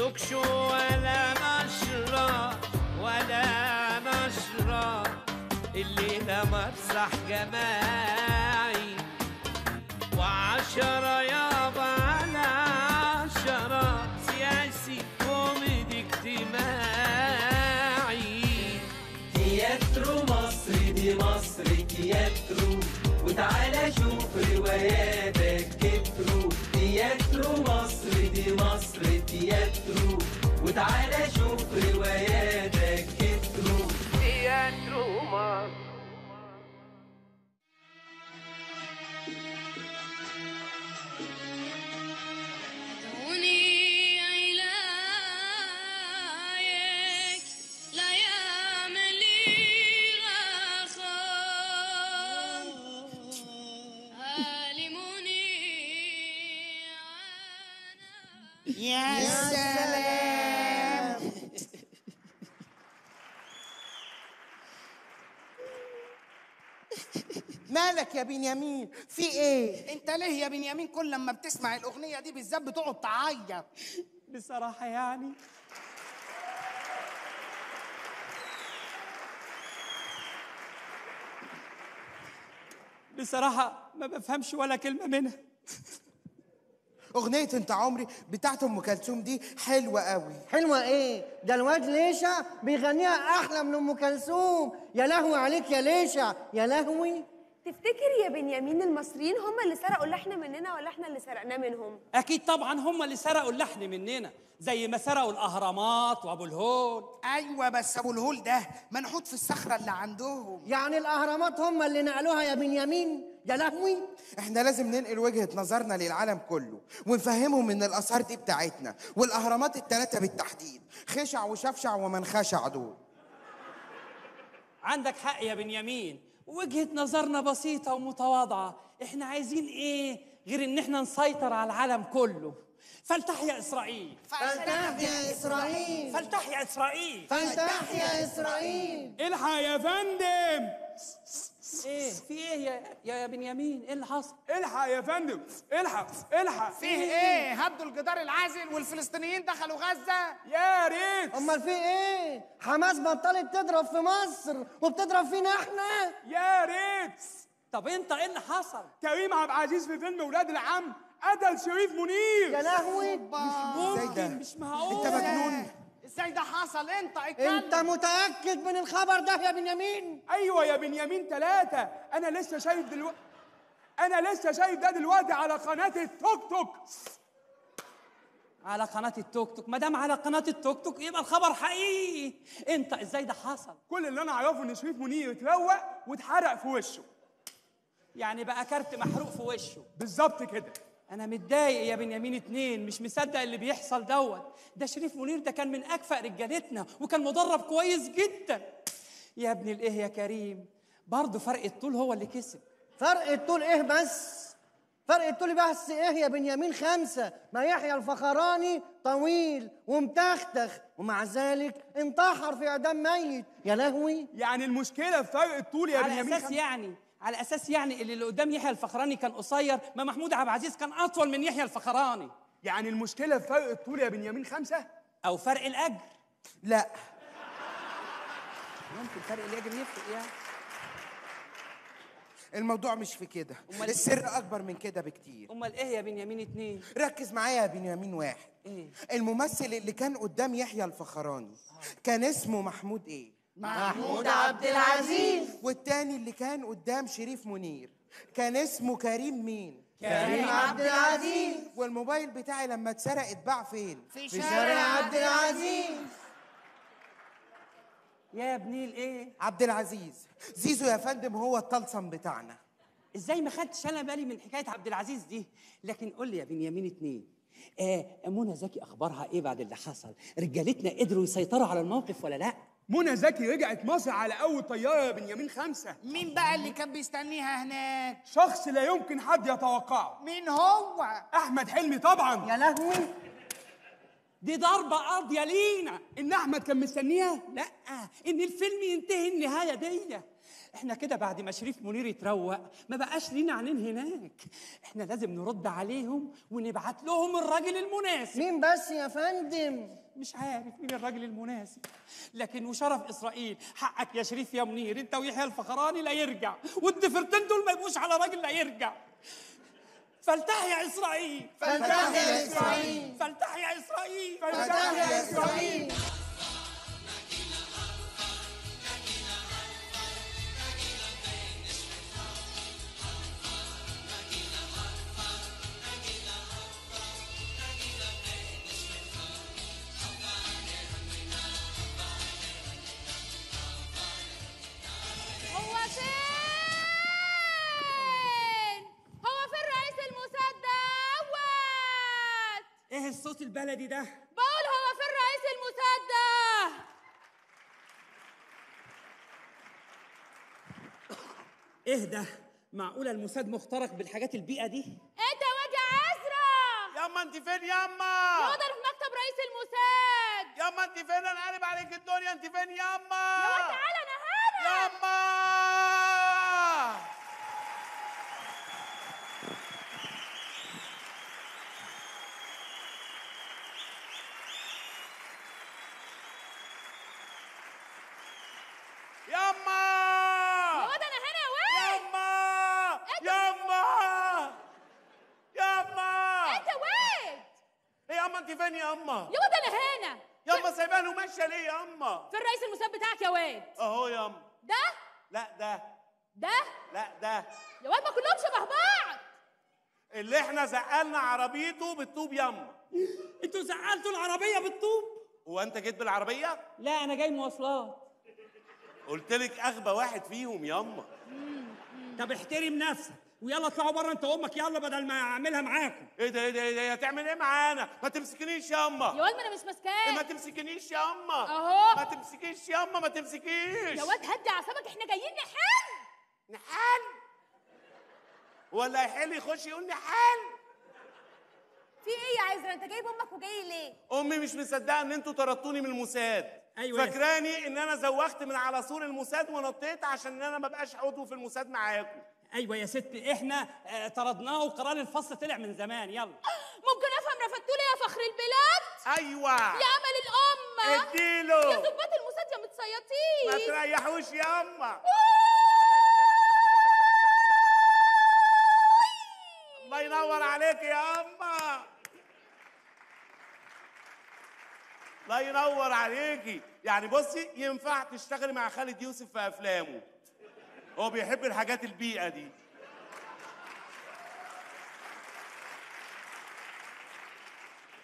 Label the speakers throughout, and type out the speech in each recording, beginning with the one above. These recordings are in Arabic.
Speaker 1: talk show ولا نشرة ولا نشرة الليلة مسرح جماعي. وعشرة يابا على عشرة سياسي كوميدي اجتماعي.
Speaker 2: تياترو مصر دي مصر تياترو وتعالى شوف رواياتك تياترو وتعالى شوف رواياتك
Speaker 3: مالك يا بنيامين؟ في إيه؟
Speaker 4: انت ليه يا بنيامين كل لما بتسمع الأغنية دي بالذات بتقعد تعيط؟
Speaker 3: بصراحة يعني.
Speaker 5: بصراحة ما بفهمش ولا كلمة منها.
Speaker 3: أغنية أنت عمري بتاعت أم كلثوم دي حلوة قوي
Speaker 6: حلوة إيه؟ ده الواد ليشا بيغنيها أحلى من أم كلثوم. يا لهوي عليك يا ليشا. يا لهوي.
Speaker 7: تفتكر يا بنيامين المصريين هم اللي سرقوا اللحن مننا ولا إحنا اللي سرقناه منهم؟
Speaker 5: أكيد طبعا هم اللي سرقوا اللحن مننا زي ما سرقوا الأهرامات وأبو الهول.
Speaker 4: أيوه بس أبو الهول ده منحوت في الصخرة اللي عندهم.
Speaker 6: يعني الأهرامات هم اللي نقلوها يا بنيامين؟ يا لهوي!
Speaker 3: إحنا لازم ننقل وجهة نظرنا للعالم كله ونفهمهم إن الآثار دي بتاعتنا والأهرامات الثلاثه بالتحديد خشع وشفشع ومن خشع دول.
Speaker 5: عندك حق يا بنيامين. وجهة نظرنا بسيطة ومتواضعة. إحنا عايزين إيه غير إن إحنا نسيطر على العالم كله؟ فلتح يا إسرائيل.
Speaker 6: فلتح يا إسرائيل.
Speaker 5: فلتح يا إسرائيل.
Speaker 6: فلتح يا إسرائيل.
Speaker 5: الحق يا فندم. إيه؟ في إيه يا يا يا بنيامين؟ إيه اللي حصل؟
Speaker 8: إلحق يا فندم. إلحق. إلحق.
Speaker 4: فيه إيه؟ هدوا الجدار العازل والفلسطينيين دخلوا غزة.
Speaker 8: يا ريت.
Speaker 6: أمال في إيه؟ حماس بطلت تضرب في مصر وبتضرب فينا إحنا.
Speaker 8: يا ريت.
Speaker 5: طب أنت إيه اللي حصل؟
Speaker 8: كريم عبد العزيز في فيلم ولاد العم قتل شريف منير.
Speaker 6: يا لهوي.
Speaker 3: إزاي ده؟
Speaker 5: مش معقول
Speaker 3: أنت مجنون.
Speaker 4: إزاي ده حصل؟ أنت
Speaker 6: أنت
Speaker 4: اتكلم
Speaker 6: متأكد من الخبر ده يا بنيامين؟
Speaker 8: أيوه يا بنيامين ثلاثة أنا لسه شايف دلوقتي أنا لسه شايف ده دلوقتي على قناة التوك توك.
Speaker 5: على قناة التوك توك؟ ما دام على قناة التوك توك يبقى الخبر حقيقي. أنت إزاي ده حصل؟
Speaker 8: كل اللي أنا أعرفه إن شريف منير اتروق واتحرق في وشه.
Speaker 5: يعني بقى كارت محروق في وشه.
Speaker 8: بالظبط كده.
Speaker 5: أنا متضايق يا بنيامين اتنين مش مصدق اللي بيحصل دوت. ده شريف منير ده كان من أكفأ رجالتنا وكان مدرب كويس جدا. يا ابن الإيه يا كريم؟ برضه فرق الطول هو اللي كسب.
Speaker 6: فرق الطول إيه بس؟ فرق الطول بس إيه يا بنيامين خمسة؟ ما يحيى الفخراني طويل ومتختخ ومع ذلك انتحر في إعدام ميت. يا لهوي.
Speaker 8: يعني المشكلة في فرق الطول يا
Speaker 5: على
Speaker 8: بنيامين
Speaker 5: أساس يعني على أساس يعني اللي اللي قدام يحيى الفخراني كان قصير ما محمود عبد العزيز كان أطول من يحيى الفخراني.
Speaker 8: يعني المشكلة في فرق الطول يا بنيامين خمسة؟
Speaker 5: أو فرق الأجر.
Speaker 3: لا.
Speaker 5: ممكن فرق الأجر يفرق يعني.
Speaker 3: الموضوع مش في كده.
Speaker 5: أمال
Speaker 3: السر أكبر من كده بكتير.
Speaker 5: أمال إيه يا بنيامين اتنين؟
Speaker 3: ركز معايا يا بنيامين واحد.
Speaker 5: إيه؟
Speaker 3: الممثل اللي كان قدام يحيى الفخراني كان اسمه محمود إيه؟
Speaker 6: محمود عبد العزيز.
Speaker 3: والتاني اللي كان قدام شريف منير. كان اسمه كريم مين؟
Speaker 6: كريم عبد العزيز.
Speaker 3: والموبايل بتاعي لما اتسرق اتباع فين؟
Speaker 4: في
Speaker 6: في شارع عبد العزيز.
Speaker 5: يا ابني الايه؟
Speaker 3: عبد العزيز. زيزو يا فندم هو الطلسم بتاعنا.
Speaker 5: إزاي ما خدتش أنا بالي من حكاية عبد العزيز دي؟ لكن قول لي يا بنيامين اتنين. آه منى زكي اخبارها إيه بعد اللي حصل؟ رجالتنا قدروا يسيطروا على الموقف ولا لا؟
Speaker 8: منى زكي رجعت مصر على أول طيارة يا بنيامين خمسة.
Speaker 4: مين بقى اللي كان بيستنيها هناك؟
Speaker 8: شخص لا يمكن حد يتوقعه.
Speaker 4: مين هو؟
Speaker 8: أحمد حلمي طبعا.
Speaker 6: يا لهوي.
Speaker 5: دي ضربة قاضية لينا.
Speaker 8: إن أحمد كان مستنيها؟
Speaker 5: لا. إن الفيلم ينتهي النهاية دي. إحنا كده بعد ما شريف منير يتروق ما بقاش لينا عنين هناك. إحنا لازم نرد عليهم ونبعت لهم الراجل المناسب.
Speaker 6: مين بس يا فندم؟
Speaker 5: مش عارف مين الراجل المناسب. لكن وشرف إسرائيل حقك يا شريف يا منير أنت ويحيى الفخراني لا يرجع. والضفيرتين دول ما يبقوش على راجل لا يرجع. فلتح يا إسرائيل.
Speaker 6: فلتح يا إسرائيل.
Speaker 5: فلتح يا إسرائيل.
Speaker 6: فلتح يا إسرائيل.
Speaker 5: ده.
Speaker 9: بقول هو فين رئيس الموساد ده؟
Speaker 5: إيه ده؟ معقولة الموساد مخترق بالحاجات البيئة دي؟
Speaker 9: انت واد يا عزرا؟
Speaker 10: ياما أنت فين ياما؟
Speaker 9: يقدر في مكتب رئيس الموساد
Speaker 10: ياما أنت فين؟ أنا قالب عليك الدنيا أنت فين ياما؟
Speaker 9: يا واد تعالى أنا هنا
Speaker 10: ياما
Speaker 9: يا واد أنا هنا يا واد
Speaker 10: ياما ياما ياما
Speaker 9: انت واد
Speaker 10: إيه فين
Speaker 9: يا واد أنا هنا.
Speaker 10: ياما سايباني وماشيه ليه ياما
Speaker 9: فين رئيس الموساد بتاعك يا واد.
Speaker 10: أهو ياما
Speaker 9: ده؟
Speaker 10: لا ده.
Speaker 9: ده؟
Speaker 10: لا ده.
Speaker 9: يا واد ما كلهم شبه بعض.
Speaker 10: اللي إحنا زقلنا عربيته بالطوب ياما
Speaker 5: أنتوا زعلتوا العربية بالطوب؟
Speaker 10: هو أنت جيت بالعربية؟
Speaker 5: لا أنا جاي مواصلات.
Speaker 10: قلت لك أغبى واحد فيهم ياما
Speaker 5: طب احترم نفسك. ويلا اطلعوا بره انت وامك يلا بدل ما اعملها معاكم.
Speaker 10: إيه ده إيه ده إيه ده هتعمل إيه معانا؟ ما تمسكنيش ياما
Speaker 9: يا واد ما أنا مش
Speaker 10: إيه ما
Speaker 9: ماسكاك
Speaker 10: تمسكنيش ياما
Speaker 9: أهو.
Speaker 10: ما تمسكيش ياما ما تمسكيش.
Speaker 9: يا واد هدي اعصابك إحنا جايين نحل.
Speaker 10: نحل؟ ولا يحل يخش يقول نحل.
Speaker 7: في إيه يا عزرا؟ انت جايب أمك وجاي ليه؟
Speaker 10: أمي مش مصدقة إن أنتوا طردتوني من الموساد.
Speaker 5: أيوة.
Speaker 10: فاكراني إن أنا زوغت من على سور الموساد ونطيت عشان إن أنا ما بقاش عضو في الموساد معاكم.
Speaker 5: أيوه يا ست إحنا آه، طردناه وقرار الفصل طلع من زمان يلا.
Speaker 9: ممكن أفهم رفدتوا لي يا فخر البلاد؟
Speaker 10: أيوه.
Speaker 9: يا أمل الأمة.
Speaker 10: اديله.
Speaker 9: يا ضباط الموساد يا
Speaker 10: ما
Speaker 9: متصيطين
Speaker 10: تريحوش ياما الله ينور عليك يا اما الله ينور عليكي. يعني بصي ينفع تشتغلي مع خالد يوسف في أفلامه. هو بيحب الحاجات البيئة دي.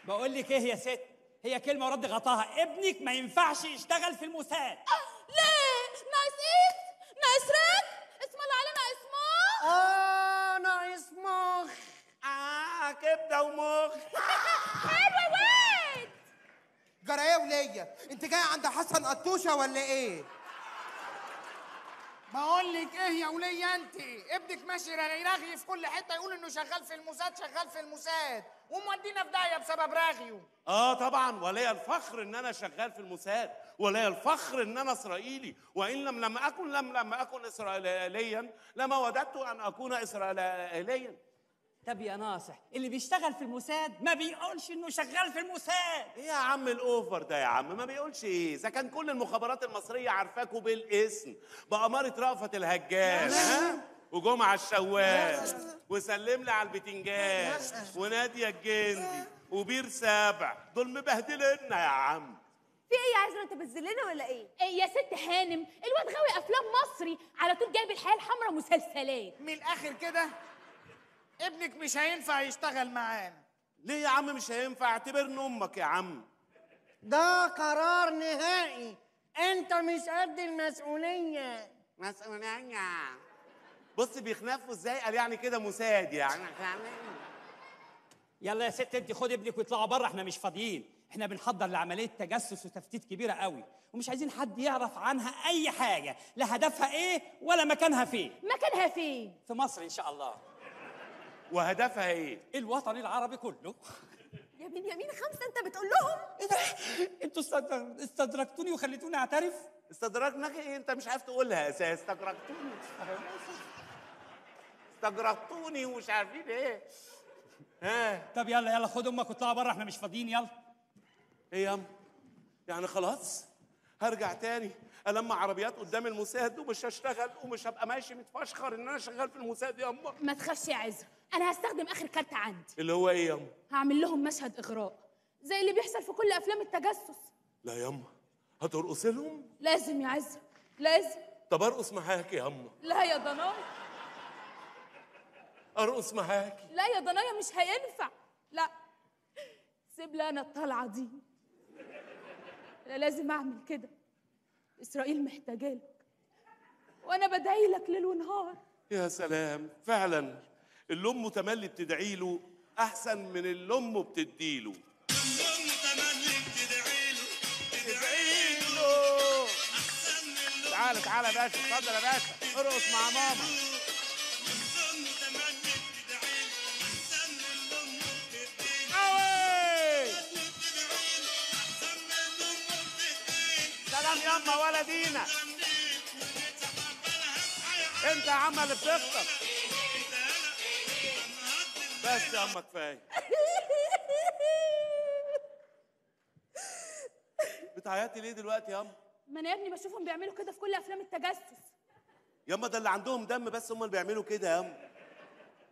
Speaker 5: بقول لك إيه يا ست؟ هي كلمة ورد غطاها. ابنك ما ينفعش يشتغل في الموساد.
Speaker 9: ليه؟ ناقص إيه ناقص رد اسم الله عليه ناقص مخ
Speaker 6: آه ناقص مخ
Speaker 10: آه كبدة ومخ.
Speaker 9: حلو يا واد!
Speaker 3: جراية وليا أنت جاي عند حسن قطوشة ولا إيه؟
Speaker 4: بقول لك إيه يا ولية انت؟ ابنك ماشي رغي في كل حتة يقول انه شغال في الموساد شغال في الموساد. ومودينا في داهية بسبب رغيه
Speaker 10: آه طبعا ولي الفخر إن أنا شغال في الموساد ولي الفخر إن أنا إسرائيلي. وإن لم لم اكن لم لم أكن اسرائيليا لما وددت أن أكون اسرائيليا.
Speaker 5: طب يا ناصح اللي بيشتغل في الموساد ما بيقولش إنه شغال في الموساد.
Speaker 10: إيه يا عم الأوفر ده يا عم ما بيقولش إيه؟ إذا كان كل المخابرات المصرية عارفاكوا بالاسم بأمارة رأفت الهجان ها؟ وجمعة الشوال وسلم لي على البتنجان ونادية الجندي وبير سابع دول مبهدلنا يا عم.
Speaker 7: في إيه يا عزرا انت بتذلنا ولا إيه؟
Speaker 9: إيه يا ست هانم الواد غاوي أفلام مصري على طول جايب الحياة الحمراء مسلسلات.
Speaker 4: من الآخر كده ابنك مش هينفع يشتغل معانا.
Speaker 10: ليه يا عم مش هينفع؟ اعتبرني أمك يا عم.
Speaker 6: ده قرار نهائي. أنت مش قد المسؤولية.
Speaker 10: مسؤولية. بص بيخنفوا إزاي؟ قال يعني كده مساعد يعني
Speaker 5: يلا يا ست انت خد ابنك واطلعوا بره إحنا مش فاضيين. إحنا بنحضر لعملية تجسس وتفتيت كبيرة قوي. ومش عايزين حد يعرف عنها أي حاجة لا هدفها إيه ولا مكانها فين.
Speaker 9: مكانها فين؟
Speaker 5: في مصر إن شاء الله.
Speaker 10: وهدفها إيه؟
Speaker 5: الوطن العربي كله.
Speaker 7: يا بنيامين خمسة أنت بتقول لهم؟
Speaker 5: إيه ده؟ أنتوا استد- استدركتوني وخليتوني أعترف؟
Speaker 10: استدرجناك؟ إيه أنت مش عارف تقولها أساس استجرجتوني استجرجتوني ومش عارفين إيه. ها؟
Speaker 5: طب يلا يلا خد أمك واطلعوا بره إحنا مش فاضيين يلا.
Speaker 10: إيه يا عم؟ يعني خلاص؟ هرجع تاني ألم عربيات قدام الموساد ومش هشتغل ومش هبقى ماشي متفشخر إن أنا شغال في الموساد يا اما
Speaker 9: ما تخافش يا عزرا أنا هستخدم آخر كارت عندي.
Speaker 10: اللي هو إيه يا اما
Speaker 9: هعمل لهم مشهد إغراء. زي اللي بيحصل في كل أفلام التجسس.
Speaker 10: لا يا اما هترقص لهم؟
Speaker 9: لازم يا عزرا لازم.
Speaker 10: طب أرقص معاك يا اما
Speaker 9: لا يا ضنايا.
Speaker 10: أرقص معاك.
Speaker 9: لا يا ضنايا مش هينفع. لا سيب لي أنا الطلعة دي. أنا لازم أعمل كده. إسرائيل محتاجالك وأنا بدعي لك ليل ونهار.
Speaker 10: يا سلام فعلا. اللي امه تملي بتدعي له أحسن من اللي امه بتديله تعالى تعالى يا باشا اتفضل يا باشا ارقص مع ماما! سلام يما ولا دينا. انت يا عم اللي بتفطر بس يا اما كفايه بتعيطي ليه دلوقتي يا اما
Speaker 9: ما أنا يا ابني بشوفهم بيعملوا كده في كل أفلام التجسس.
Speaker 10: ياما ده اللي عندهم دم بس هم اللي بيعملوا كده يا اما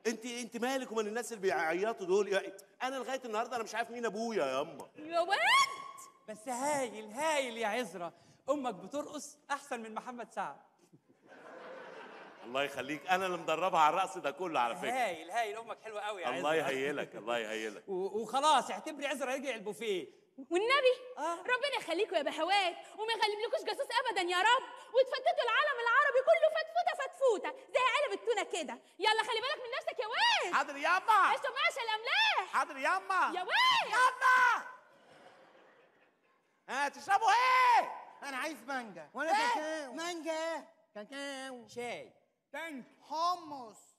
Speaker 10: انت انت مالك ومال الناس اللي بيعيطوا دول؟ يا- أنا لغاية النهارده أنا مش عارف مين أبويا يا اما
Speaker 9: يا واد!
Speaker 5: بس هايل هايل يا عزرا. أمك بترقص أحسن من محمد سعد.
Speaker 10: الله يخليك. أنا اللي مدربها على الرقص ده كله على فكرة.
Speaker 5: هايل هايل أمك حلوة قوي يا
Speaker 10: الله يهيلك الله يهيلك
Speaker 5: وخلاص اعتبري عزرا رجع البوفيه.
Speaker 9: والنبي
Speaker 5: آه.
Speaker 9: ربنا يخليكم يا بهوات وما يغلبلكوش جاسوس ابدا يا رب. وتفتتوا العالم العربي كله فتفوتة فتفوتة. زي علب التونه كده. يلا خلي بالك من نفسك يا واد.
Speaker 10: حاضر ياما
Speaker 9: اشرب معاش الأملاح.
Speaker 10: حاضر ياما
Speaker 9: يا واد.
Speaker 10: ياما ها تشربوا إيه؟
Speaker 6: أنا عايز مانجا. وأنا كاكاو مانجا. كاكاو.
Speaker 5: شاي.
Speaker 8: تانك
Speaker 4: حمص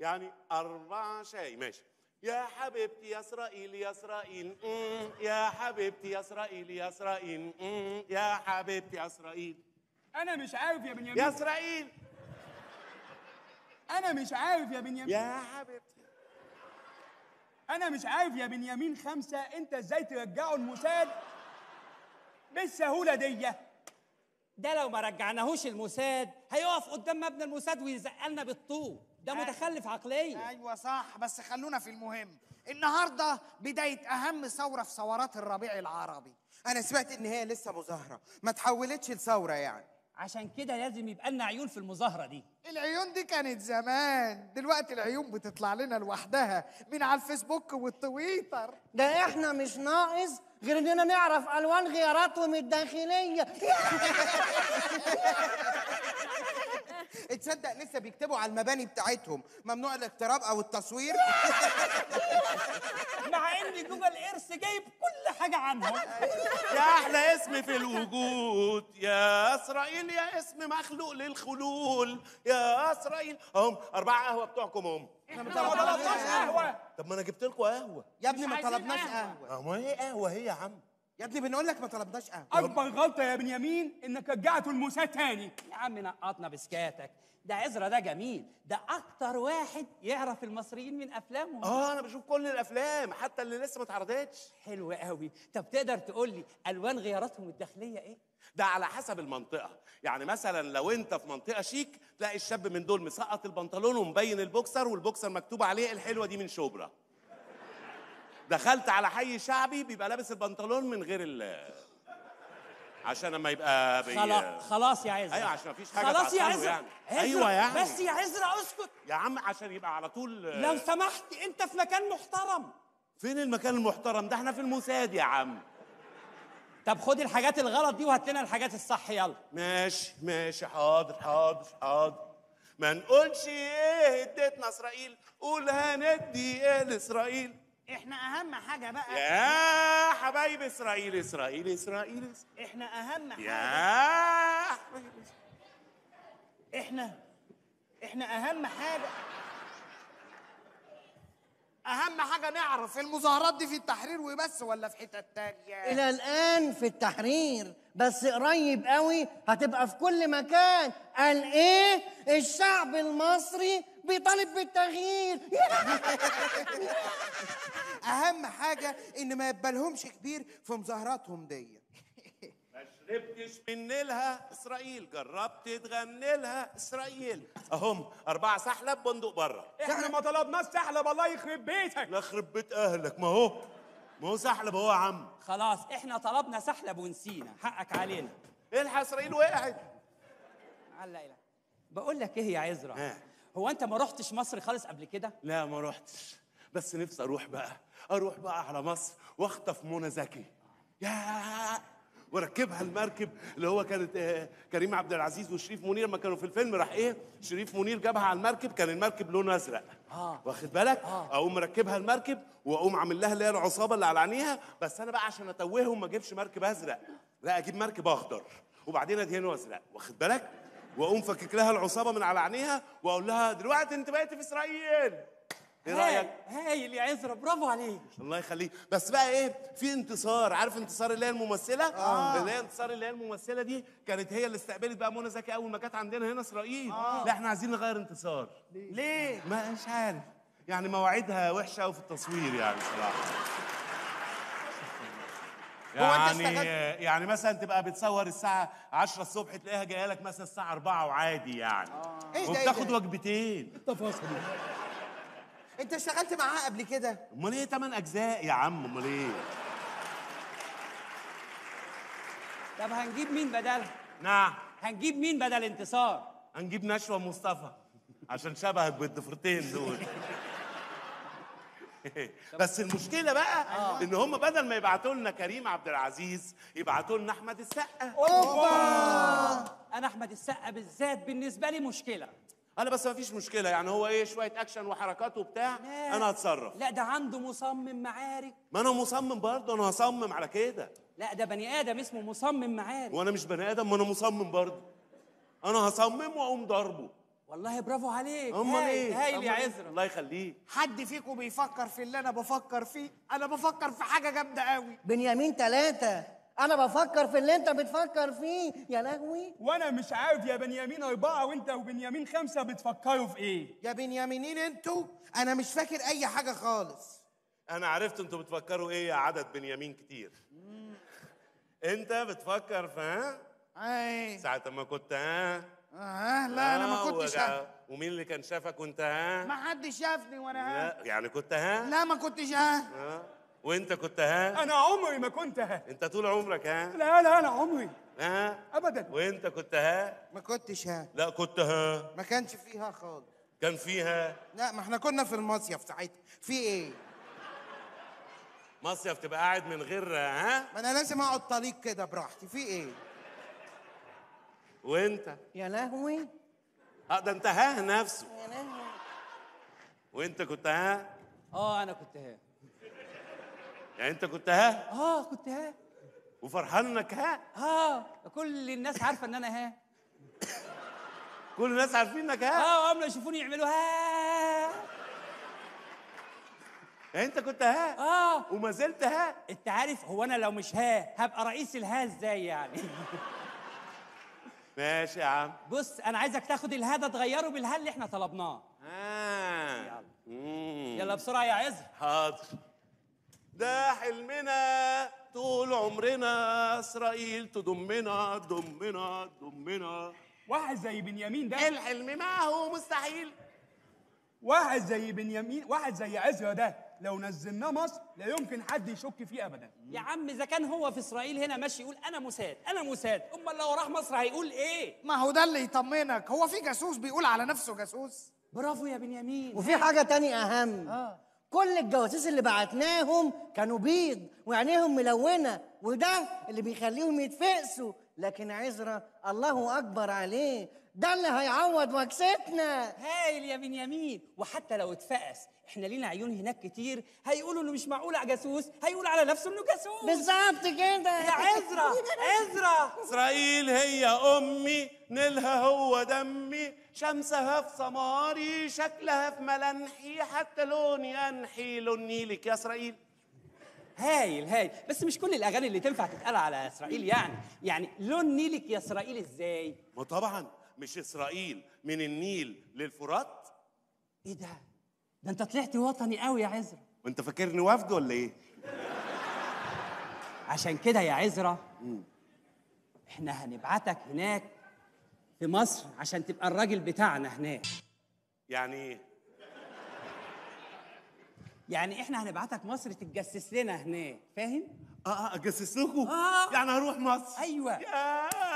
Speaker 10: يعني أربعة شاي. ماشي. يا حبيبتي يا إسرائيل يا إسرائيل مم. يا حبيبتي يا إسرائيل يا إسرائيل مم. يا حبيبتي يا إسرائيل
Speaker 8: أنا مش عارف يا
Speaker 10: يا
Speaker 8: بنيامين.
Speaker 10: إسرائيل
Speaker 8: أنا مش عارف يا بنيامين.
Speaker 10: يا حبيبتي.
Speaker 8: أنا مش عارف يا بنيامين خمسة أنت إزاي ترجعوا الموساد؟ بالسهولة دي.
Speaker 5: ده لو ما رجعناهوش الموساد هيقف قدام مبنى الموساد ويزقلنا بالطوب ده متخلف عقليا.
Speaker 4: أيوه صح بس خلونا في المهم. النهارده بداية أهم ثورة في ثورات الربيع العربي.
Speaker 3: أنا سمعت إن هي لسه مظاهرة. ما تحولتش لثورة يعني.
Speaker 5: عشان كده لازم يبقى لنا عيون في المظاهرة دي.
Speaker 4: العيون دي كانت زمان. دلوقتي العيون بتطلع لنا لوحدها من على الفيسبوك والتويتر.
Speaker 6: ده إحنا مش ناقص غير إننا نعرف ألوان غياراتهم الداخلية.
Speaker 3: تصدق لسه بيكتبوا على المباني بتاعتهم. ممنوع الاقتراب أو التصوير.
Speaker 5: مع إن جوجل إيرث جايب كل حاجة عنهم.
Speaker 10: يا أحلى اسم في الوجود. يا إسرائيل يا اسم مخلوق للخلول. يا إسرائيل. هم أربعة قهوة بتوعكم هم.
Speaker 8: إحنا ما طلبناش قهوة.
Speaker 10: طب ما أنا جبت لكم قهوة.
Speaker 3: يا ابني ما طلبناش.
Speaker 8: قهوة.
Speaker 10: ما هي قهوة هي يا عم.
Speaker 3: يا ابني بنقول لك ما طلبناش قهوة.
Speaker 8: أكبر غلطة يا بنيامين إنك رجعتوا الموساد تاني.
Speaker 5: يا عم نقطنا بسكاتك ده عزرا ده جميل. ده أكتر واحد يعرف المصريين من أفلامهم.
Speaker 10: آه أنا بشوف كل الأفلام حتى اللي لسه ما اتعرضتش.
Speaker 5: حلو قوي. طب تقدر تقول لي ألوان غياراتهم الداخلية إيه؟
Speaker 10: ده على حسب المنطقة. يعني مثلا لو أنت في منطقة شيك تلاقي الشاب من دول مسقط البنطلون ومبين البوكسر والبوكسر مكتوب عليه الحلوة دي من شبرا. دخلت على حي شعبي بيبقى لابس البنطلون من غير ال عشان لما يبقى بي...
Speaker 5: خلاص خلاص يا عزرا.
Speaker 10: أيوه عشان مفيش حاجة
Speaker 5: خلاص يا عزرا.
Speaker 10: يعني.
Speaker 5: عزرا،
Speaker 10: أيوه يعني.
Speaker 5: بس يا عزرا اسكت.
Speaker 10: يا عم عشان يبقى على طول
Speaker 5: لو سمحت أنت في مكان محترم.
Speaker 10: فين المكان المحترم ده؟ إحنا في الموساد يا عم.
Speaker 5: طب خد الحاجات الغلط دي وهات لنا الحاجات الصح يلا.
Speaker 10: ماشي ماشي. حاضر حاضر حاضر. ما نقولش إيه إديتنا إسرائيل. قول هندي إيه لاسرائيل
Speaker 6: إحنا أهم حاجة بقى
Speaker 10: يا حبايب إسرائيل إسرائيل إسرائيل, إسرائيل.
Speaker 6: إحنا أهم حاجة
Speaker 10: يا حبايب
Speaker 6: إحنا إحنا أهم حاجة
Speaker 4: أهم حاجة نعرف المظاهرات دي في التحرير وبس ولا في حتت تانية؟
Speaker 6: إلى الآن في التحرير بس قريب قوي هتبقى في كل مكان. قال إيه؟ الشعب المصري بيطالب بالتغيير.
Speaker 11: أهم حاجة إن ما يبالهمش كبير في مظاهراتهم دي.
Speaker 10: ما شربتش من نيلها إسرائيل جربت تغني لها إسرائيل. أهم أربعة سحلب بندق بره
Speaker 8: إحنا ما طلبناش سحلب الله يخرب بيتك.
Speaker 10: لا يخرب بيت أهلك ما هو ما هو سحلب هو يا عم.
Speaker 5: خلاص إحنا طلبنا سحلب ونسينا. حقك علينا.
Speaker 10: إلحق إسرائيل وقعت
Speaker 5: علق إله. بقول لك إيه يا عزرا. هو انت ما رحتش مصر خالص قبل كده؟
Speaker 10: لا ما رحتش بس نفسي أروح بقى. أروح بقى على مصر واخطف منى زكي. يا! وركبها المركب اللي هو كانت آه، كريم عبد العزيز وشريف منير. لما كانوا في الفيلم راح إيه؟ شريف منير جابها على المركب. كان المركب لونه أزرق.
Speaker 5: آه.
Speaker 10: واخد بالك؟ اقوم مركبها المركب واقوم عامل لها اللي هي العصابة اللي على عينيها بس أنا بقى عشان اتوههم ما اجيبش مركب أزرق. لا أجيب مركب أخضر. وبعدين ادهنه أزرق. واخد بالك؟ واقوم فكك لها العصابة من على عينيها واقول لها دلوقتي انت بقيتي في إسرائيل. إيه رأيك؟
Speaker 5: هايل يا عزرا برافو عليك.
Speaker 10: الله يخليك. بس بقى إيه؟ في انتصار. عارف انتصار اللي هي الممثلة؟ آه. اللي هي انتصار اللي هي الممثلة دي كانت هي اللي استقبلت بقى منى زكي أول ما كانت عندنا هنا إسرائيل. آه. لا إحنا عايزين نغير انتصار.
Speaker 4: ليه؟
Speaker 10: ما مش عارف. يعني مواعيدها وحشة قوي في التصوير يعني صراحة.
Speaker 4: هو أنت
Speaker 10: يعني
Speaker 4: اشتغلت-
Speaker 10: يعني مثلا تبقى بتصور الساعة 10 الصبح تلاقيها جاية لك مثلا الساعة 4 وعادي يعني.
Speaker 11: إيه ده، إيه
Speaker 10: وبتاخد؟ وجبتين.
Speaker 11: انت اشتغلت معاه قبل كده؟
Speaker 10: أمال إيه 8 أجزاء يا عم؟ أمال إيه؟
Speaker 5: طب هنجيب مين بدلها
Speaker 10: نعم.
Speaker 5: هنجيب مين بدل انتصار؟
Speaker 10: هنجيب نشوى مصطفى عشان شبهك بالضفرتين دول. بس المشكلة بقى إن هم بدل ما يبعتوا لنا كريم عبد العزيز يبعتوا لنا أحمد السقا.
Speaker 5: أنا أحمد السقا بالذات بالنسبة لي مشكلة.
Speaker 10: أنا بس ما فيش مشكلة يعني هو إيه شوية أكشن وحركات وبتاع
Speaker 5: لا.
Speaker 10: أنا هتصرف.
Speaker 5: لا ده عنده مصمم معارك.
Speaker 10: ما أنا مصمم برضه أنا هصمم على كده.
Speaker 5: لا ده بني آدم اسمه مصمم معارك.
Speaker 10: وأنا مش بني آدم ما أنا مصمم برضه. أنا هصمم وأقوم ضربه
Speaker 5: والله برافو عليك.
Speaker 10: أمال
Speaker 5: هايل
Speaker 10: إيه؟
Speaker 5: هايل يا؟ عزرا
Speaker 10: الله يخليك.
Speaker 4: حد فيكم بيفكر في اللي أنا بفكر فيه؟ أنا بفكر في حاجة جامدة قوي
Speaker 6: بنيامين ثلاثة أنا بفكر في اللي أنت بتفكر فيه. يا لهوي.
Speaker 8: وأنا مش عارف يا بنيامين أربعة وأنت وبنيامين خمسة بتفكروا في إيه؟
Speaker 11: يا بنيامينين أنتوا أنا مش فاكر أي حاجة خالص.
Speaker 10: أنا عرفت أنتوا بتفكروا إيه يا عدد بنيامين كتير. أنت بتفكر في ها؟
Speaker 4: أي.
Speaker 10: ساعة ما كنت ها؟
Speaker 4: آه لا أنا ما
Speaker 10: آه،
Speaker 4: كنتش ها.
Speaker 10: ومين اللي كان شافك وأنت ها؟
Speaker 4: ما حدش شافني وأنا ها.
Speaker 10: لا يعني كنت ها؟
Speaker 4: لا ما كنتش ها.
Speaker 10: ها وأنت كنت ها؟
Speaker 8: أنا عمري ما كنت ها.
Speaker 10: أنت طول عمرك ها؟
Speaker 8: لا لا أنا عمري.
Speaker 10: ها؟
Speaker 8: ابدا.
Speaker 10: وأنت كنت ها؟
Speaker 11: ما كنتش ها.
Speaker 10: لا كنت ها.
Speaker 11: ما كانش فيها خالص.
Speaker 10: كان فيها؟
Speaker 11: لا ما إحنا كنا في المصيف ساعتها. في إيه؟
Speaker 10: مصيف تبقى قاعد من غير ها؟
Speaker 11: ما أنا لازم أقعد طليق كده براحتي. في إيه؟
Speaker 10: وانت.
Speaker 6: يا لهوي.
Speaker 10: آه ده انت ها نفسه.
Speaker 6: يا لهوي.
Speaker 10: وانت كنت ها؟
Speaker 5: آه أنا كنت ها.
Speaker 10: يعني انت كنت ها؟
Speaker 5: آه كنت ها.
Speaker 10: وفرحان انك ها؟
Speaker 5: آه كل الناس عارفة إن أنا ها.
Speaker 10: كل الناس عارفين إنك ها؟
Speaker 5: آه وقبل يشوفوني يعملوا ها.
Speaker 10: يعني انت كنت ها؟
Speaker 5: آه.
Speaker 10: وما زلت ها؟
Speaker 5: أنت عارف هو أنا لو مش ها هبقى رئيس الها إزاي يعني؟
Speaker 10: ماشي يا عم.
Speaker 5: بص أنا عايزك تاخد الها ده تغيره بالها اللي إحنا طلبناه.
Speaker 10: آه. مم.
Speaker 5: يلا بسرعة يا عز
Speaker 10: حاضر. ده حلمنا طول عمرنا إسرائيل تضمنا تضمنا تضمنا.
Speaker 8: واحد زي بنيامين ده.
Speaker 10: الحلم معه مستحيل.
Speaker 8: واحد زي بنيامين واحد زي عزرا ده. لو نزلناه مصر لا يمكن حد يشك فيه ابدا.
Speaker 5: يا عم إذا كان هو في إسرائيل هنا ماشي يقول أنا مساد أنا مساد أمال لو راح مصر هيقول إيه؟
Speaker 4: ما هو ده اللي يطمنك. هو في جاسوس بيقول على نفسه جاسوس.
Speaker 5: برافو يا بنيامين.
Speaker 6: وفي حاجة تانية أهم. كل الجواسيس اللي بعتناهم كانوا بيض وعينيهم ملونة وده اللي بيخليهم يتفقسوا. لكن عزرا الله أكبر عليه. ده اللي هيعوض وكستنا
Speaker 5: هايل يا بنيامين. وحتى لو اتفقس إحنا لينا عيون هناك كتير. هيقولوا إنه مش معقول جاسوس. هيقول على نفسه إنه جاسوس.
Speaker 6: بالظبط كده.
Speaker 5: يا عزرا عزرا
Speaker 10: إسرائيل هي أمي نيلها هو دمي. شمسها في سماري شكلها في ملامحي حتى لوني أنحي لون نيلك يا إسرائيل.
Speaker 5: هايل هايل. بس مش كل الأغاني اللي تنفع تتقال على إسرائيل يعني. يعني لون نيلك يا إسرائيل إزاي؟
Speaker 10: ما طبعا. مش إسرائيل من النيل للفرات؟
Speaker 5: إيه ده؟ ده أنت طلعت وطني قوي يا عزرا.
Speaker 10: وأنت فاكرني وفد ولا إيه؟
Speaker 5: عشان كده يا عزرا إحنا هنبعتك هناك في مصر عشان تبقى الراجل بتاعنا هناك.
Speaker 10: يعني إيه؟
Speaker 5: يعني إحنا هنبعتك مصر تتجسس لنا هناك فاهم؟
Speaker 10: آه آه أجسس لكم؟
Speaker 5: آه.
Speaker 10: يعني هروح مصر؟ أيوه.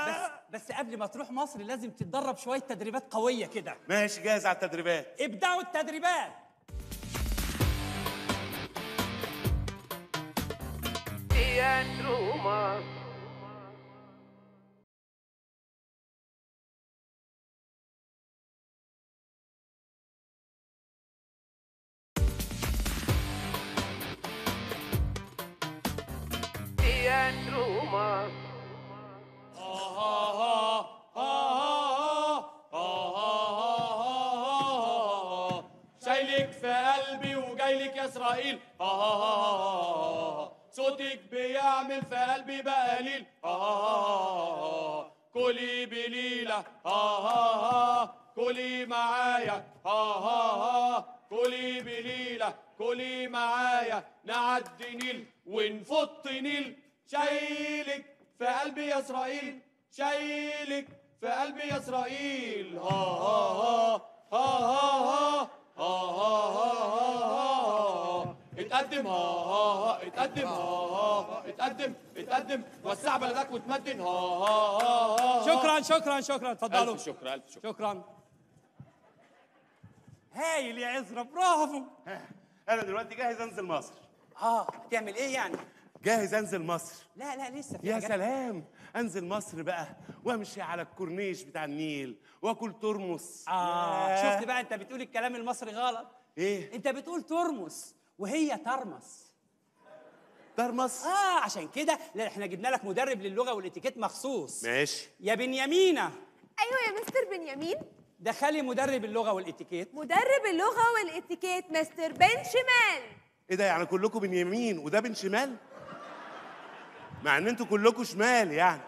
Speaker 5: بس بس قبل ما تروح مصر لازم تتدرب شوية تدريبات قوية كده.
Speaker 10: ماشي جاهز على التدريبات.
Speaker 5: ابدأوا التدريبات.
Speaker 12: شايلك ها ها ها ها ها. صوتك بيعمل في قلبي بقليل وسع بلدك وتمدن ها ها ها ها.
Speaker 5: شكرا شكرا شكرا. اتفضلوا
Speaker 12: ألف شكر ألف شكر.
Speaker 5: شكرا. هايل يا عزرا برافو.
Speaker 10: أنا دلوقتي جاهز أنزل مصر.
Speaker 5: آه هتعمل إيه يعني؟
Speaker 10: جاهز أنزل مصر.
Speaker 5: لا لا لسه في
Speaker 10: يا
Speaker 5: حاجات.
Speaker 10: سلام. أنزل مصر بقى وأمشي على الكورنيش بتاع النيل وأكل ترمس.
Speaker 5: آه
Speaker 10: ياه.
Speaker 5: شفت بقى أنت بتقول الكلام المصري غلط؟
Speaker 10: إيه؟
Speaker 5: أنت بتقول ترمس وهي ترمس.
Speaker 10: ترمس
Speaker 5: آه عشان كده لا إحنا جبنا لك مدرب للغة والاتيكيت مخصوص.
Speaker 10: ماشي.
Speaker 5: يا بنيامينه
Speaker 7: أيوه يا مستر بنيامين.
Speaker 5: دخلي مدرب اللغة والاتيكيت.
Speaker 7: مدرب اللغة والاتيكيت مستر بن شمال
Speaker 10: إيه ده يعني كلكم بن يمين وده بن شمال مع إن أنتوا كلكم شمال يعني.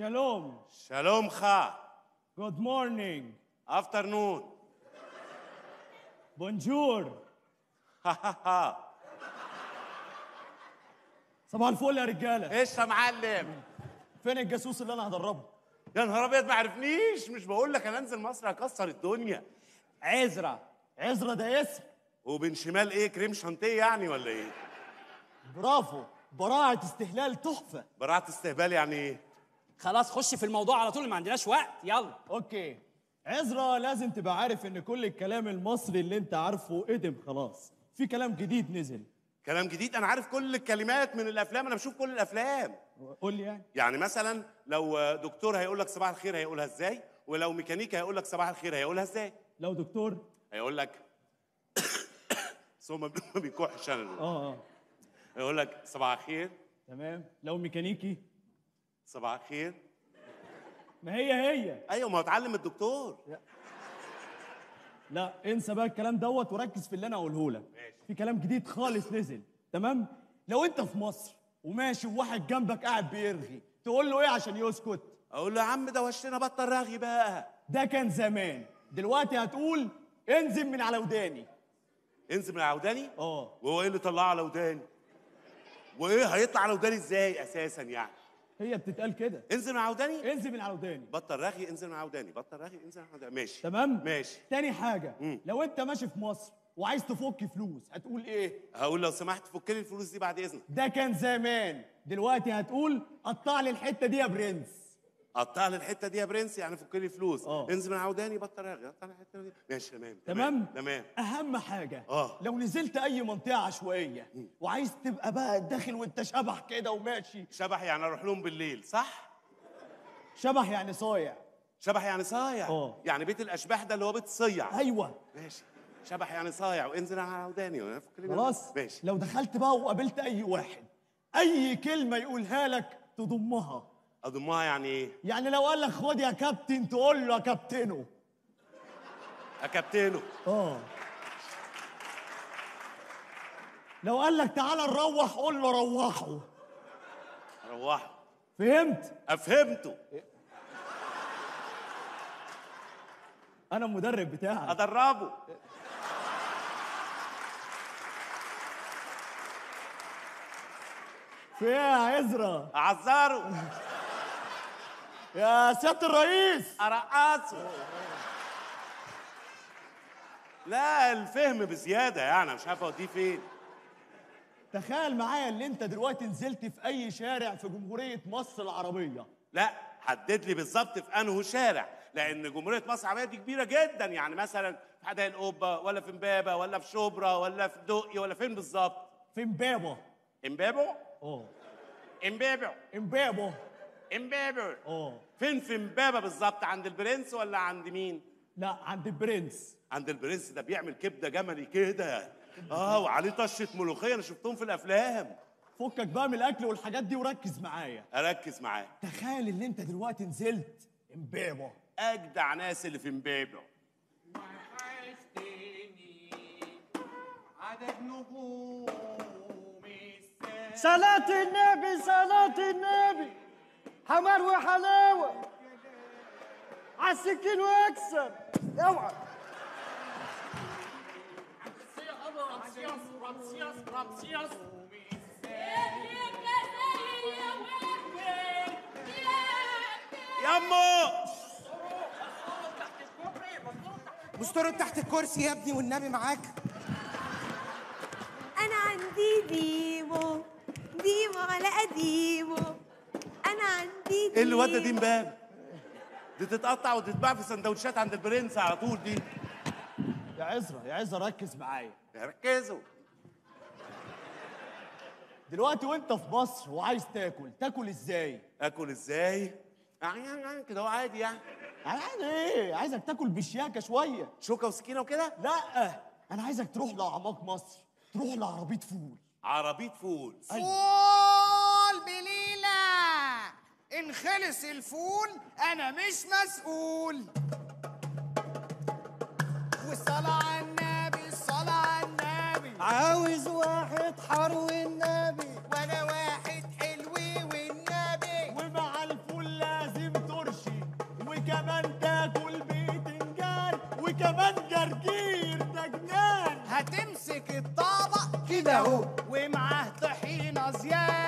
Speaker 13: Shalom.
Speaker 10: شالوم خا
Speaker 13: Good morning.
Speaker 10: افترنون
Speaker 13: Bonjour.
Speaker 10: ها
Speaker 13: صباح الفل يا رجالة.
Speaker 10: إيش يا معلم؟
Speaker 13: فين الجاسوس اللي أنا هدربه
Speaker 10: يا نهار أبيض ما عرفنيش. مش بقول لك أنا أنزل مصر هكسر الدنيا.
Speaker 5: عزرا
Speaker 13: عزرا ده اسم.
Speaker 10: وبن شمال إيه كريم شانتيه يعني ولا إيه؟
Speaker 13: برافو. براعة استهلال تحفة.
Speaker 10: براعة استهبال يعني إيه؟
Speaker 5: خلاص خش في الموضوع على طول ما عندناش وقت. يلا.
Speaker 13: okay. عزرا لازم تبقى عارف إن كل الكلام المصري اللي أنت عارفه قدم خلاص. في كلام جديد نزل.
Speaker 10: كلام جديد؟ أنا عارف كل الكلمات من الأفلام أنا بشوف كل الأفلام.
Speaker 13: قول لي يعني.
Speaker 10: يعني مثلا لو دكتور هيقول لك صباح الخير هيقولها إزاي؟ ولو ميكانيكي هيقول لك صباح الخير هيقولها إزاي؟
Speaker 13: لو دكتور.
Speaker 10: هيقول لك بس هو ما بي- ما بيكحش أنا.
Speaker 13: آه آه.
Speaker 10: هيقول لك صباح الخير.
Speaker 13: تمام. لو ميكانيكي.
Speaker 10: صباح الخير.
Speaker 13: ما هي هي؟
Speaker 10: أيوه ما هو اتعلم الدكتور.
Speaker 13: لا انسى بقى الكلام دوت وركز في اللي أنا أقوله لك. في كلام جديد خالص نزل تمام؟ لو أنت في مصر وماشي وواحد جنبك قاعد بيرغي تقول له إيه عشان يسكت؟
Speaker 10: أقول له يا عم ده وشنا بطل رغي بقى.
Speaker 13: ده كان زمان. دلوقتي هتقول انزل من على وداني.
Speaker 10: انزل من على وداني؟
Speaker 13: آه.
Speaker 10: وهو إيه اللي طلعه على وداني؟ وإيه هيطلع على وداني إزاي أساسا يعني؟
Speaker 13: هي بتتقال كده.
Speaker 10: انزل من على وداني.
Speaker 13: انزل من على وداني.
Speaker 10: بطل رغي انزل من على وداني. بطل رغي انزل من على وداني. ماشي.
Speaker 13: تمام؟
Speaker 10: ماشي.
Speaker 13: تاني حاجة
Speaker 10: مم.
Speaker 13: لو انت ماشي في مصر وعايز تفك فلوس هتقول إيه؟
Speaker 10: هقول لو سمحت فك لي الفلوس دي بعد إذنك.
Speaker 13: ده كان زمان. دلوقتي هتقول قطع لي الحتة دي يا برنس.
Speaker 10: قطع لي الحتة دي يا برنس يعني فك لي فلوس.
Speaker 13: آه.
Speaker 10: انزل من عوداني بطل رغي قطع لي الحته دي ماشي تمام
Speaker 13: تمام.
Speaker 10: تمام؟
Speaker 13: أهم حاجة
Speaker 10: آه.
Speaker 13: لو نزلت أي منطقة عشوائية وعايز تبقى بقى داخل وأنت شبح كده وماشي.
Speaker 10: شبح يعني أروح لهم بالليل صح؟
Speaker 13: شبح يعني صايع.
Speaker 10: شبح يعني صايع؟
Speaker 13: آه.
Speaker 10: يعني بيت الأشباح ده اللي هو بيت الصيع
Speaker 13: أيوه.
Speaker 10: ماشي. شبح يعني صايع. وانزل على عوداني وأنا فك لي
Speaker 13: خلاص.
Speaker 10: ماشي.
Speaker 13: لو دخلت بقى وقابلت أي واحد أي كلمة يقولها لك تضمها.
Speaker 10: اضمها يعني إيه
Speaker 13: يعني لو قال لك خد يا كابتن تقول له يا كابتنه
Speaker 10: يا كابتنه
Speaker 13: آه. لو قال لك تعالى نروح قول له روحوا
Speaker 10: روحوا
Speaker 13: فهمت؟
Speaker 10: أفهمته.
Speaker 13: أنا المدرب بتاعك.
Speaker 10: أدربه.
Speaker 13: في إيه يا عزرا
Speaker 10: أعذره.
Speaker 13: يا سيادة الرئيس.
Speaker 10: ارقصه لا الفهم بزيادة يعني مش عارف أوديه فين.
Speaker 13: تخيل معايا ان أنت دلوقتي نزلت في أي شارع في جمهورية مصر العربية.
Speaker 10: لا حدد لي بالظبط في أنه شارع لأن جمهورية مصر العربية دي كبيرة جدا يعني مثلا في حدائق القبة ولا في امبابة ولا في شبرا ولا في دقي ولا فين بالظبط؟
Speaker 13: في امبابة.
Speaker 10: امبابو
Speaker 13: آه.
Speaker 10: امبابو
Speaker 13: امبابة.
Speaker 10: امبابو
Speaker 13: آه
Speaker 10: فين في امبابه بالظبط؟ عند البرنس ولا عند مين؟
Speaker 13: لا عند البرنس.
Speaker 10: عند البرنس. ده بيعمل كبدة جملي كده. آه وعليه طشة ملوخية. أنا شفتهم في الأفلام.
Speaker 13: فكك بقى من الأكل والحاجات دي وركز معايا.
Speaker 10: أركز معاه
Speaker 13: تخيل إن أنت دلوقتي نزلت امبابه
Speaker 10: أجدع ناس اللي في امبابه
Speaker 12: عدد نجوم
Speaker 6: صلاة النبي صلاة النبي. حمار وحلاوة. عالسكين واكسر اوعى
Speaker 10: يمو
Speaker 11: مسترد تحت الكرسي يا ابني والنبي معاك.
Speaker 7: أنا عندي ديمو ديمو على قديمه. أنا عندي
Speaker 10: إيه اللي ودى دي امبابه دي تتقطع وتتباع في سندوتشات عند البرنس على طول دي.
Speaker 13: يا عزرا يا عزرا ركز معايا.
Speaker 10: ركزوا.
Speaker 13: دلوقتي وانت في مصر وعايز تاكل تاكل إزاي؟
Speaker 10: اكل إزاي؟ يعني كده هو عادي يعني.
Speaker 13: يعني إيه؟ عايزك تاكل بشياكة شوية.
Speaker 10: شوكة وسكينة وكده؟
Speaker 13: لا أنا عايزك تروح لأعماق مصر تروح لعربية فول.
Speaker 10: عربية فول.
Speaker 4: فول! بليلة إن خلص الفول أنا مش مسؤول. والصلاة على النبي الصلاة على النبي.
Speaker 6: عاوز واحد حرو النبي
Speaker 4: وأنا واحد حلو والنبي.
Speaker 13: ومع الفول لازم ترشي وكمان تاكل بتنجان وكمان جرجير ده جنان
Speaker 4: هتمسك الطبق
Speaker 6: كده اهو.
Speaker 4: ومعاه طحينة زيادة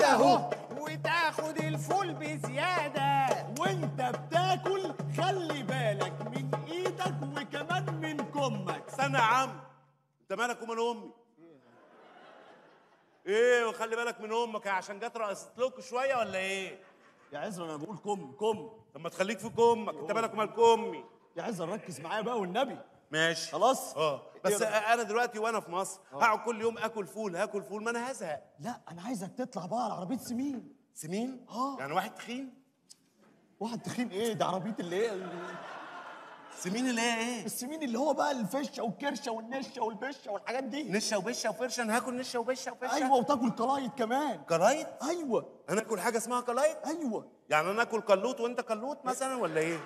Speaker 6: كده اهو.
Speaker 4: وتاخد الفول بزيادة.
Speaker 13: وانت بتاكل خلي بالك من إيدك وكمان من كمك.
Speaker 10: استنى يا عم. انت مالك ومال امي؟ إيه وخلي بالك من أمك. عشان جت رقصت لكم شوية ولا إيه؟
Speaker 13: يا عزرا أنا بقول كم كم.
Speaker 10: طب ما تخليك في كمك. انت مالك ومال كمي؟
Speaker 13: يا عزرا ركز معايا بقى والنبي.
Speaker 10: ماشي.
Speaker 13: خلاص؟
Speaker 10: آه. بس؟ أنا دلوقتي وأنا في مصر هقعد كل يوم آكل فول هاكل فول ما أنا هزهق.
Speaker 13: لا أنا عايزك تطلع بقى على عربية سمين.
Speaker 10: سمين؟
Speaker 13: آه.
Speaker 10: يعني واحد تخين؟
Speaker 13: واحد تخين؟ إيه ده عربية اللي هي
Speaker 10: سمين اللي هي إيه؟
Speaker 13: السمين اللي هو بقى الفشة والكرشة والنشة والبشة والحاجات دي.
Speaker 10: نشة وبشة وفرشة أنا هاكل نشة وبشة وفرشة.
Speaker 13: أيوه وتاكل كلايط كمان.
Speaker 10: كلايت؟
Speaker 13: أيوه.
Speaker 10: أنا آكل حاجة اسمها كلايت؟
Speaker 13: أيوه.
Speaker 10: يعني أنا آكل كلوت وأنت كلوت مثلا ولا إيه؟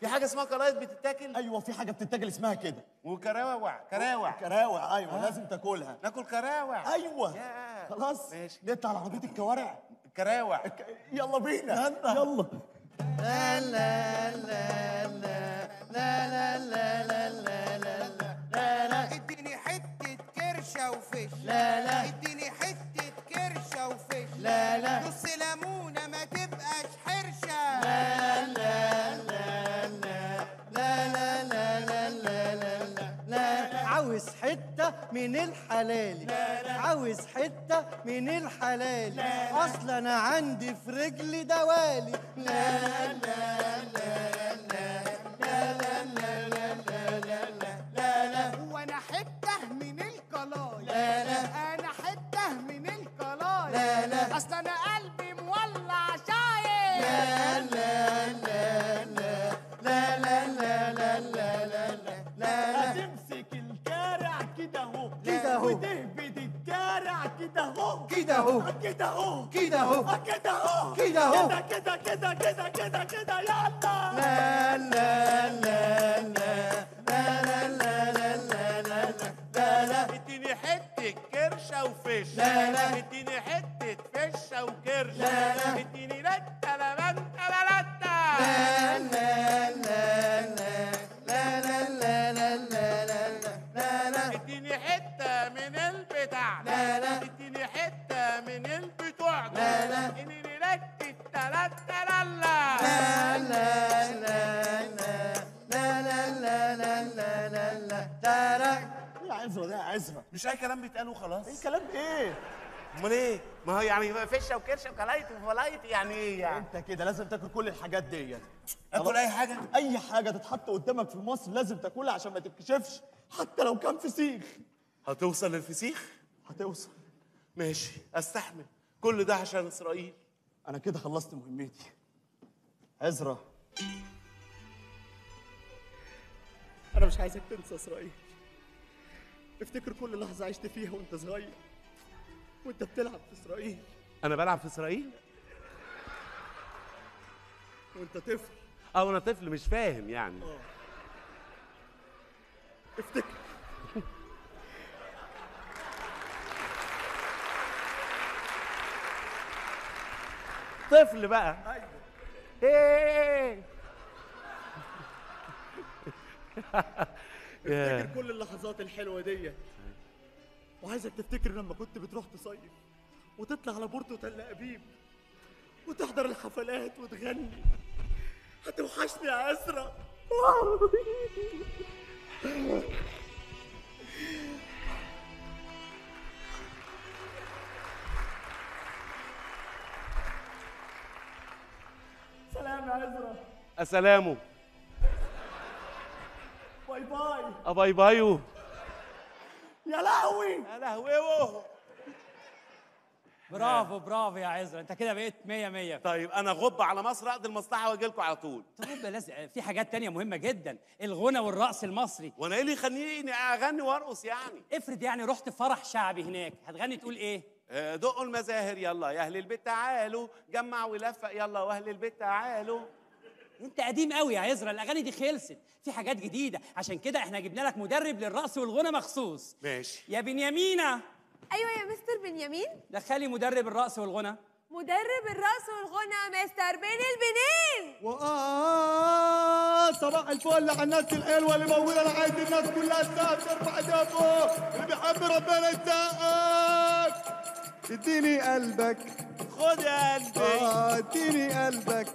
Speaker 10: في حاجة اسمها كلايت بتتاكل
Speaker 13: أيوه في حاجة بتتاكل اسمها كده
Speaker 10: وكراوع كراوع
Speaker 13: كراوع أيوه لازم تاكلها
Speaker 10: ناكل كراوع
Speaker 13: أيوه
Speaker 10: يا.
Speaker 13: خلاص
Speaker 10: ماشي.
Speaker 13: نطلع على عربيه الكوارع
Speaker 10: كراوع
Speaker 13: يلا بينا يلا
Speaker 6: لا لا لا لا لا لا لا لا لا لا لا لا
Speaker 11: اديني حتة كرشة وفش
Speaker 6: لا لا
Speaker 11: اديني حتة كرشة وفش
Speaker 6: لا لا
Speaker 11: نص ليمونة
Speaker 6: عاوز حتة من الحلال. عاوز حتة من الحلال. أصل أنا عندي في رجلي دوالي. لا لا لا لا. لا
Speaker 13: كده
Speaker 6: أهو.
Speaker 13: كده اهو
Speaker 6: كده أهو.
Speaker 13: كده اهو
Speaker 6: كده أهو.
Speaker 13: كده
Speaker 6: كده
Speaker 13: كده كده كده يلا
Speaker 6: لا لا لا لا لا لا لا لا لا لا لا لا
Speaker 10: اديني حتة كرشة وفش
Speaker 6: لا، لا.
Speaker 10: اديني حتة فشة وكرشة
Speaker 6: لا، لا.
Speaker 10: اديني لتة لبنتة
Speaker 13: عزرا ده يا عزرا
Speaker 10: مش أي كلام بيتقال وخلاص.
Speaker 13: إيه كلام إيه؟
Speaker 10: أمال إيه؟ ما هو يعني فشه وكرشه وكلايت وفلايت يعني إيه يعني؟
Speaker 13: أنت كده لازم تاكل كل الحاجات ديت.
Speaker 10: اكل أي حاجة؟
Speaker 13: أي حاجة تتحط قدامك في مصر لازم تاكلها عشان ما تتكشفش حتى لو كان فسيخ.
Speaker 10: هتوصل للفسيخ؟
Speaker 13: هتوصل.
Speaker 10: ماشي أستحمل كل ده عشان إسرائيل.
Speaker 13: أنا كده خلصت مهمتي. عزرا. أنا مش عايزك تنسى إسرائيل. افتكر كل لحظة عشت فيها وانت صغير. وانت بتلعب في إسرائيل.
Speaker 10: أنا بلعب في إسرائيل؟
Speaker 13: وانت طفل.
Speaker 10: أو أنا طفل مش فاهم يعني.
Speaker 13: افتكر.
Speaker 10: طفل بقى. إيه.
Speaker 13: افتكر كل اللحظات الحلوة ديت. وعايزك تفتكر لما كنت بتروح تصيف وتطلع على بورتو تل أبيب وتحضر الحفلات وتغني. هتوحشني يا عزرا سلام يا عزرا
Speaker 10: أسلامه.
Speaker 13: bye bye.
Speaker 10: اباي بايو
Speaker 13: يا لهوي.
Speaker 10: يا لهوي
Speaker 5: برافو برافو يا عزرا. انت كده بقيت مية مية.
Speaker 10: طيب أنا غب على مصر أقضي المصلحة وأجي لكم على طول.
Speaker 5: طب لازم في حاجات تانية مهمة جدا. الغنى والرقص المصري.
Speaker 10: وأنا إيه اللي يخليني أغني وأرقص يعني؟
Speaker 5: افرض يعني رحت فرح شعبي هناك هتغني تقول إيه؟
Speaker 10: آه، دقوا المزاهر يلا. يا أهل البيت تعالوا. جمع ولفق يلا. وأهل البيت تعالوا.
Speaker 5: انت قديم قوي يا عزرا الأغاني دي خلصت. في حاجات جديدة. عشان كده إحنا جبنا لك مدرب للرقص والغنى مخصوص.
Speaker 10: ماشي.
Speaker 5: يا بنيامينة.
Speaker 7: أيوه يا مستر بنيامين.
Speaker 5: دخلي مدرب الرقص والغنى.
Speaker 7: مدرب الرقص والغنى مستر بين البنين.
Speaker 13: وآه صباح الفل على الناس الحلوة اللي أنا عايز الناس كلها. ايديها فوق اللي بيحب ربنا يسقف اديني قلبك.
Speaker 10: خد يا قلبي.
Speaker 13: آه اديني قلبك.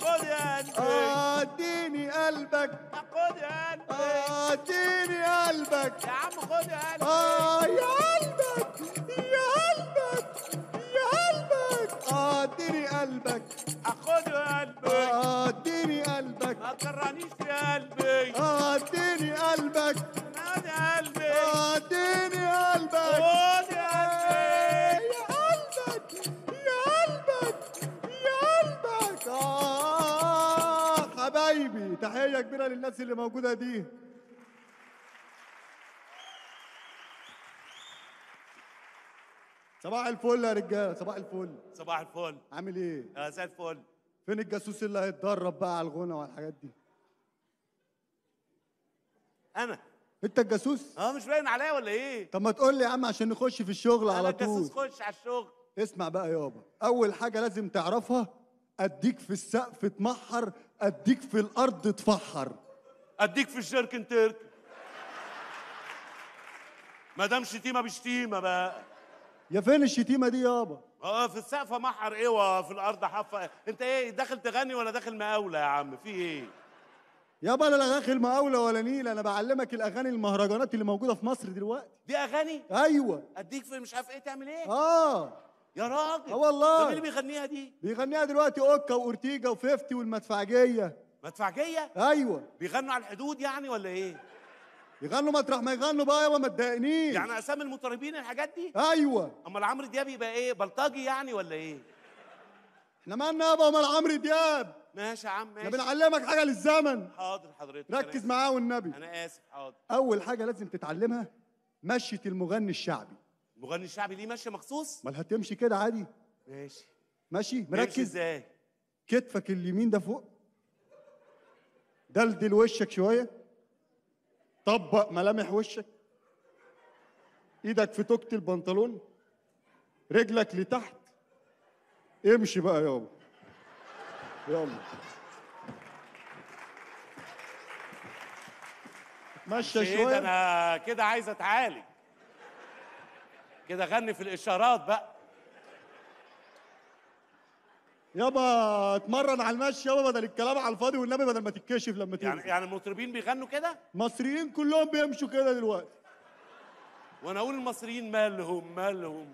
Speaker 10: خد يا قلبي.
Speaker 13: آه اديني قلبك.
Speaker 10: خد يا قلبي.
Speaker 13: آه اديني قلبك.
Speaker 10: يا عم خد يا قلبي.
Speaker 13: آه يا قلبك. يا قلبك. يا قلبك. آه اديني قلبك.
Speaker 10: خد يا قلبي.
Speaker 13: آه اديني قلبك.
Speaker 10: ما تكرهنيش يا قلبي.
Speaker 13: آه اديني قلبك.
Speaker 10: خد يا قلبي.
Speaker 13: آه اديني قلبك.
Speaker 10: خد يا قلبي.
Speaker 13: تحية كبيرة للناس اللي موجودة دي. صباح الفل يا رجالة صباح الفل.
Speaker 10: صباح الفل.
Speaker 13: عامل إيه؟
Speaker 10: يا زي الفل.
Speaker 13: فين الجاسوس اللي هيتدرب بقى على الغنى والحاجات دي؟
Speaker 10: أنا.
Speaker 13: انت الجاسوس؟
Speaker 10: آه مش باين عليا ولا إيه؟
Speaker 13: طب ما تقول لي يا عم عشان نخش في الشغل
Speaker 10: أنا
Speaker 13: على طول.
Speaker 10: الجاسوس خش على الشغل.
Speaker 13: اسمع بقى يابا أول حاجة لازم تعرفها أديك في السقف تمحر أديك في الأرض تفحر.
Speaker 10: أديك في الشرك ترك ما دام شتيمة بشتيمة بقى.
Speaker 13: يا فين الشتيمة دي يابا
Speaker 10: آه في السقف محر. إيه وفي الأرض حفه أنت إيه داخل تغني ولا داخل مقاولة يا عم؟ في إيه؟
Speaker 14: يابا أنا لا داخل مقاولة ولا نيل أنا بعلمك الأغاني المهرجانات اللي موجودة في مصر دلوقتي.
Speaker 10: دي أغاني؟
Speaker 14: أيوه.
Speaker 10: أديك في مش عارف إيه تعمل إيه؟
Speaker 14: آه.
Speaker 10: يا راجل.
Speaker 14: آه والله.
Speaker 10: ده مين اللي بيغنيها دي؟
Speaker 14: بيغنيها دلوقتي أوكا وأورتيجا وفيفتي والمدفعجية.
Speaker 10: مدفعجية؟
Speaker 14: أيوه.
Speaker 10: بيغنوا على الحدود يعني ولا إيه؟
Speaker 14: يغنوا مطرح ما يغنوا بقى يابا ما تضايقنيش.
Speaker 10: يعني أسامي المطربين الحاجات دي؟
Speaker 14: أيوه.
Speaker 10: أمال عمرو دياب يبقى إيه؟ بلطجي يعني ولا إيه؟
Speaker 14: إحنا مالنا يابا ومال عمرو دياب.
Speaker 10: ماشي يا عم
Speaker 14: إحنا
Speaker 10: ماشي.
Speaker 14: بنعلمك حاجة للزمن.
Speaker 10: حاضر حضرتك
Speaker 14: ركز معاه والنبي.
Speaker 10: أنا آسف حاضر.
Speaker 14: أول حاجة لازم تتعلمها مشية المغني الشعبي.
Speaker 10: المغني الشعبي ليه ماشي مخصوص؟
Speaker 14: امال هتمشي كده عادي.
Speaker 10: ماشي.
Speaker 14: ماشي؟ مركز.
Speaker 10: إزاي؟
Speaker 14: كتفك اليمين ده فوق. دلدل وشك شوية. طبق ملامح وشك. إيدك في توكة البنطلون. رجلك لتحت. امشي بقى يابا يلا. مشى شوية.
Speaker 10: أنا كده عايز أتعالج. كده غني في الإشارات بقى.
Speaker 14: يابا اتمرن على المشي يابا بدل الكلام على الفاضي والنبي بدل ما تتكشف لما
Speaker 10: يعني
Speaker 14: تنزل.
Speaker 10: يعني المطربين بيغنوا كده؟
Speaker 14: المصريين كلهم بيمشوا كده دلوقتي.
Speaker 10: وأنا أقول المصريين مالهم مالهم.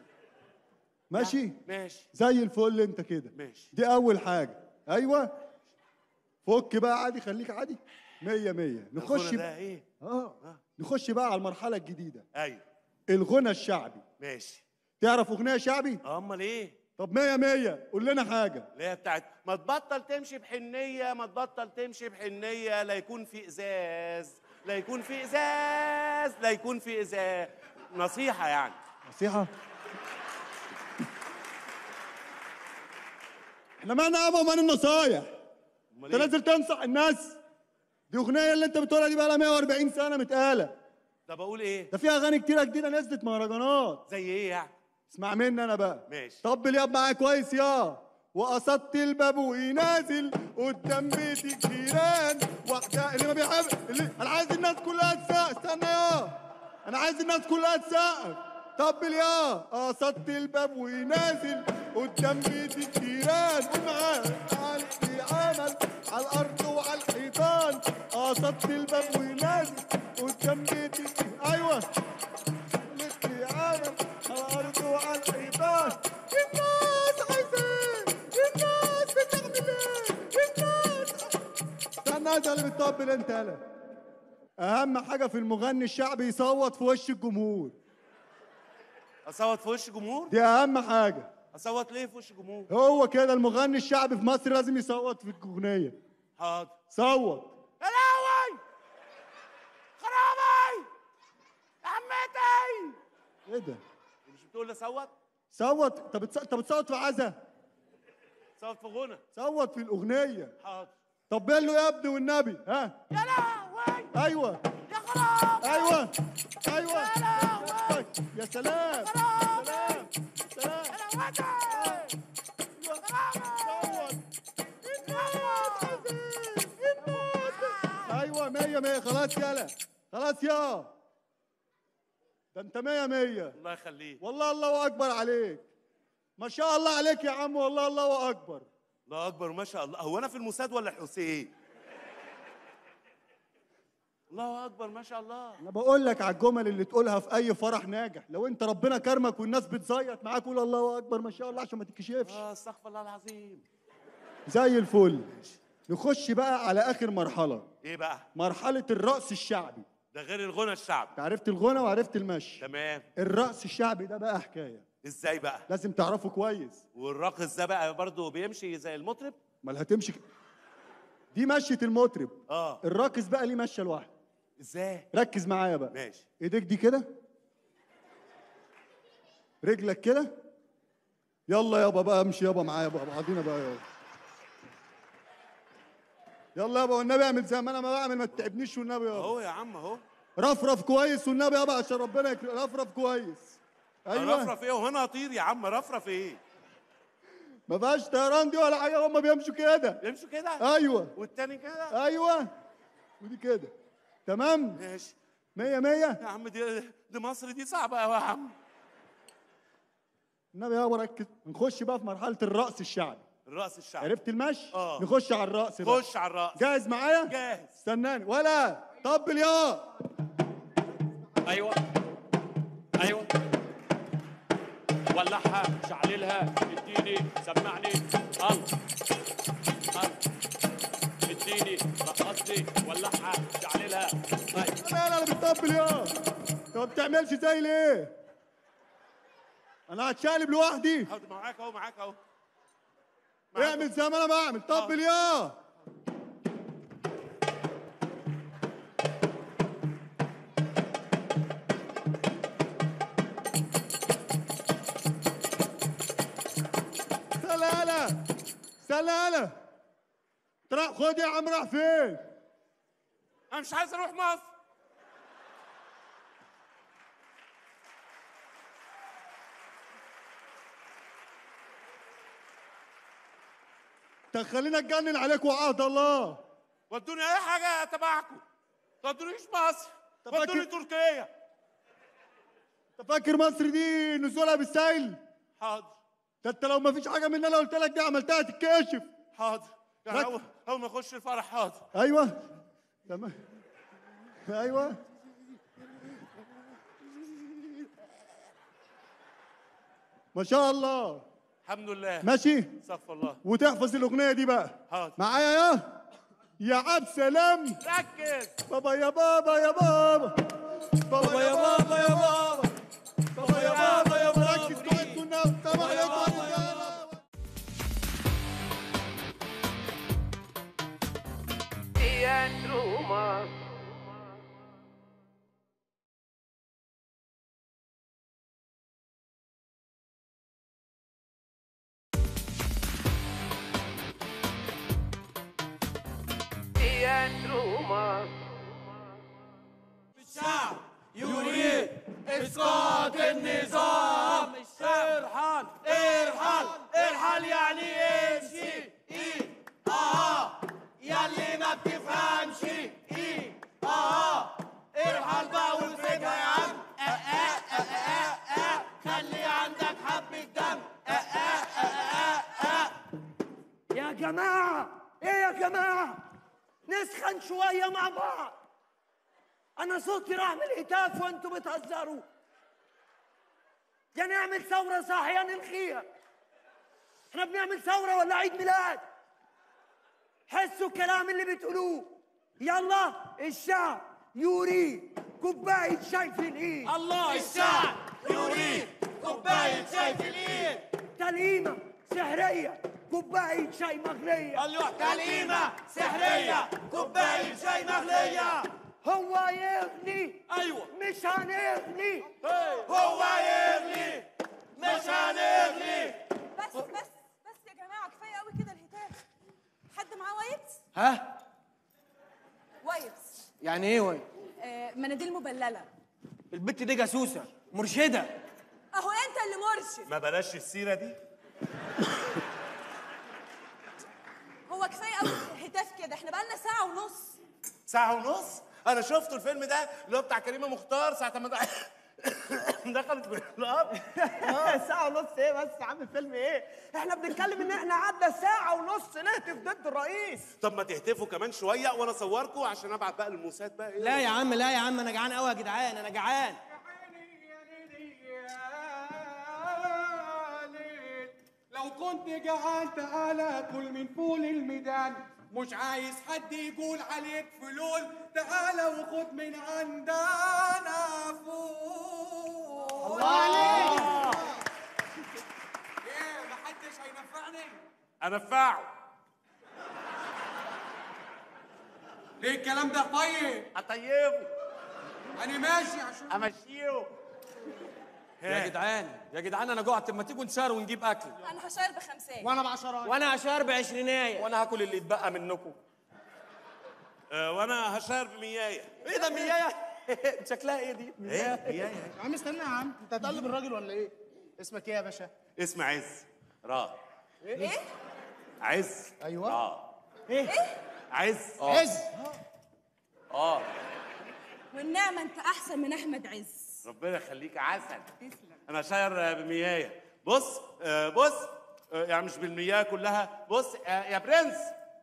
Speaker 14: ماشي؟
Speaker 10: ماشي.
Speaker 14: زي الفل انت كده.
Speaker 10: ماشي.
Speaker 14: دي أول حاجة. أيوه. فك بقى عادي خليك عادي. مية مية. نخش
Speaker 10: الغنى ده
Speaker 14: بقى
Speaker 10: إيه
Speaker 14: آه. نخش بقى على المرحلة الجديدة.
Speaker 10: أيوه.
Speaker 14: الغنى الشعبي.
Speaker 10: ماشي.
Speaker 14: تعرف أغنية شعبي؟
Speaker 10: أمال إيه؟
Speaker 14: طب مية مية قول لنا حاجة.
Speaker 10: اللي هي بتاعت ما تبطل تمشي بحنية ما تبطل تمشي بحنية لا يكون في إزاز لا يكون في إزاز لا يكون في إزاز. نصيحة يعني.
Speaker 14: نصيحة؟ إحنا مالنا يابا ومال النصايح. أنت
Speaker 10: إيه؟
Speaker 14: نازل تنصح الناس. دي أغنية اللي أنت بتقولها دي بقى لها 140 سنة متقالة.
Speaker 10: طب أقول إيه؟
Speaker 14: ده في اغاني كتيرة جديدة نزلت مهرجانات.
Speaker 10: زي إيه يعني؟
Speaker 14: اسمع مني أنا بقى.
Speaker 10: ماشي.
Speaker 14: طبل ياب معايا كويس يا. وقصدت الباب ونازل قدام بيت الجيران. واحدة اللي ما بيحب اللي أنا عايز الناس كلها تسقف استنى يا. أنا عايز الناس كلها تسقف طبل يا قصدت الباب ونازل قدام بيت الجيران. ومعاه عمل على الأرض قصدت الباب ونازل قدام بيت الجيران أيوه. مثلي عالم على الأرض وعلى الحيطان. الناس عايزين الناس بتعمل إيه الناس. استنى انت اللي بتطبل انت يالا أهم حاجة في المغني الشعبي يصوت في وش الجمهور.
Speaker 10: أصوت في وش جمهور
Speaker 14: دي أهم حاجة.
Speaker 10: أصوت ليه في وش جمهور
Speaker 14: هو كده المغني الشعبي في مصر لازم يصوت في الأغنية.
Speaker 10: حاضر.
Speaker 14: صوت
Speaker 10: يا لهوي خرابي يا عمتي
Speaker 14: إيه ده؟
Speaker 10: مش بتقول لي صوت؟
Speaker 14: صوت. طب بتص- طب بتصوت في عزا.
Speaker 10: صوت في غنى.
Speaker 14: صوت في الأغنية.
Speaker 10: حاضر.
Speaker 14: طب له يا ابني والنبي ها؟
Speaker 10: يا لهوي
Speaker 14: أيوه.
Speaker 10: يا خرابي
Speaker 14: أيوه. أيوه.
Speaker 10: يا لهوي
Speaker 14: يا سلام.
Speaker 10: خرابي
Speaker 14: سلام.
Speaker 10: يا لهوي
Speaker 14: أيوه. مية مية. خلاص يلا خلاص يا. ده انت مية مية.
Speaker 10: الله يخليك.
Speaker 14: والله الله أكبر عليك. ما شاء الله عليك يا عم والله الله أكبر.
Speaker 10: الله أكبر ما شاء الله. هو أنا في الموساد ولا الحسين الله أكبر ما شاء الله.
Speaker 14: أنا بقول لك على الجمل اللي تقولها في أي فرح ناجح. لو أنت ربنا كرمك والناس بتزيط معاك قول الله أكبر ما شاء الله عشان ما تتكشفش.
Speaker 10: آه استغفر الله العظيم.
Speaker 14: زي الفل. نخش بقى على آخر مرحلة.
Speaker 10: إيه بقى؟
Speaker 14: مرحلة الرقص الشعبي.
Speaker 10: ده غير الغنى الشعبي.
Speaker 14: عرفت الغنى وعرفت المشي.
Speaker 10: تمام.
Speaker 14: الرقص الشعبي ده بقى حكاية.
Speaker 10: إزاي بقى؟
Speaker 14: لازم تعرفه كويس.
Speaker 10: والراقص ده بقى؟ برضه بيمشي زي المطرب؟
Speaker 14: امال هتمشي ك- دي مشية المطرب.
Speaker 10: آه.
Speaker 14: الراقص بقى ليه مشية لوحده.
Speaker 10: إزاي؟
Speaker 14: ركز معايا بقى.
Speaker 10: ماشي.
Speaker 14: إيديك دي كده. رجلك كده. يلا يابا بقى امشي يابا معايا بقى. بعضينا بقى يابا. يلا يابا والنبي اعمل زي ما أنا ما بعمل ما تتعبنيش والنبي يابا.
Speaker 10: اهو يا عم اهو.
Speaker 14: رفرف كويس والنبي يابا عشان ربنا يكرم رفرف كويس. أيوه.
Speaker 10: رفرف إيه؟ وهنا اطير يا عم رفرف إيه؟
Speaker 14: ما فيهاش طيران دي ولا حاجة هم بيمشوا كده.
Speaker 10: يمشوا كده؟
Speaker 14: أيوه.
Speaker 10: والتاني كده؟
Speaker 14: أيوه. ودي كده. تمام؟
Speaker 10: ماشي.
Speaker 14: مية مية.
Speaker 10: يا عم دي دي مصر دي صعبة قوي يا عم.
Speaker 14: النبي يابا ركز. نخش بقى في مرحلة الرقص الشعبي.
Speaker 10: الرقص الشعبي
Speaker 14: عرفت المشي؟
Speaker 10: آه.
Speaker 14: نخش على الرقص بقى.
Speaker 10: خش على الرقص
Speaker 14: جاهز معايا؟
Speaker 10: جاهز.
Speaker 14: استناني. ولا. طبل يا
Speaker 15: أيوه. أيوه. ولعها شعللها. اديني سمعني. الله الله اديني رقصني. ولعها شعللها. طيب.
Speaker 14: لا لا أنا بتطبل يا انت ما بتعملش زي ليه؟ أنا هتشقلب لوحدي.
Speaker 10: معاك أهو معاك أهو.
Speaker 14: اعمل زي ما أنا بعمل. طبل يا سلالة. سلالة. ترى خد يا عم راح فين؟
Speaker 10: أنا مش عايز أروح مصر.
Speaker 14: تخلينا اتجنن عليك وعهد الله.
Speaker 10: ودوني أي حاجة تبعكم. ما مصر.
Speaker 14: طب
Speaker 10: ودوني تركيا.
Speaker 14: انت فاكر مصر دي نزولها بالسيل
Speaker 10: حاضر.
Speaker 14: ده انت لو ما فيش حاجة من اللي أنا قلت لك دي عملتها تتكشف
Speaker 10: حاضر. يعني اول أول ما اخش الفرح حاضر.
Speaker 14: أيوه. تمام أيوه. ما شاء الله.
Speaker 10: الحمد لله.
Speaker 14: ماشي؟
Speaker 10: صف الله.
Speaker 14: وتحفظ الأغنية دي بقى.
Speaker 10: حاضر.
Speaker 14: معايا يا؟ يا عبد سلام.
Speaker 10: ركز.
Speaker 14: بابا يا بابا يا بابا. بابا يا بابا يا بابا. بابا يا بابا يا بابا. ركز كويس كنا طبعا يا بابا
Speaker 15: الشعب
Speaker 16: الشعب يريد كوباية شاي في الإيد.
Speaker 15: الله الشعب يريد كوباية شاي في الإيد.
Speaker 16: تليمة سحرية كوباية شاي مغلية
Speaker 15: الله كلمة سحرية كوباية شاي مغلية
Speaker 16: هو يغني
Speaker 15: أيوه.
Speaker 16: مش هنغني
Speaker 15: هو يغلي مش هنغلي
Speaker 17: بس بس بس يا جماعة كفاية قوي كده الهتاف. حد معاه wipes
Speaker 16: ها؟
Speaker 17: wipes
Speaker 16: يعني إيه وي
Speaker 17: آه مناديل مبللة.
Speaker 16: البت دي جاسوسة مرشدة.
Speaker 17: أهو أنت اللي مرشد.
Speaker 10: ما بلاش السيرة دي.
Speaker 17: هو كفاية قوي هتاف كده إحنا بقالنا ساعة ونص.
Speaker 10: ساعة ونص؟ أنا شفته الفيلم ده اللي هو بتاع كريمه مختار ساعة ما دخلت في القبر
Speaker 16: ساعة ونص. إيه بس يا عم فيلم إيه؟ إحنا بنتكلم إن إحنا قعدنا ساعة ونص نهتف ضد الرئيس.
Speaker 10: طب ما تهتفوا كمان شوية وأنا اصوركم عشان أبعت بقى للموساد بقى. إيه
Speaker 16: لا يا عم لا يا عم أنا جعان قوي يا جدعان أنا جعان.
Speaker 18: لو كنت جعان تعالى كل من فول الميدان مش عايز حد يقول عليك فلول تعالى وخد من عندنا فول الله عليك. إيه محدش هينفعني.
Speaker 10: أنفعه.
Speaker 18: ليه الكلام ده؟ طيب.
Speaker 10: أطيبه.
Speaker 18: أنا ماشي عشان
Speaker 10: أمشيه.
Speaker 12: يا جدعان يا جدعان أنا جوعت. ما تيجوا نشار ونجيب أكل.
Speaker 17: أنا هشير بخمسين.
Speaker 18: وأنا بعشرات
Speaker 16: وأنا اشار بعشرينية
Speaker 12: وأنا هاكل اللي اتبقى منكم.
Speaker 10: آه وأنا هشار بمياية.
Speaker 12: إيه ده مياية؟ شكلها إيه دي؟
Speaker 10: إيه؟ مياية.
Speaker 19: يا عم استنى يا عم. أنت هتقلب الراجل ولا إيه؟ اسمك إيه يا باشا؟
Speaker 10: اسم عز. را.
Speaker 17: إيه؟
Speaker 10: عز.
Speaker 19: أيوه.
Speaker 10: آه
Speaker 19: إيه؟
Speaker 10: عز.
Speaker 19: عز.
Speaker 10: آه.
Speaker 17: والنعمة أنت أحسن من أحمد عز.
Speaker 10: ربنا يخليك عسل. أنا شاير بميايه بص آه، بص آه، يعني مش بالمياه كلها. بص آه، يا برنس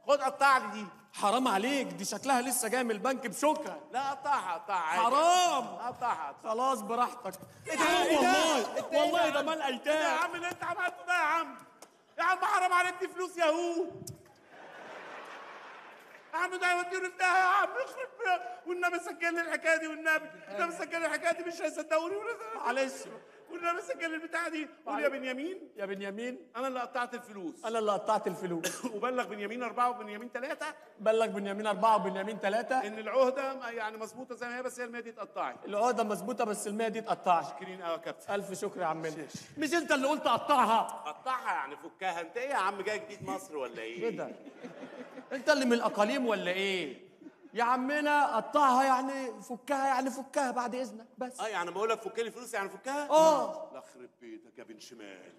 Speaker 10: خد قطع لي دي.
Speaker 12: حرام عليك دي شكلها لسه جاية من البنك بشوكه
Speaker 10: لا قطعها قطعها عادي.
Speaker 12: حرام.
Speaker 10: قطعها
Speaker 12: خلاص براحتك.
Speaker 10: إيه ده؟ إيه
Speaker 12: والله؟ والله ده مال
Speaker 10: إيه ده يا
Speaker 12: أيتام.
Speaker 10: عم اللي أنت عملته ده يا عم؟ يا عم حرام عليك دي فلوس ياهو. يا عم ده هيوديني في داهيه يا عم يخرب. والنبي سجل لي الحكاية دي والنبي. النبي سجل لي الحكاية دي مش هيصدقوني
Speaker 12: معلش.
Speaker 10: والنبي سجل لي البتاعة دي. قول يا بنيامين.
Speaker 12: يا بنيامين.
Speaker 10: أنا اللي قطعت الفلوس.
Speaker 12: أنا اللي قطعت الفلوس.
Speaker 10: وبلغ بنيامين أربعة وبنيامين ثلاثة
Speaker 12: بلغ بنيامين أربعة وبنيامين
Speaker 10: ثلاثة إن العهدة يعني مظبوطة زي ما هي بس هي المية دي اتقطعت.
Speaker 12: العقده مظبوطة بس المية دي اتقطعت.
Speaker 10: شاكرين قوي يا كابتن.
Speaker 12: ألف شكر يا عمنا مش أنت اللي قلت قطعها
Speaker 10: قطعها يعني فكها أنت إيه يا عم جاي جديد مصر ولا إيه؟
Speaker 12: إيه ده انت اللي من الاقاليم ولا إيه؟ يا عمنا قطعها يعني فكها يعني فكها بعد إذنك بس.
Speaker 10: آه يعني بقول لك فك لي فلوس يعني فكها؟
Speaker 12: آه.
Speaker 10: الله يخرب بيتك يا بن شمال.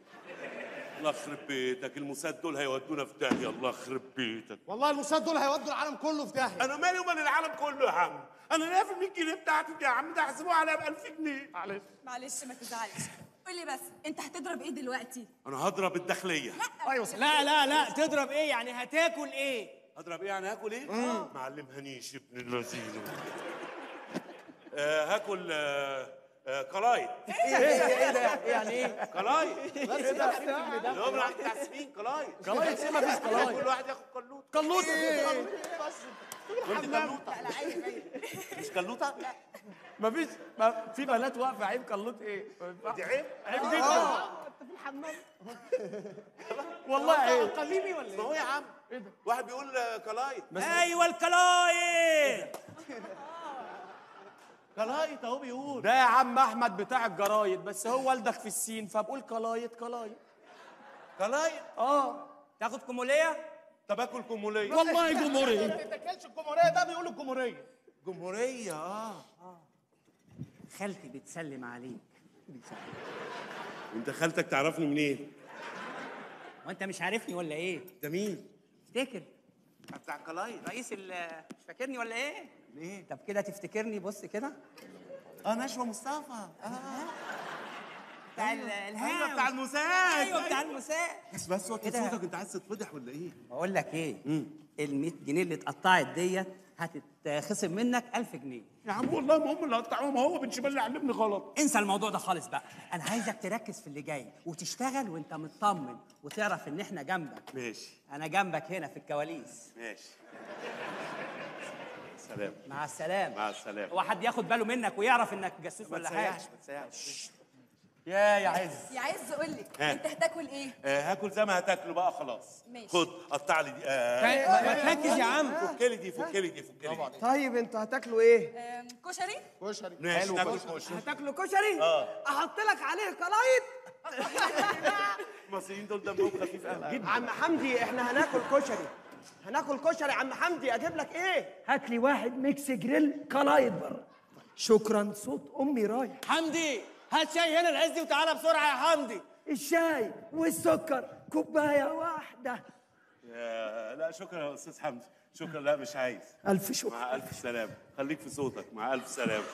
Speaker 10: الله يخرب بيتك الموساد دول هيودونا في داهية. الله يخرب بيتك.
Speaker 19: والله الموساد دول هيودوا العالم كله في داهية.
Speaker 10: أنا مالي ومال العالم كله يا عم. أنا ليا في ال 100 جنيه بتاعتي دي يا عم ده احسبوها عليا ب 1000 جنيه. معلش.
Speaker 17: معلش ما تزعلش. قول لي بس أنت هتضرب إيه دلوقتي؟
Speaker 10: أنا هضرب الداخلية.
Speaker 5: أيوه لا لا لا تضرب إيه يعني؟ هتاكل إيه؟
Speaker 10: هضرب إيه يعني هاكل إيه؟ معلم هنيش ابن اللذين آه هاكل آه آه قلايط
Speaker 5: إيه إيه ده يعني إيه
Speaker 10: قلايط
Speaker 5: إيه ده
Speaker 10: اللي هو من عند التعسفين قلايط
Speaker 12: قلايط إيه مفيش قلايط
Speaker 10: كل واحد ياخد قلوط
Speaker 12: قلوط
Speaker 10: وانت قلوطه مش قلوطه؟
Speaker 12: مفيش ما في بنات واقفة. عيب قلوط إيه؟
Speaker 10: دي عيب.
Speaker 12: عيب جدا. والله عيب.
Speaker 19: ولا
Speaker 10: ما هو يا عم. واحد بيقول آه، قلايط
Speaker 5: أيوه الكلايت.
Speaker 10: قلايط أهو بيقول.
Speaker 12: ده يا عم أحمد بتاع الجرايد بس هو والدك في السين فبقول قلايط قلايط
Speaker 10: قلايط
Speaker 12: آه.
Speaker 5: تاخد كموليه
Speaker 10: طب آكل كموليه
Speaker 12: والله جمهورية.
Speaker 19: ما تاكلش الجمهورية ده بيقولوا الجمهورية.
Speaker 10: جمهورية آه.
Speaker 5: خالتي بتسلم عليك.
Speaker 10: انت خالتك تعرفني منين؟
Speaker 5: وانت مش عارفني ولا إيه؟
Speaker 10: ده مين؟
Speaker 5: افتكر
Speaker 10: بتاع قلايط
Speaker 5: رئيس ال مش فاكرني ولا إيه؟
Speaker 10: ليه؟
Speaker 5: طب كده تفتكرني بص كده.
Speaker 10: آه نشوى مصطفى.
Speaker 5: بتاع ال-
Speaker 10: أيوه.
Speaker 5: الهام
Speaker 10: بتاع الموساد
Speaker 5: أيوه بتاع المساء
Speaker 10: بس بس وطي
Speaker 5: إيه؟
Speaker 10: صوتك أنت عايز تتفضح ولا إيه؟
Speaker 5: بقول لك إيه؟ ال 100 جنيه اللي اتقطعت ديت هتتخصم منك 1000 جنيه.
Speaker 10: يا عم والله ما هم اللي قطعوهم هو بن شمال اللي علمني غلط.
Speaker 5: انسى الموضوع ده خالص بقى. أنا عايزك تركز في اللي جاي وتشتغل وأنت مطمن وتعرف إن إحنا جنبك.
Speaker 10: ماشي.
Speaker 5: أنا جنبك هنا في الكواليس.
Speaker 10: ماشي. سلام.
Speaker 5: مع السلامة.
Speaker 10: مع السلامة.
Speaker 5: هو حد ياخد باله منك ويعرف إنك جاسوس
Speaker 10: ما
Speaker 5: ولا حاجة.
Speaker 10: تسيحش ما تسيحش.
Speaker 12: يا يا عز.
Speaker 17: يا عز قول لي
Speaker 10: ها.
Speaker 17: انت هتاكل إيه؟
Speaker 10: آه هاكل زي ما هتاكله بقى خلاص.
Speaker 17: ماشي.
Speaker 10: خد قطع لي دي. آه.
Speaker 5: ما- ما تركز يا عم
Speaker 10: فك لي دي فك لي دي فك لي دي.
Speaker 5: طيب أنتوا هتاكلوا
Speaker 17: إيه؟ كشري.
Speaker 19: كشري.
Speaker 10: ماشي ناكل كشري.
Speaker 5: هتاكلوا كشري؟
Speaker 10: آه.
Speaker 5: أحط لك عليه قلايط
Speaker 10: المصريين دول دمهم خفيف قوي جدا
Speaker 5: عم حمدي إحنا هناكل كشري. هناكل كشري. عم حمدي أجيب لك إيه؟
Speaker 15: هات لي واحد mix grill قلايط بره شكرا صوت أمي رايح.
Speaker 5: حمدي! هات شاي هنا العزي وتعالى بسرعة يا حمدي.
Speaker 15: الشاي والسكر كوباية واحدة.
Speaker 10: يا- لا شكرا يا أستاذ حمدي. شكرا. لا مش عايز.
Speaker 15: ألف شكر.
Speaker 10: مع ألف سلامة. خليك في صوتك. مع ألف سلامة.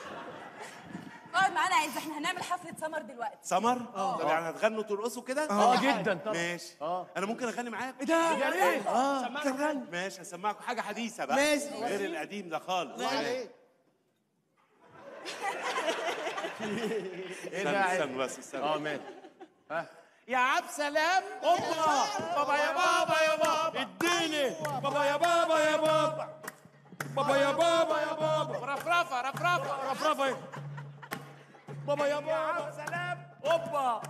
Speaker 17: اقعد معانا يا عز إحنا هنعمل حفلة سمر دلوقتي.
Speaker 10: سمر؟ طب يعني هتغنوا ترقصوا كده؟
Speaker 12: آه جدا. طبعا
Speaker 10: ماشي أنا ممكن أغني معاكم
Speaker 5: إيه ده؟ يا ريت.
Speaker 10: آه.
Speaker 5: سمعنا
Speaker 10: ماشي هسمعكم. حاجة حديثة بقى.
Speaker 5: ماشي.
Speaker 10: غير القديم ده خالص.
Speaker 19: عليك
Speaker 12: إيه
Speaker 10: استنى
Speaker 12: ده؟
Speaker 10: استنى بس استنى.
Speaker 12: آه ماشي
Speaker 10: يا عبد سلام
Speaker 12: اوبا بابا يا بابا يا بابا. اديني. بابا يا بابا يا بابا. بابا يا بابا يا بابا.
Speaker 10: رفرفة رفرفة.
Speaker 12: رفرفة. إيه؟ بابا يا
Speaker 10: يا
Speaker 12: بابا.
Speaker 10: عبد سلام أوبا.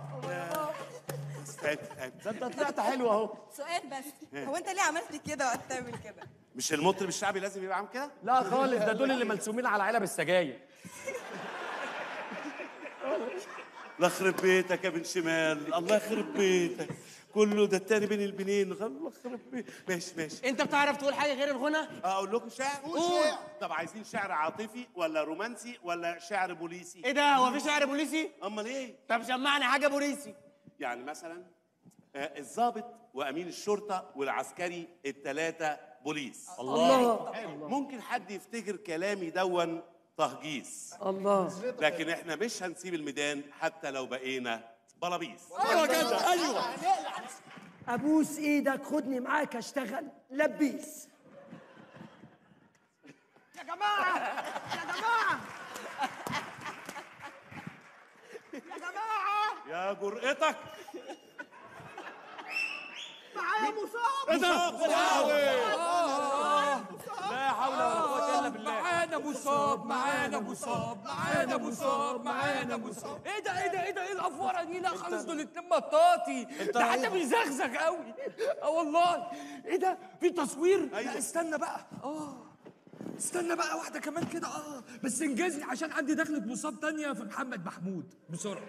Speaker 12: ده انت طلعت حلو اهو.
Speaker 17: سؤال بس. هو انت ليه عملت كده وقت تعمل كده؟
Speaker 10: مش المطرب الشعبي لازم يبقى عامل كده؟
Speaker 12: لا خالص ده دول اللي ملسومين على علب السجاير.
Speaker 10: الله يخرب بيتك يا بن شمال. الله يخرب بيتك. كله ده التاني بين البنين. الله يخرب بيتك ماشي ماشي.
Speaker 5: انت بتعرف تقول حاجة غير الغنى؟
Speaker 10: أقول لكم شعر
Speaker 19: قول.
Speaker 10: طب عايزين شعر عاطفي ولا رومانسي ولا شعر بوليسي؟
Speaker 5: إيه ده؟ هو في شعر بوليسي؟
Speaker 10: أمال إيه؟
Speaker 5: طب سمعني حاجة بوليسي.
Speaker 10: يعني مثلا آه، الضابط وأمين الشرطة والعسكري الثلاثه بوليس.
Speaker 15: الله.
Speaker 10: ممكن حد يفتكر كلامي دون تهجيص
Speaker 15: الله.
Speaker 10: لكن إحنا مش هنسيب الميدان حتى لو بقينا بلابيس.
Speaker 12: أيوه كده أيوه.
Speaker 15: أبوس إيدك خدني معاك أشتغل. لبيس.
Speaker 6: يا جماعة يا جماعة. يا جماعة.
Speaker 10: يا جرأتك.
Speaker 6: معايا مصاب.
Speaker 10: ده؟
Speaker 12: لا حول ولا قوة إلا بالله.
Speaker 5: معانا مصاب معانا مصاب معانا مصاب معانا مصاب إيه ده إيه ده إيه ده إيه الافوره دي؟ لا خالص دول اتنين مطاطي ده حتى بيزغزغ قوي. آه والله. إيه ده في تصوير؟ لا استنى بقى. آه استنى بقى واحدة كمان كده. آه بس انجزني عشان عندي دخلة مصاب تانية في محمد محمود. بسرعة.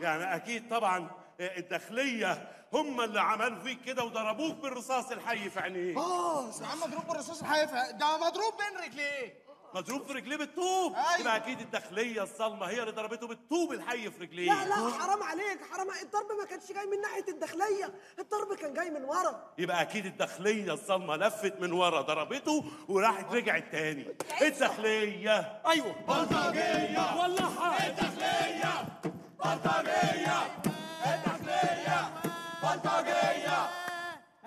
Speaker 10: يعني أكيد طبعا الداخلية هم اللي عملوا فيك كده وضربوك بالرصاص الحي في عينيك.
Speaker 19: آه يا عم مضروب بالرصاص الحيفا ده مضروب بين رجليه
Speaker 10: مضروب في رجليه بالطوب.
Speaker 19: أيوة.
Speaker 10: يبقى أكيد الداخلية الصلمة هي اللي ضربته بالطوب الحي في رجليه.
Speaker 6: لا لا حرام عليك حرام الضرب ما كانش جاي من ناحية الداخلية. الضرب كان جاي من ورا.
Speaker 10: يبقى أكيد الداخلية الصلمة لفت من ورا ضربته وراحت رجعت تاني. الداخلية.
Speaker 12: أيوه. بلطجيه
Speaker 5: والله
Speaker 12: الداخلية. بلطجيه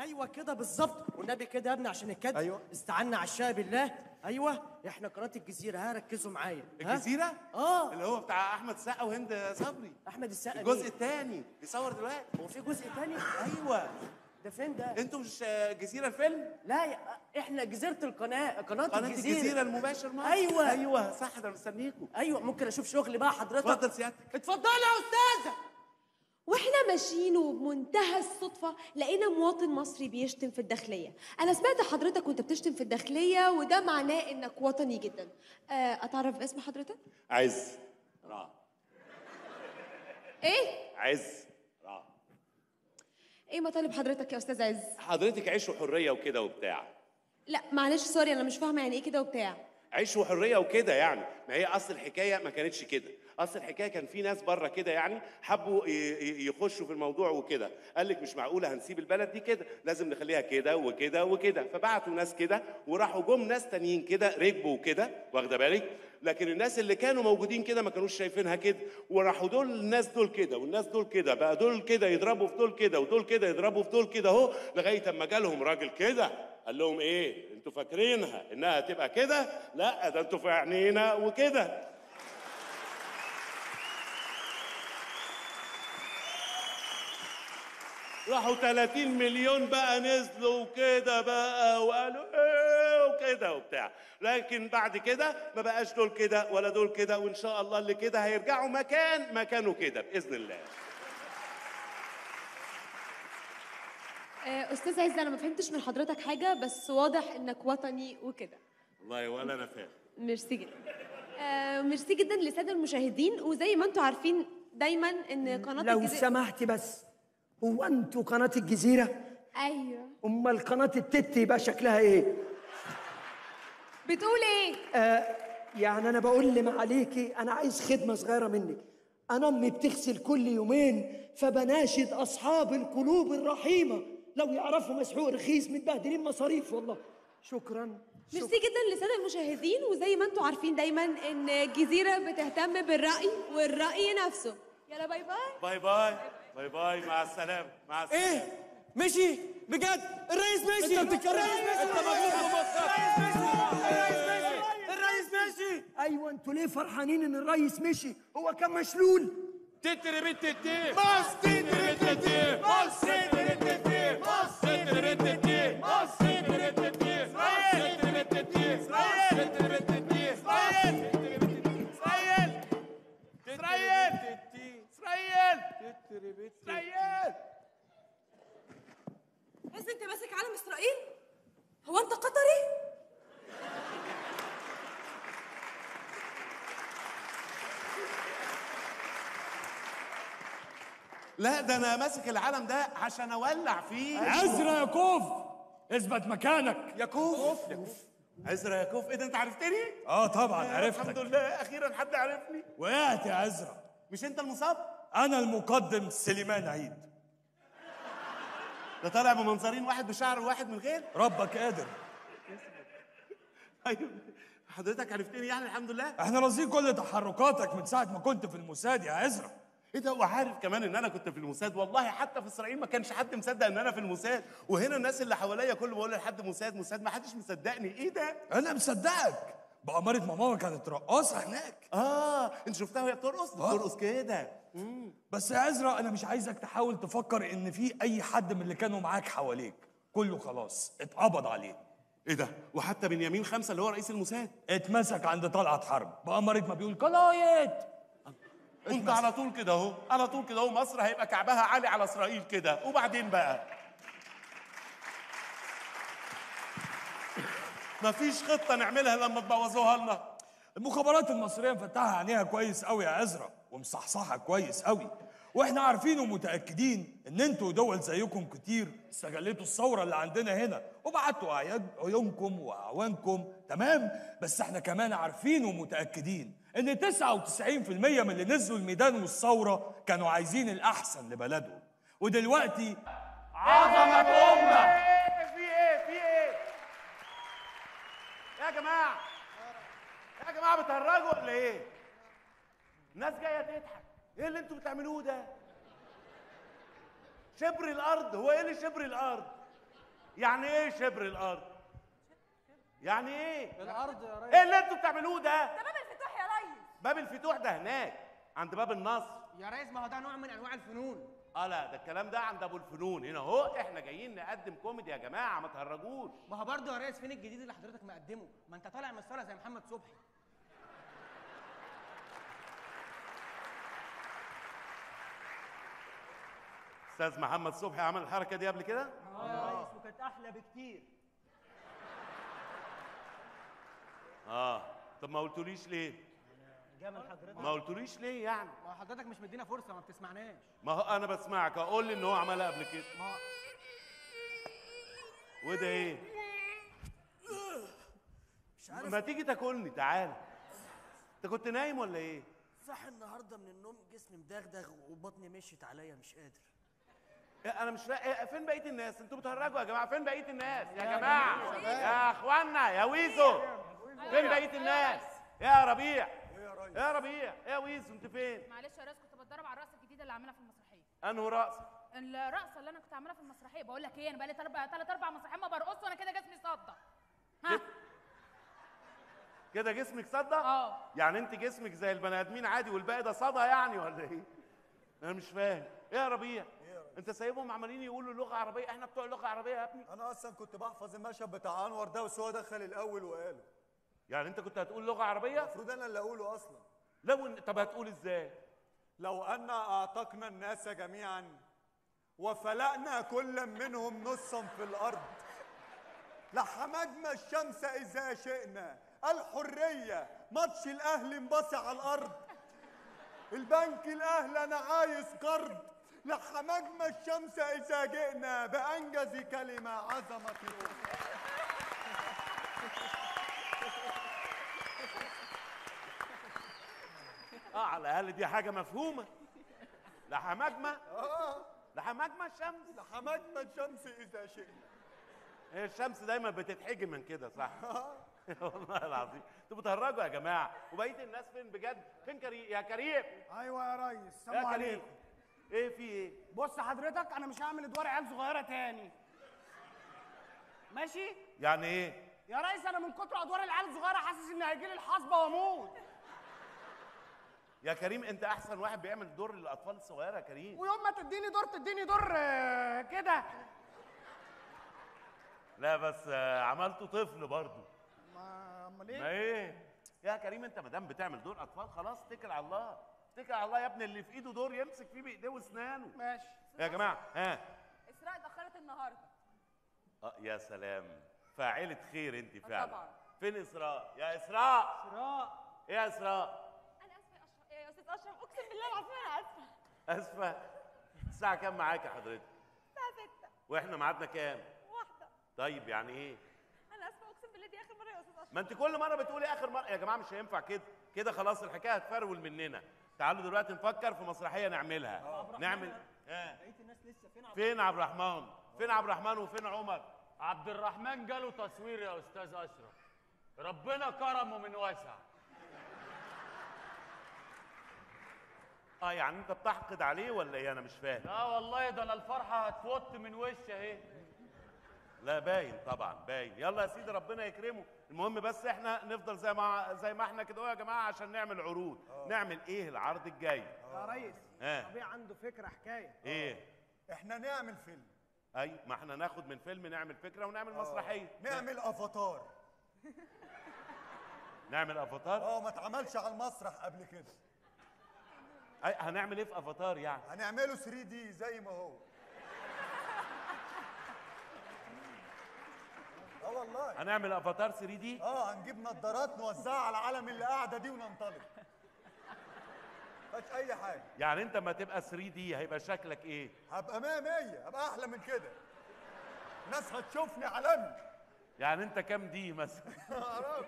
Speaker 6: أيوه كده بالظبط. والنبي كده يا ابني عشان الكد. أيوه. استعنا على الشاي بالله. أيوه. إحنا قناة الجزيرة ها ركزوا معايا؟
Speaker 10: الجزيرة؟
Speaker 6: آه.
Speaker 10: اللي هو بتاع أحمد السقا وهند صبري.
Speaker 6: أحمد السقا
Speaker 10: الجزء؟ الثاني بيصور دلوقتي.
Speaker 6: هو في جزء تاني؟
Speaker 10: أيوه.
Speaker 6: ده فين ده؟
Speaker 10: أنتوا مش جزيرة الفيلم؟
Speaker 6: لا يا إحنا جزيرة القناة قناة,
Speaker 10: قناة
Speaker 6: الجزيرة.
Speaker 10: الجزيرة المباشر معاك
Speaker 6: أيوه.
Speaker 10: أيوه. صح ده مستنيكم.
Speaker 6: أيوه. ممكن أشوف شغلي بقى حضرتك.
Speaker 10: اتفضل سيادتك.
Speaker 6: اتفضلي يا أستاذة.
Speaker 7: وإحنا ماشيين وبمنتهى الصدفة لقينا مواطن مصري بيشتم في الداخلية. أنا سمعت حضرتك وأنت بتشتم في الداخلية وده معناه إنك وطني جدا. آه، أتعرف باسم حضرتك؟
Speaker 10: عز. را.
Speaker 7: إيه؟
Speaker 10: عز. را.
Speaker 7: إيه مطالب حضرتك يا أستاذ عز؟
Speaker 10: حضرتك عيش وحرية وكده وبتاع.
Speaker 7: لا معلش سوري أنا مش فاهمة يعني إيه كده وبتاع.
Speaker 10: عيش وحرية وكده يعني. ما هي أصل الحكاية ما كانتش كده. أصل الحكاية كان في ناس بره كده يعني حبوا يخشوا في الموضوع وكده. قال لك مش معقولة هنسيب البلد دي كده. لازم نخليها كده وكده وكده. فبعتوا ناس كده وراحوا جم ناس تانيين كده ركبوا كده واخدة بالك؟ لكن الناس اللي كانوا موجودين كده ما كانوش شايفينها كده. وراحوا دول الناس دول كده والناس دول كده بقى دول كده يضربوا في دول كده ودول كده يضربوا في دول كده اهو لغاية أما جالهم راجل كده. قال لهم إيه؟ أنتوا فاكرينها إنها تبقى كده؟ لا ده أنتوا في عينينا وكده. راحوا 30 مليون بقى نزلوا وكده بقى وقالوا إيه وكده وبتاع. لكن بعد كده ما بقاش دول كده ولا دول كده وإن شاء الله اللي كده هيرجعوا مكان مكانه كده بإذن الله.
Speaker 7: آه، أستاذ عز أنا ما فهمتش من حضرتك حاجة بس واضح إنك وطني وكده.
Speaker 10: والله ولا أنا فاهم.
Speaker 7: ميرسي جدا. آه، ميرسي جدا للسادة المشاهدين وزي ما أنتم عارفين دايما إن قناة
Speaker 15: لو سمحتي بس هو أنتوا قناة الجزيرة؟
Speaker 7: أيوه.
Speaker 15: أمال قناة التت يبقى شكلها إيه؟
Speaker 7: بتقول إيه؟
Speaker 15: آه يعني أنا بقول لمعاليكي أنا عايز خدمة صغيرة منك. أنا أمي بتغسل كل يومين فبناشد أصحاب القلوب الرحيمة. لو يعرفوا مسحوق رخيص متبهدلين مصاريف والله. شكرا.
Speaker 7: ميرسي جدا للساده المشاهدين وزي ما أنتم عارفين دايما إن الجزيرة بتهتم بالرأي والرأي نفسه. يلا bye bye
Speaker 10: bye. bye bye. bye مع السلامة مع السلامة.
Speaker 5: إيه مشي بجد الرئيس مشي
Speaker 15: انت بتتكلم.
Speaker 5: الرئيس مشي انت الرئيس مشي
Speaker 15: أيوه أنتوا ليه فرحانين ان الريس مشي هو كان مشلول.
Speaker 12: تتر بت تتر مص تتر بت تتر مص تتر بت تتر
Speaker 20: علم إسرائيل؟ هو أنت قطري؟
Speaker 10: لا ده أنا ماسك العلم ده عشان أولع فيه.
Speaker 5: عزرا يا كوف اثبت مكانك.
Speaker 10: يا كوف عزرا يا كوف إيه ده أنت عرفتني؟
Speaker 5: آه طبعا
Speaker 10: آه،
Speaker 5: عرفتك.
Speaker 10: الحمد لله. أخيرا حد عرفني.
Speaker 5: وقعت يا عزرا.
Speaker 10: مش أنت المصاب؟
Speaker 5: أنا المقدم سليمان عيد.
Speaker 10: ده طالع بمنظرين واحد بشعر وواحد من غير؟
Speaker 5: ربك قادر.
Speaker 10: أيوه حضرتك عرفتني يعني الحمد لله؟
Speaker 5: إحنا راصدين كل تحركاتك من ساعة ما كنت في الموساد يا عزرا.
Speaker 10: إيه ده وعارف كمان إن أنا كنت في الموساد؟ والله حتى في إسرائيل ما كانش حد مصدق إن أنا في الموساد. وهنا الناس اللي حواليا كل ما بقول لحد موساد موساد ما حدش مصدقني. إيه ده؟
Speaker 21: أنا مصدقك. بأمارة ماما كانت رقاصة هناك.
Speaker 10: آه انت شفتها وهي بترقص؟ بترقص كده.
Speaker 21: بس يا عزرا أنا مش عايزك تحاول تفكر إن في أي حد من اللي كانوا معاك حواليك. كله خلاص اتقبض عليه.
Speaker 10: إيه ده؟ وحتى بنيامين خمسة اللي هو رئيس الموساد.
Speaker 21: اتمسك عند طلعت حرب. بأمارة ما بيقول كلايت
Speaker 10: انت على طول كده اهو على طول كده اهو. مصر هيبقى كعبها عالي على إسرائيل كده. وبعدين بقى؟ مفيش خطة نعملها لما تبوظوها لنا.
Speaker 21: المخابرات المصرية مفتحة عينيها كويس قوي يا عزرا ومصحصحة كويس قوي. وإحنا عارفين ومتأكدين إن أنتوا ودول زيكم كتير استغلتوا الثورة اللي عندنا هنا وبعتوا عيونكم وأعوانكم تمام؟ بس إحنا كمان عارفين ومتأكدين إن 99% من اللي نزلوا الميدان والثورة كانوا عايزين الأحسن لبلدهم. ودلوقتي
Speaker 10: عظمة أمة في إيه في إيه يا جماعة يا جماعة بتهرجوا ولا إيه؟ الناس جاية تضحك إيه اللي أنتوا بتعملوه ده؟ شبر الأرض هو إيه اللي شبر الأرض؟ يعني إيه شبر الأرض؟ يعني إيه؟
Speaker 19: الأرض يا ريس
Speaker 10: إيه اللي أنتوا بتعملوه ده؟
Speaker 20: ده باب الفتوح يا ريس
Speaker 10: باب الفتوح ده هناك عند باب النصر
Speaker 19: يا ريس ما هو ده نوع من أنواع الفنون
Speaker 10: آه لا ده الكلام ده عند أبو الفنون. هنا أهو إحنا جايين نقدم كوميدي يا جماعة ما تهرجوش.
Speaker 19: ما هو برضه يا ريس فين الجديد اللي حضرتك مقدمه؟ ما أنت طالع من الصاله زي محمد صبحي.
Speaker 10: أستاذ محمد صبحي عمل الحركة دي قبل كده؟
Speaker 6: آه يا ريس وكانت أحلى بكتير.
Speaker 10: آه. طب ما قلتوليش ليه؟
Speaker 19: جامد حضرتك.
Speaker 10: ما قلتوليش ليه يعني؟
Speaker 19: ما هو حضرتك مش مدينا فرصة ما بتسمعناش.
Speaker 10: ما هو أنا بسمعك أقول لي إن هو عملها قبل كده.
Speaker 19: ما هو
Speaker 10: وده إيه؟
Speaker 15: مش عارف.
Speaker 10: ما تيجي تاكلني تعال. أنت كنت نايم ولا إيه؟
Speaker 15: صاحي النهارده من النوم جسمي مدغدغ وبطني مشيت عليا مش قادر.
Speaker 10: إيه أنا مش فا... إيه فين بقية الناس؟ أنتوا بتهرجوا يا جماعة؟ فين بقية الناس؟ يا جماعة. يا إخوانا يا ويزو. فين بقية الناس؟ يا ربيع. يا ربيع يا ويزو انت فين؟
Speaker 22: معلش يا ريس كنت بتدرب على الرقصة الجديدة اللي عاملها في المسرحية.
Speaker 10: انه رقص
Speaker 22: الرقصة اللي أنا كنت عاملها في المسرحية. بقول لك إيه أنا بقالي ثلاث ثلاث أربع مسرحيات ما برقص وأنا كده جسمي صدع. ها؟
Speaker 10: كده جسمك صدق
Speaker 22: آه.
Speaker 10: يعني أنت جسمك زي البني آدمين عادي والباقي ده صدى يعني ولا إيه؟ أنا مش فاهم. إيه يا ربيع أنت سايبهم عمالين يقولوا لغة عربية؟ إحنا بتوع لغة عربية يا ابني.
Speaker 14: أنا أصلا كنت بحفظ المشهد بتاع أنور ده بس هو دخل الأول وقاله.
Speaker 10: يعني انت كنت هتقول لغة عربية؟
Speaker 14: المفروض أنا اللي اقوله أصلا.
Speaker 10: لو إن- طب هتقول إزاي؟
Speaker 14: لو أن أعتقنا الناس جميعا وفلقنا كل منهم نصا في الأرض لحمدنا الشمس إذا شئنا الحرية ماتش الاهلي انبصع على الأرض البنك الاهلي أنا عايز قرض لحمدنا الشمس إذا جئنا بأنجز كلمة عظمة الأمة.
Speaker 10: آه على الأقل دي حاجة مفهومة. لحماجمه
Speaker 14: آه
Speaker 10: لحماجمه الشمس.
Speaker 14: لحمدنا الشمس إذا شئنا
Speaker 10: هي الشمس دايما بتتحجي من كده صح؟ والله العظيم. أنتوا بتهرجوا يا جماعة. وبقية الناس فين بجد؟ فين كريم؟ يا كريم.
Speaker 4: أيوه يا ريس.
Speaker 10: يا
Speaker 4: سلام
Speaker 10: كريم.
Speaker 4: عليكم.
Speaker 10: إيه في إيه؟
Speaker 4: بص حضرتك أنا مش هعمل إدوار عيال صغيرة تاني. ماشي؟
Speaker 10: يعني إيه؟
Speaker 4: يا ريس أنا من كتر أدوار العيال الصغيرة حاسس ان هيجي لي الحصبة وأموت.
Speaker 10: يا كريم انت احسن واحد بيعمل دور للاطفال الصغيرة يا كريم.
Speaker 4: ويوم ما تديني دور تديني دور آه، كده.
Speaker 10: لا بس آه، عملته طفل برضه.
Speaker 4: ما امال
Speaker 10: ما
Speaker 4: إيه؟
Speaker 10: إيه يا كريم انت ما دام بتعمل دور اطفال خلاص اتكل على الله. اتكل على الله يا ابني اللي في ايده دور يمسك فيه بإيديه واسنانه.
Speaker 4: ماشي.
Speaker 10: يا جماعة ها.
Speaker 20: إسراء اتاخرت النهارده.
Speaker 10: آه يا سلام. فاعلة خير انت فعلا.
Speaker 20: طبعا.
Speaker 10: فين إسراء؟ يا إسراء!
Speaker 19: إسراء.
Speaker 10: إيه يا إسراء
Speaker 20: أنا اسفه يا اشرف يا أستاذ اشرف أقسم بالله العظيم أنا آسفة.
Speaker 10: آسفة. الساعة كام معاك يا حضرتك؟
Speaker 20: الساعة 6
Speaker 10: وإحنا ميعادنا كام؟
Speaker 20: واحدة.
Speaker 10: طيب يعني إيه؟
Speaker 20: أنا آسفة أقسم بالله دي آخر مرة يا أستاذ أشرف.
Speaker 10: ما أنت كل مرة بتقولي آخر مرة. يا جماعة مش هينفع كده. كده خلاص الحكاية هتفرول مننا. تعالوا دلوقتي نفكر في مسرحية نعملها. نعمل ها
Speaker 19: بقيه الناس لسه فين
Speaker 10: فين عبد الرحمن؟ فين عبد الرحمن وفين عمر؟
Speaker 12: عبد الرحمن جاله تصوير يا أستاذ أشرف. ربنا كرمه من واسع.
Speaker 10: آه يعني انت بتحقد عليه ولا إيه؟ أنا مش فاهم.
Speaker 12: لا والله ده أنا الفرحة هتفوت من وشي اهي.
Speaker 10: لا باين طبعا باين. يلا يا سيدي ربنا يكرمه. المهم بس إحنا نفضل زي ما زي ما إحنا كده. يا جماعة عشان نعمل عروض. نعمل إيه العرض الجاي؟
Speaker 13: يا ريس. طبيعي عنده فكرة حكاية.
Speaker 10: إيه؟
Speaker 14: إحنا نعمل فيلم.
Speaker 10: أي ما إحنا ناخد من فيلم نعمل فكرة ونعمل مسرحية.
Speaker 14: نعمل أفاتار.
Speaker 10: نعمل أفاتار؟
Speaker 14: آه ما اتعملش على المسرح قبل كده.
Speaker 10: هنعمل إيه في أفاتار يعني؟
Speaker 14: هنعمله 3 دي زي ما هو. آه والله.
Speaker 10: هنعمل أفاتار 3 دي؟
Speaker 14: آه هنجيب نظارات نوزعها على العالم اللي قاعدة دي وننطلق. مفيش أي حاجة.
Speaker 10: يعني أنت ما تبقى 3 دي هيبقى شكلك إيه؟
Speaker 14: هبقى 100 100 هبقى أحلى من كده. الناس هتشوفني علني
Speaker 10: يعني أنت كام دي مثلا؟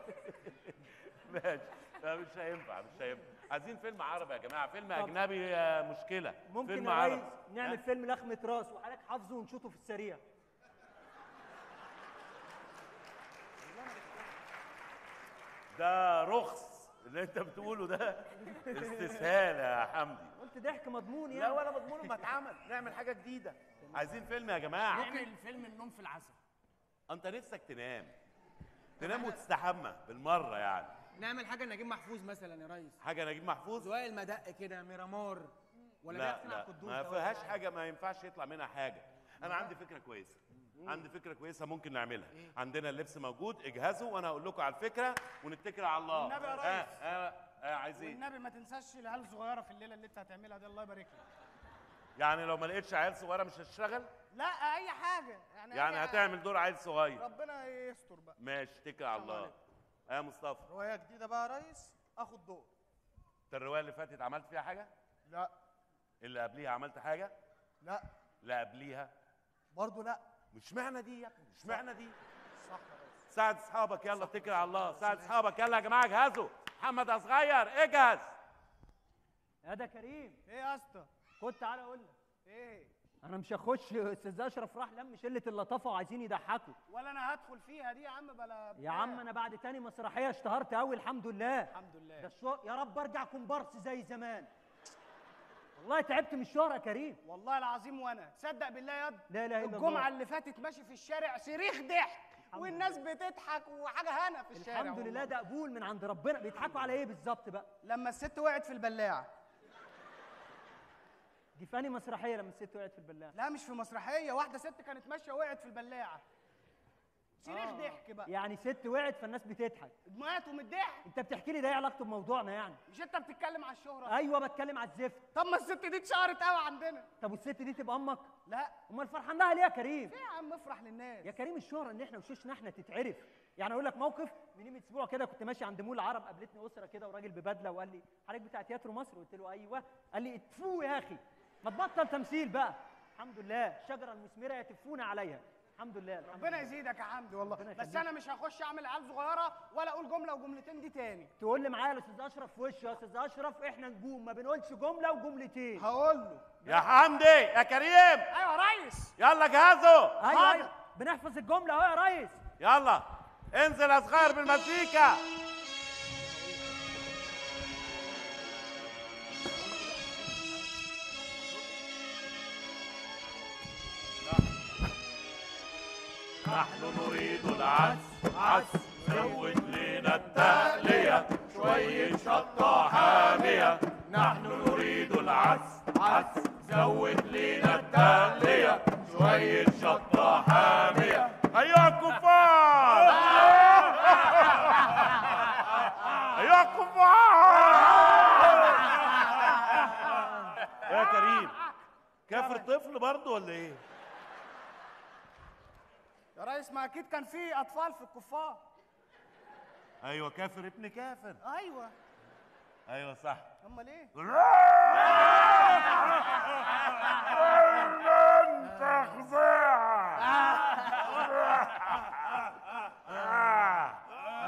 Speaker 10: ماشي. لا مش هينفع مش هينفع. عايزين فيلم عربي يا جماعة فيلم
Speaker 15: طب.
Speaker 10: أجنبي آه، مشكلة.
Speaker 15: ممكن
Speaker 10: فيلم عربي
Speaker 15: ريس نعمل فيلم لخمة راس وحضرتك حافظه ونشوطه في السريع.
Speaker 10: ده رخص اللي انت بتقوله ده. استسهال يا حمدي.
Speaker 15: قلت ضحك مضمون يعني.
Speaker 10: لا ولا مضمون ما اتعمل. نعمل حاجة جديدة. عايزين فيلم يا جماعة.
Speaker 4: نعمل فيلم النوم في العسل.
Speaker 10: انت نفسك تنام. تنام وتستحمى بالمرة يعني.
Speaker 4: نعمل حاجة نجيب محفوظ مثلا يا ريس.
Speaker 10: حاجة نجيب محفوظ؟
Speaker 4: زوايا المدق كده ميرامار. ولا
Speaker 10: لا لا. ما فيهاش حاجة ما ينفعش يطلع منها حاجة. أنا عندي فكرة كويسة. عندي فكرة كويسة ممكن نعملها. عندنا اللبس موجود اجهزوا وأنا هقول لكم على الفكرة ونتكل على الله.
Speaker 4: والنبي يا
Speaker 10: آه
Speaker 4: ريس.
Speaker 10: آه آه عايز إيه
Speaker 4: والنبي ما تنساش العيال الصغيرة في الليلة اللي أنت هتعملها دي الله يبارك لك.
Speaker 10: يعني لو ما لقيتش عيال صغيرة مش هتشتغل؟
Speaker 4: لا أي حاجة. يعني
Speaker 10: يعني هتعمل دور عيل صغير.
Speaker 4: ربنا يستر بقى.
Speaker 10: ماشي اتكل على الله. آه يا مصطفى.
Speaker 13: رواية جديدة بقى يا ريس. آخد دور.
Speaker 10: انت الرواية اللي فاتت عملت فيها حاجة؟
Speaker 13: لا.
Speaker 10: اللي قبليها عملت حاجة؟
Speaker 13: لا.
Speaker 10: لا قبليها.
Speaker 13: برضه لا.
Speaker 10: مش معنى دي يا ابني مش معنى دي.
Speaker 13: صح يا ريس.
Speaker 10: ساعد اصحابك يلا اتكل على الله. ساعد اصحابك. يلا يا جماعة اجهزوا. محمد أصغير اجهز.
Speaker 15: يا ده كريم.
Speaker 4: إيه يا اسطى؟
Speaker 15: خد تعالى أقول لك.
Speaker 4: إيه؟
Speaker 15: أنا مش هخش أستاذ اشرف راح لم شله اللطافه وعايزين يضحكوا.
Speaker 4: ولا أنا هدخل فيها دي يا عم بلا
Speaker 15: يا عم أنا بعد تاني مسرحيه اشتهرت قوي الحمد لله.
Speaker 4: الحمد لله.
Speaker 15: ده الشو... يا رب ارجع كومبارس زي زمان. والله تعبت من الشهرة يا كريم.
Speaker 4: والله العظيم وأنا تصدق بالله يا
Speaker 15: لا الله.
Speaker 4: الجمعة اللي فاتت ماشي في الشارع صريخ ضحك والناس بتضحك وحاجة هنا في الشارع
Speaker 15: الحمد لله. ده قبول من عند ربنا. بيضحكوا على إيه بالظبط بقى؟
Speaker 4: لما الست وقعت في البلاعة.
Speaker 15: دي فاني مسرحية لما الست وقعت في البلاعة؟
Speaker 4: لا مش في مسرحية. واحدة ست كانت ماشية وقعت في البلاعة. صريخ
Speaker 15: آه.
Speaker 4: ضحك بقى.
Speaker 15: يعني ست وقعت فالناس بتضحك.
Speaker 4: ماتوا من الضحك.
Speaker 15: أنت بتحكي لي ده إيه علاقته بموضوعنا يعني؟
Speaker 4: مش أنت بتتكلم على الشهرة؟
Speaker 15: أيوه بتكلم على الزفت.
Speaker 4: طب ما الست دي اتشهرت قوي عندنا.
Speaker 15: طب والست دي تبقى أمك؟
Speaker 4: لا.
Speaker 15: أمال فرحان لها ليه يا كريم؟
Speaker 4: في يا عم؟ افرح للناس.
Speaker 15: يا كريم الشهرة إن إحنا وشوشنا إحنا تتعرف. يعني أقول لك موقف من قيمه أسبوع كده كنت ماشي عند مول العرب قابلتني أسرة كده وراجل ببدلة وقال لي حضرتك بتاع تياترو مصر؟ قلت له أيوه. قال لي اتفو يا أخي. ما تبطل تمثيل بقى. الحمد لله. الشجره المثمره يتفون عليها. الحمد لله الحمد
Speaker 4: ربنا. يزيدك يا حمدي والله. بس. أنا مش هخش أعمل عيال صغيرة ولا أقول جملة وجملتين دي تاني.
Speaker 15: تقول لي معايا يا أستاذ أشرف في وشي. يا أستاذ أشرف إحنا نجوم. ما بنقولش جملة وجملتين.
Speaker 4: هقول له.
Speaker 10: يا حمدي يا كريم.
Speaker 4: أيوه يا ريس.
Speaker 10: يلا جهزوا.
Speaker 15: أيوه أيوه. بنحفظ الجملة أهو يا ريس.
Speaker 10: يلا. انزل يا صغير بالمزيكا. نحن نريد العدس. عدس زود لنا التقلية. شوية شطة حامية. نحن نريد العدس. عدس زود لنا التقلية. شوية شطة حامية. أيها الكفار أيها الكفار يا كريم كافر طفل برضه ولا
Speaker 4: إيه؟ ما أكيد كان في أطفال في الكفار
Speaker 10: أيوه كافر ابن كافر
Speaker 4: أيوه
Speaker 10: أيوه صح
Speaker 4: أمال
Speaker 10: إيه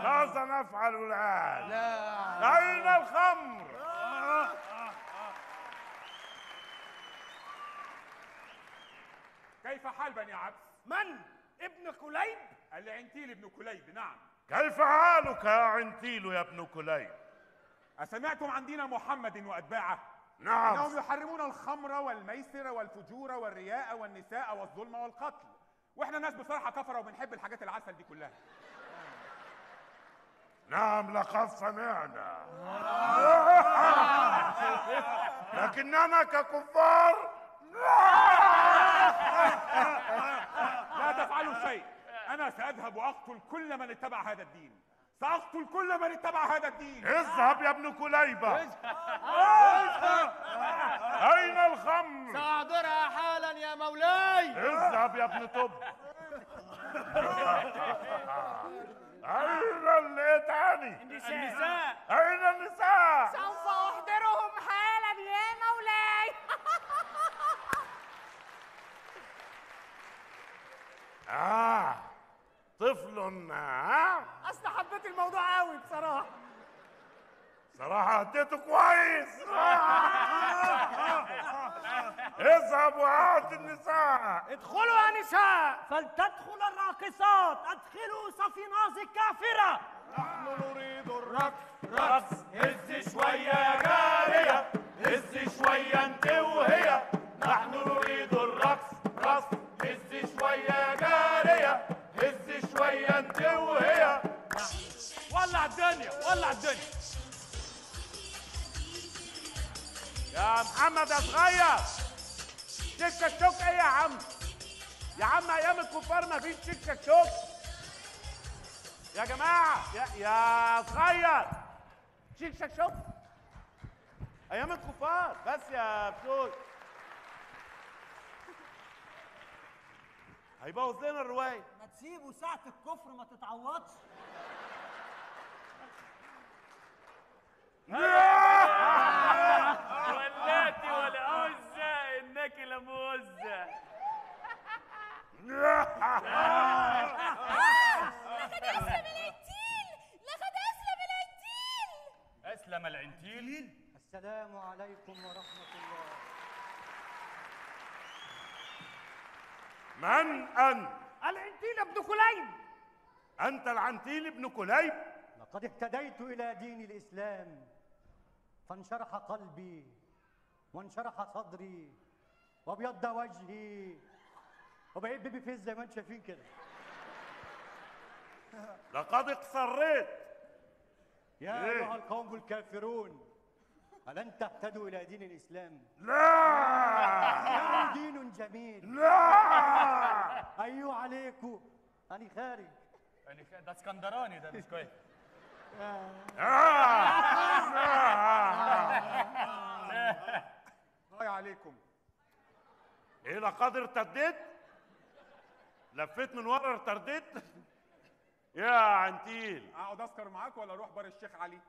Speaker 10: ماذا نفعل الان؟
Speaker 4: لا
Speaker 10: أين الخمر؟
Speaker 23: كيف حال بني عبس؟
Speaker 4: من؟ ابن كليب؟
Speaker 23: العنتيل ابن كليب نعم
Speaker 10: كيف حالك يا عنتيل يا ابن كليب؟
Speaker 23: أسمعتم عن دين محمد وأتباعه؟
Speaker 24: نعم إنهم يحرمون الخمر والميسر والفجور والرياء والنساء والظلم والقتل وإحنا ناس بصراحة كفره وبنحب الحاجات العسل دي كلها
Speaker 25: نعم لقد سمعنا لكننا ككفار
Speaker 24: لا تفعلوا شيء أنا سأذهب وأقتل كل من اتبع هذا الدين سأقتل كل من اتبع هذا الدين
Speaker 25: اذهب يا ابن كليبة أين الخمر؟
Speaker 19: سأحضرها حالا يا مولاي
Speaker 25: اذهب يا ابن طب أين اللي تاني؟
Speaker 19: النساء.
Speaker 25: أين النساء؟
Speaker 4: سوف أحضرهم حالا يا مولاي
Speaker 25: آه طفل آه.
Speaker 4: أصل حبيت الموضوع قوي بصراحة.
Speaker 25: صراحة أديته كويس. اذهب وهات النساء.
Speaker 4: ادخلوا يا نساء.
Speaker 26: فلتدخل الراقصات. أدخلوا صفيناز الكافرة
Speaker 25: نحن نريد الرقص.
Speaker 12: رقص. هز شوية يا جارية. هز شوية انت وهي. نحن نريد يا جارية هز شوية انت وهي. ولع الدنيا ولع الدنيا.
Speaker 10: يا محمد يا صغير. شيك شك شوك إيه يا عم؟ يا عم أيام الكفار ما فيش شيك شك شوك. يا جماعة يا يا صغير. شيك شك شوك. أيام الكفار بس يا بشوي هيبوظ لنا الرواية.
Speaker 26: ما تسيبوا ساعة الكفر ما تتعوضش.
Speaker 12: واللاتي والعزى إنك لموزة
Speaker 4: لقد أسلم العنتيل لقد أسلم العنتيل
Speaker 12: أسلم العنتيل
Speaker 15: السلام عليكم ورحمة الله.
Speaker 25: من أنت؟
Speaker 4: العنتيل ابن كليب.
Speaker 25: أنت العنتيل ابن كليب؟
Speaker 15: لقد اهتديت إلى دين الإسلام فانشرح قلبي وانشرح صدري وأبيض وجهي. وبقيت بيبي فيس زي ما أنتم شايفين كده.
Speaker 25: لقد اقصريت.
Speaker 15: يا
Speaker 25: إيه؟
Speaker 15: أيها القوم الكافرون ألن تهتدوا إلى دين الإسلام؟
Speaker 25: لا
Speaker 15: إنه دين جميل
Speaker 25: لا
Speaker 15: أيوه عليكم أنا خارج
Speaker 12: يعني ده اسكندراني ده مش كويس
Speaker 24: هاي عليكم
Speaker 25: إيه لقد ارتديت لفيت من ورا ارتديت يا عنتيل
Speaker 24: اقعد اسكر معاك ولا أروح بار الشيخ علي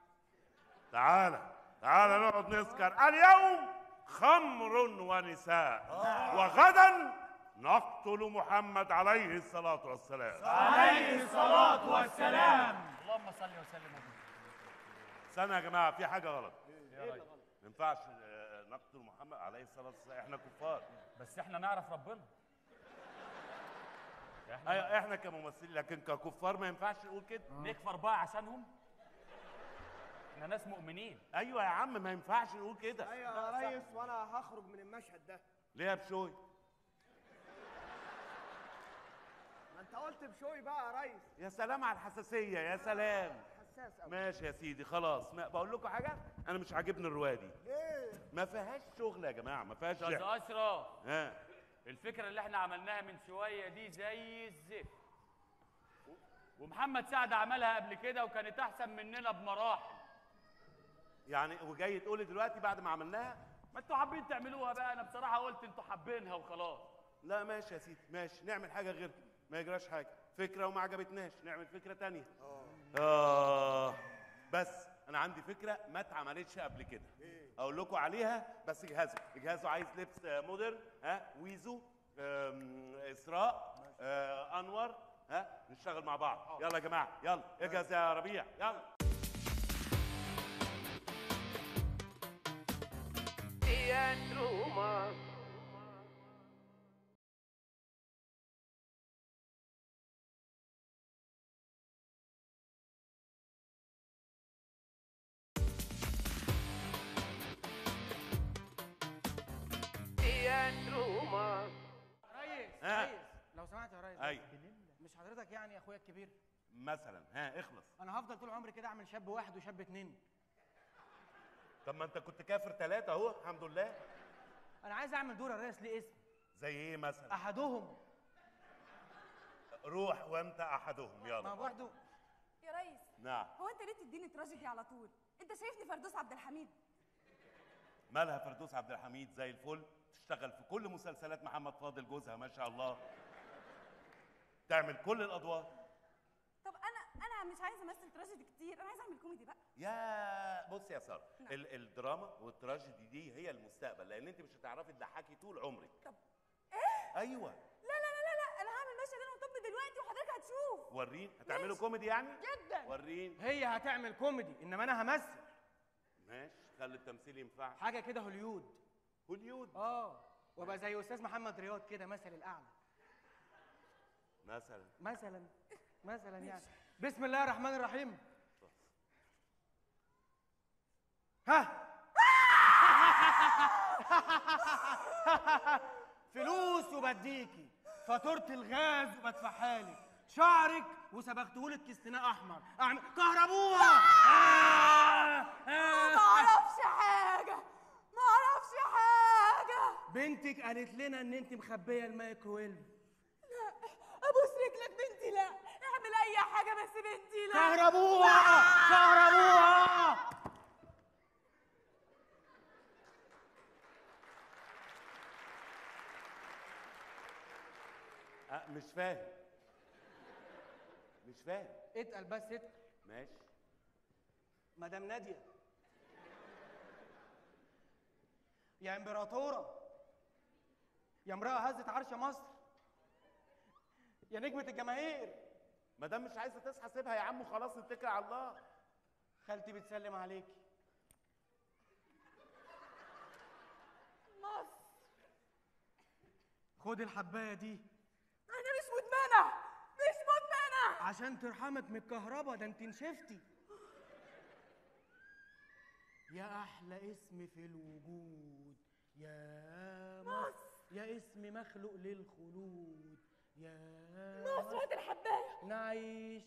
Speaker 25: تعالى تعالى نقعد نسكر اليوم خمر ونساء. وغدا نقتل محمد عليه الصلاة والسلام.
Speaker 12: عليه الصلاة والسلام. اللهم صل وسلم.
Speaker 10: استنى يا جماعة في حاجة غلط.
Speaker 12: يا راجل.
Speaker 10: ما ينفعش آه، نقتل محمد عليه الصلاة والسلام. إحنا كفار.
Speaker 12: بس إحنا نعرف ربنا.
Speaker 10: أيوه إحنا كممثلين لكن ككفار ما ينفعش نقول كده.
Speaker 12: نكفر بقى عشانهم؟ إحنا ناس مؤمنين.
Speaker 10: أيوه يا عم ما ينفعش نقول كده.
Speaker 19: أيوه يا ريس وأنا هخرج من المشهد ده.
Speaker 10: ليه يا بشوي؟
Speaker 19: ما أنت قلت بشوي بقى يا ريس.
Speaker 10: يا سلام على الحساسية يا سلام.
Speaker 19: حساس قوي
Speaker 10: ماشي يا سيدي خلاص. ما بقول لكم حاجة أنا مش عاجبني الرواية دي.
Speaker 19: ليه؟
Speaker 10: ما فيهاش شغل يا جماعة ما فيهاش
Speaker 12: أستاذ
Speaker 10: لعب.
Speaker 12: أشرف
Speaker 10: ها؟
Speaker 12: الفكرة اللي إحنا عملناها من شوية دي زي الزفت. ومحمد سعد عملها قبل كده وكانت أحسن مننا بمراحل.
Speaker 10: يعني وجاي تقول لي دلوقتي بعد ما عملناها
Speaker 12: ما أنتوا حابين تعملوها بقى؟ أنا بصراحة قلت أنتوا حابينها وخلاص.
Speaker 10: لا ماشي يا سيدي ماشي. نعمل حاجة غير ما يجراش حاجة. فكرة وما عجبتناش نعمل فكرة تانية. آه بس أنا عندي فكرة ما اتعملتش قبل كده. أقول لكم عليها بس اجهزوا اجهزوا عايز لبس آه، مودرن ها ويزو إسراء آه، أنور ها نشتغل مع بعض. يلا يا جماعة يلا اجهز يا ربيع يلا.
Speaker 3: هي ترومه تروما ريس آه.
Speaker 19: ريس لو سمحت يا ريس
Speaker 10: أيوة.
Speaker 19: مش حضرتك يعني أخويا الكبير
Speaker 10: مثلا ها اخلص
Speaker 19: أنا هفضل طول عمري كده أعمل شاب واحد وشاب اتنين
Speaker 10: طب ما انت كنت كافر ثلاثة اهو الحمد لله.
Speaker 19: أنا عايز اعمل دور الريس ليه اسم
Speaker 10: زي إيه مثلا؟
Speaker 19: احدهم.
Speaker 10: روح وانت احدهم
Speaker 19: ما
Speaker 10: يلا
Speaker 19: برضه
Speaker 17: يا ريس
Speaker 10: نعم.
Speaker 17: هو انت ليه تديني تراجيدي على طول؟ انت شايفني فردوس عبد الحميد.
Speaker 10: مالها فردوس عبد الحميد؟ زي الفل. تشتغل في كل مسلسلات محمد فاضل جوزها ما شاء الله. تعمل كل الادوار.
Speaker 17: أنا مش عايزة أمثل تراجيدي كتير أنا عايزة أعمل كوميدي بقى.
Speaker 10: يا بص يا سارة
Speaker 17: نعم.
Speaker 10: ال- الدراما والتراجيدي دي هي المستقبل لأن أنت مش هتعرفي تضحكي طول عمرك.
Speaker 17: طب
Speaker 10: إيه؟ أيوه.
Speaker 17: لا لا لا لا لا أنا هعمل مشهد أنا وطب دلوقتي وحضرتك هتشوف.
Speaker 10: وريني هتعملوا كوميدي يعني؟
Speaker 17: جدا.
Speaker 10: وريني.
Speaker 19: هي هتعمل كوميدي إنما أنا همثل.
Speaker 10: ماشي خلي التمثيل ينفع.
Speaker 19: حاجة كده هوليود.
Speaker 10: هوليود؟
Speaker 19: آه وأبقى زي أستاذ محمد رياض كده مثل الأعلى.
Speaker 10: مثلا.
Speaker 19: مثلا مثلا يعني. بسم الله الرحمن الرحيم. ها؟ فلوس وبديكي فاتورة الغاز وبدفعها لك شعرك وصبغتهولك كاستناء أحمر. أعمل كهربوها آه
Speaker 17: ما أعرفش حاجة ما أعرفش حاجة.
Speaker 19: بنتك قالت لنا إن أنت مخبية المايكرويف
Speaker 17: لا ابوس رجلك بنتي لا اعمل اي حاجة بس بنتي لا.
Speaker 19: كهربوها كهربوها.
Speaker 10: أه مش فاهم. مش فاهم.
Speaker 19: اتقل بس اتقل.
Speaker 10: ماشي.
Speaker 19: مدام نادية. يا إمبراطورة. يا امرأة هزت عرش مصر. يا نجمة الجماهير.
Speaker 10: ما دام مش عايزة تصحى سيبها يا عم وخلاص اتكل على الله.
Speaker 19: خالتي بتسلم عليكي
Speaker 17: مصر
Speaker 19: خد الحباية دي.
Speaker 17: أنا مش مدمنة مش مدمنة.
Speaker 19: عشان ترحمك من الكهرباء ده انت نشفتي. يا أحلى اسم في الوجود يا مصر يا اسم مخلوق للخلود. يا
Speaker 17: مصر هات الحبايه
Speaker 19: نعيش.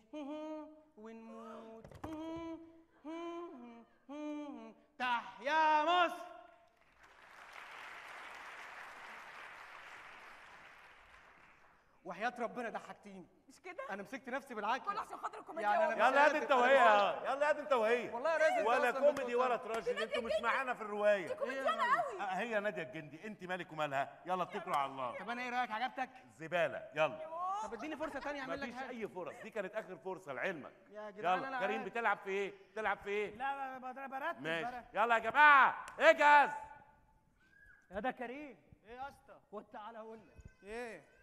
Speaker 19: ونموت. تحيا مصر. وحياة ربنا ضحكتيني.
Speaker 17: مش كده؟
Speaker 19: أنا مسكت نفسي بالعكس.
Speaker 17: كل عشان خاطر الكوميديا
Speaker 19: يعني أنا
Speaker 10: يلا هات
Speaker 19: قادر
Speaker 10: انت وهي. يلا هات انت وهي
Speaker 19: والله يا ريس أنت
Speaker 10: ولا كوميدي. ولا تراجيدي أنتوا مش معانا في الرواية.
Speaker 17: كوميديانة قوي.
Speaker 10: آه، هي نادية الجندي انت مالك ومالها. يلا اتكلوا على الله.
Speaker 19: طب أنا إيه رأيك؟ عجبتك؟
Speaker 10: زبالة يلا.
Speaker 19: طب اديني فرصة ثانية أعمل لك
Speaker 10: مفيش أي فرص. دي كانت آخر فرصة لعلمك.
Speaker 19: يا جدعان
Speaker 10: يلا. كريم. بتلعب في إيه؟ بتلعب في إيه؟
Speaker 19: لا برتب
Speaker 10: ماشي. يلا يا جماعة اجهز.
Speaker 15: يا ده كريم.
Speaker 19: إيه يا اسطى؟
Speaker 15: خد تعالى أقول لك
Speaker 19: إيه؟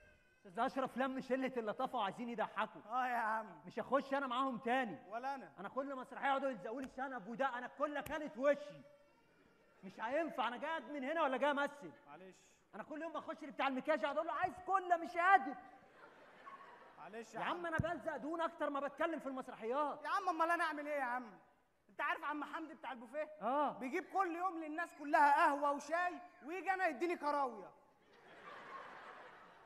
Speaker 15: أستاذ أشرف لم شله اللطافه وعايزين يضحكوا.
Speaker 19: آه يا عم.
Speaker 15: مش هخش أنا معاهم تاني.
Speaker 19: ولا أنا.
Speaker 15: أنا كل مسرحيه يقعدوا يلزقوا لي شنب وده أنا الكل كانت وشي. مش هينفع. أنا قاعد من هنا ولا جاي أمثل؟
Speaker 19: معلش.
Speaker 15: أنا كل يوم بخش بتاع المكياج أقعد أقول له عايز كله مش قادر.
Speaker 19: معلش
Speaker 15: يا عم. أنا بلزق دهون أكتر ما بتكلم في المسرحيات.
Speaker 19: يا عم أمال أنا أعمل إيه يا عم؟ أنت عارف عم حمدي بتاع البوفيه؟
Speaker 15: آه.
Speaker 19: بيجيب كل يوم للناس كلها قهوة وشاي ويجي أنا يديني كراوية.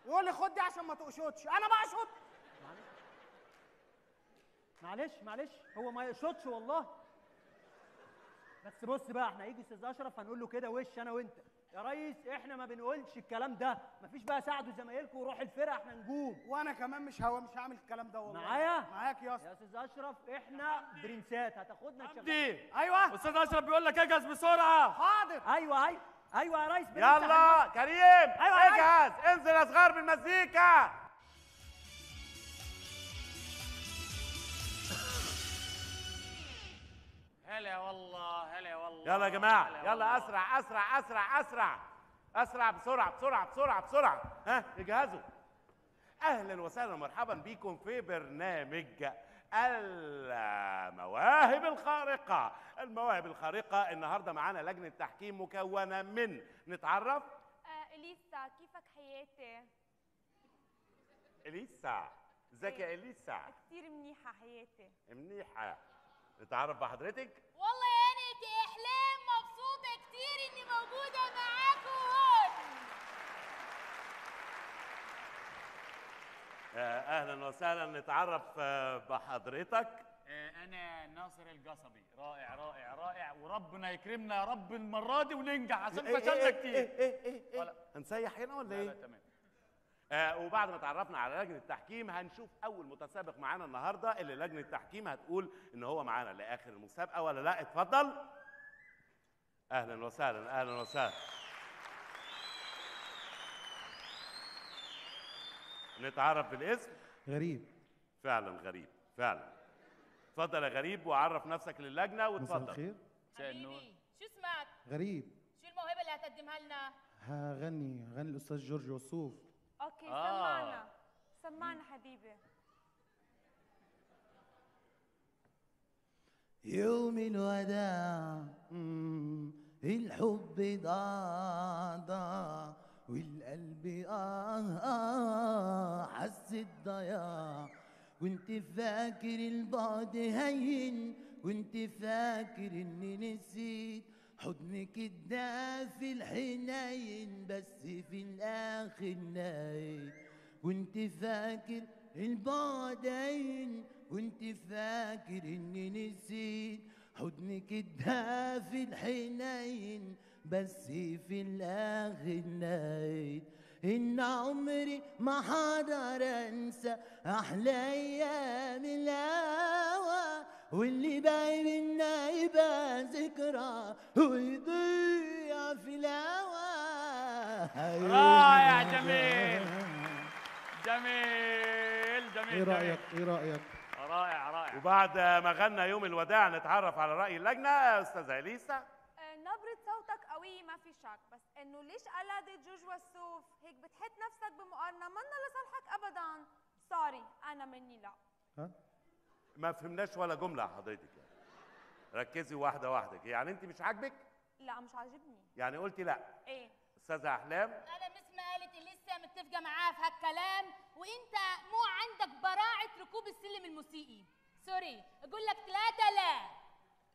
Speaker 19: يقول لي خد دي عشان ما تقشطش. أنا بقشط
Speaker 15: معلش معلش هو ما يقصدش والله. بس بص بقى إحنا هيجي أستاذ أشرف هنقول له كده وش أنا وأنت. يا ريس إحنا ما بنقولش الكلام ده. مفيش بقى ساعدوا زمايلكم وروح الفرقة إحنا نجوم.
Speaker 19: وأنا كمان مش هو مش هعمل الكلام ده والله.
Speaker 15: معايا؟
Speaker 19: معاك يا اسطى
Speaker 15: يا أستاذ أشرف إحنا برنسات. هتاخدنا
Speaker 12: دي
Speaker 19: أيوه.
Speaker 12: أستاذ أشرف بيقول لك اجهز بسرعة.
Speaker 19: حاضر.
Speaker 15: أيوه أيوه. أيوه يا ريس
Speaker 10: يلا كريم
Speaker 15: أيوة،
Speaker 10: اجهز انزل يا صغار بالمزيكا
Speaker 12: هلا والله هلا والله
Speaker 10: يلا يا جماعة
Speaker 12: هلا
Speaker 10: يلا
Speaker 12: والله.
Speaker 10: أسرع أسرع أسرع أسرع. أسرع بسرعة بسرعة بسرعة بسرعة. ها اجهزوا. أهلا وسهلا ومرحبا بكم في برنامج المواهب الخارقة. المواهب الخارقة النهارده معانا لجنة تحكيم مكونة من نتعرف؟
Speaker 9: آه إليسا كيفك حياتي؟
Speaker 10: إليسا. إزيك يا إليسا؟
Speaker 9: كتير منيحة حياتي.
Speaker 10: منيحة. نتعرف بحضرتك؟
Speaker 9: والله أنا كإحلام مبسوطة كتير إني موجودة معاكم هون
Speaker 10: آه، أهلا وسهلا. نتعرف آه، بحضرتك.
Speaker 12: أنا ناصر القصبي. رائع رائع رائع. وربنا يكرمنا يا رب المرة دي وننجح عشان
Speaker 10: إيه،
Speaker 12: فشلنا
Speaker 10: إيه،
Speaker 12: كتير.
Speaker 10: إيه، إيه، إيه، إيه.
Speaker 12: ولا-
Speaker 10: هنسيح هنا ولا
Speaker 12: لا
Speaker 10: إيه؟
Speaker 12: لا تمام.
Speaker 10: آه وبعد ما تعرفنا على لجنة التحكيم هنشوف أول متسابق معانا النهارده اللي لجنة التحكيم هتقول إن هو معانا لآخر المسابقة ولا لا. اتفضل. أهلا وسهلا أهلا وسهلا. نتعرف بالاسم؟
Speaker 19: غريب.
Speaker 10: فعلا غريب فعلا. اتفضل يا غريب وعرف نفسك للجنة
Speaker 19: مساء
Speaker 10: واتفضل.
Speaker 19: الخير.
Speaker 9: حبيبي شو اسمك؟
Speaker 19: غريب.
Speaker 9: شو الموهبة اللي هتقدمها لنا؟
Speaker 19: هغني هغني الأستاذ جورج وسوف
Speaker 9: أوكي
Speaker 19: آه.
Speaker 9: سمعنا. سمعنا حبيبي.
Speaker 27: يوم الوداع الحب ضاع ضاع والقلب آه آه حس الضياع. كنت فاكر البعد هين كنت فاكر إني نسيت حضنك الدافي الحنين بس في الآخر نايت. كنت فاكر البعدين كنت فاكر إني نسيت حضنك الدافي الحنين بس في الآخر نايت إن عمري ما حقدر أنسى أحلى أيام الهوى واللي باقي منا يبقى ذكرى ويضيع في الهوى.
Speaker 12: رائع جميل. جميل جميل
Speaker 19: إيه رأيك؟
Speaker 12: جميل.
Speaker 19: إيه رأيك؟
Speaker 10: رائع رائع. وبعد ما غنى يوم الوداع نتعرف على رأي اللجنة أستاذة إليسا.
Speaker 20: نبرة صوتك قوية ما في شك. بس إنه ليش قلدت جوج والسوف هيك بتحط نفسك بمقارنة. منا لصالحك ابدا. سوري أنا مني لا.
Speaker 10: ما فهمناش ولا جملة حضرتك. يعني. ركزي واحدة واحدة يعني أنت مش عاجبك؟
Speaker 20: لا مش عاجبني.
Speaker 10: يعني قلتي لا.
Speaker 9: إيه؟
Speaker 10: أستاذة أحلام؟
Speaker 9: أنا مثل ما قالت لسه متفقة معاه في هالكلام وأنت مو عندك براعة ركوب السلم الموسيقي. سوري أقول لك ثلاثة لا.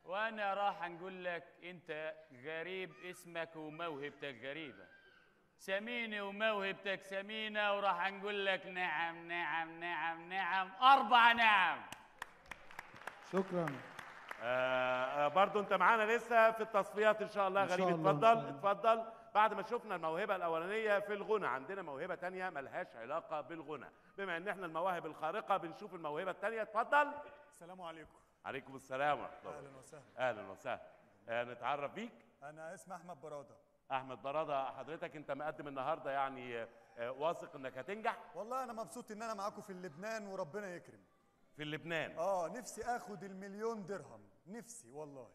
Speaker 12: وأنا راح نقول لك انت غريب اسمك وموهبتك غريبة. سميني وموهبتك سمينة وراح نقول لك نعم نعم نعم نعم أربع نعم.
Speaker 19: شكرا.
Speaker 10: آه آه، برضو انت معانا لسه في التصفيات إن شاء الله.
Speaker 19: إن شاء
Speaker 10: غريب.
Speaker 19: الله،
Speaker 10: اتفضل. اتفضل. بعد ما شفنا الموهبة الأولانية في الغنى عندنا موهبة تانية ملهاش علاقة بالغنى. بما إن إحنا المواهب الخارقة بنشوف الموهبة التانية اتفضل.
Speaker 14: السلام عليكم.
Speaker 10: عليكم السلام ورحمة الله
Speaker 14: أهلا وسهلا.
Speaker 10: أهلا وسهلا. آه نتعرف بيك
Speaker 14: أنا اسمي أحمد برادة.
Speaker 10: أحمد برادة حضرتك أنت مقدم النهارده يعني آه، آه، واثق إنك هتنجح؟
Speaker 14: والله أنا مبسوط إن أنا معاكم في اللبنان وربنا يكرم.
Speaker 10: في اللبنان
Speaker 14: آه نفسي آخد المليون درهم. نفسي والله.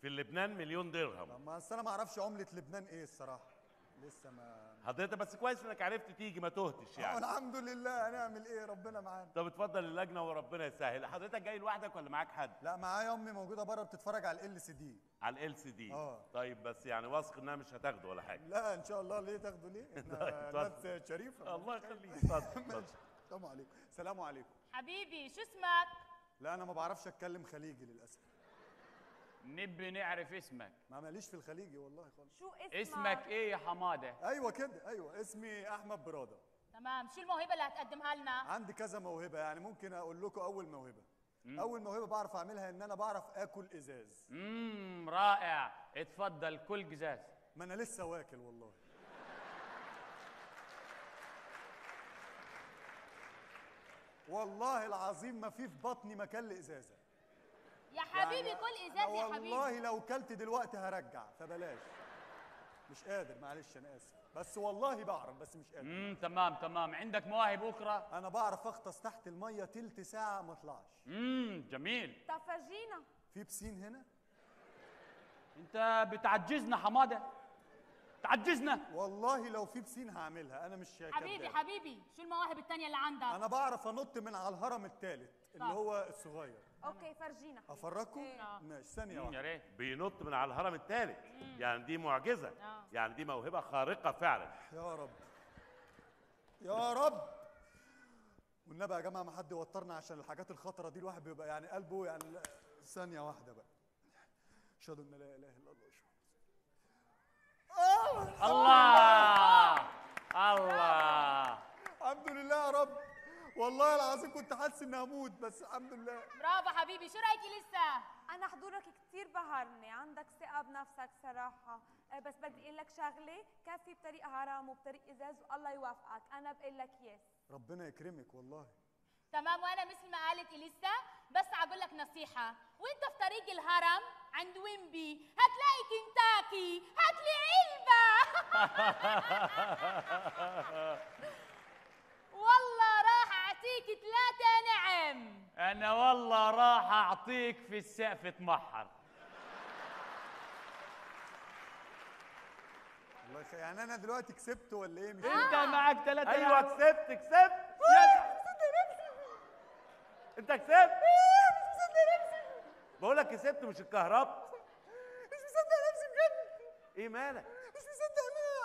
Speaker 10: في اللبنان مليون درهم.
Speaker 14: ما أنا ما أعرفش عملة لبنان إيه الصراحة. لسه ما
Speaker 10: حضرتك بس كويس إنك عرفت تيجي ما تهتش يعني.
Speaker 14: الحمد لله. هنعمل إيه؟ ربنا معانا.
Speaker 10: طب اتفضل اللجنة وربنا يسهل. حضرتك جاي لوحدك ولا معاك حد؟
Speaker 14: لا معايا أمي موجودة بره بتتفرج على LCD.
Speaker 10: على LCD.
Speaker 14: آه.
Speaker 10: طيب بس يعني واثق إنها مش هتاخده ولا حاجة.
Speaker 14: لا إن شاء الله. ليه تاخدوا ليه؟
Speaker 10: طيب،
Speaker 14: إحنا
Speaker 10: اتفضل.
Speaker 14: ناس شريفة.
Speaker 10: الله يخليك. اتفضل اتفضل.
Speaker 14: السلام عليكم السلام عليكم.
Speaker 9: حبيبي شو اسمك؟
Speaker 14: لا أنا ما بعرفش أتكلم خليجي للأسف.
Speaker 12: نبي نعرف اسمك.
Speaker 14: ما ماليش في الخليجي والله خالص.
Speaker 20: شو
Speaker 12: اسمك؟ إيه يا حمادة؟
Speaker 14: أيوه كده أيوه. اسمي أحمد برادة.
Speaker 9: تمام. شو الموهبة اللي هتقدمها لنا؟
Speaker 14: عندي كذا موهبة يعني ممكن أقول لكم أول موهبة. أول موهبة بعرف أعملها إن أنا بعرف آكل إزاز.
Speaker 12: امم رائع. اتفضل كل جزاز
Speaker 14: ما أنا لسه واكل والله. والله العظيم ما في في بطني مكان لإزازة.
Speaker 9: يا حبيبي
Speaker 14: يعني
Speaker 9: كل إزاز يا حبيبي.
Speaker 14: والله لو كلت دلوقتي هرجع فبلاش. مش قادر معلش أنا آسف. بس والله بعرف بس مش قادر.
Speaker 12: امم تمام تمام. عندك مواهب أخرى؟
Speaker 14: أنا بعرف أغطس تحت المية تلت ساعة ما أطلعش.
Speaker 12: امم جميل.
Speaker 20: طب فرجينا
Speaker 14: في بسين هنا؟
Speaker 12: أنت بتعجزنا حمادة؟ تعجزنا.
Speaker 14: والله لو في بسين هعملها أنا مش
Speaker 9: حبيبي
Speaker 14: كداب.
Speaker 9: حبيبي شو المواهب التانية اللي عندك؟
Speaker 14: أنا بعرف أنط من على الهرم الثالث اللي. هو الصغير.
Speaker 20: أوكي فرجينا.
Speaker 14: أفرجكم؟
Speaker 20: إيه.
Speaker 14: ماشي ثانية
Speaker 10: يا
Speaker 14: واحدة
Speaker 10: ريت. بينط من على الهرم الثالث يعني دي معجزة.
Speaker 9: آه.
Speaker 10: يعني دي موهبة خارقة فعلا.
Speaker 14: يا رب. يا رب. والنبي يا جماعة ما حد يوترنا عشان الحاجات الخطرة دي. الواحد بيبقى يعني قلبه يعني ثانية واحدة بقى. أشهد أن لا إله إلا الله.
Speaker 12: الله! الله!
Speaker 14: الحمد لله يا رب. والله العظيم كنت حاسس إني هموت بس الحمد لله.
Speaker 9: برافو حبيبي. شو رايك لسه؟
Speaker 20: أنا حضورك كتير بهرني. عندك ثقة بنفسك صراحة. آه، بس بدي أقول لك شغلة كفي بطريقة حرام وبطريق إزاز والله يوفقك أنا بقول لك يس
Speaker 14: ربنا يكرمك والله.
Speaker 9: تمام وأنا مثل ما قالت إليسا بس أقول لك نصيحة. وأنت في طريق الهرم عند ويمبي هتلاقي كنتاكي. هات لي علبة. راح اعطيك ثلاثة نعم.
Speaker 12: أنا والله راح أعطيك في السقف اتمحر
Speaker 14: الله يخ... يعني أنا دلوقتي كسبت ولا إيه؟ مش
Speaker 12: أنت معاك ثلاثة
Speaker 10: أيوه كسبت كسبت. أنت كسبت؟ بقول لك كسبت مش اتكهربت.
Speaker 4: مش مصدق نفسي بجد.
Speaker 10: إيه مالك؟
Speaker 4: مش مصدق. أنا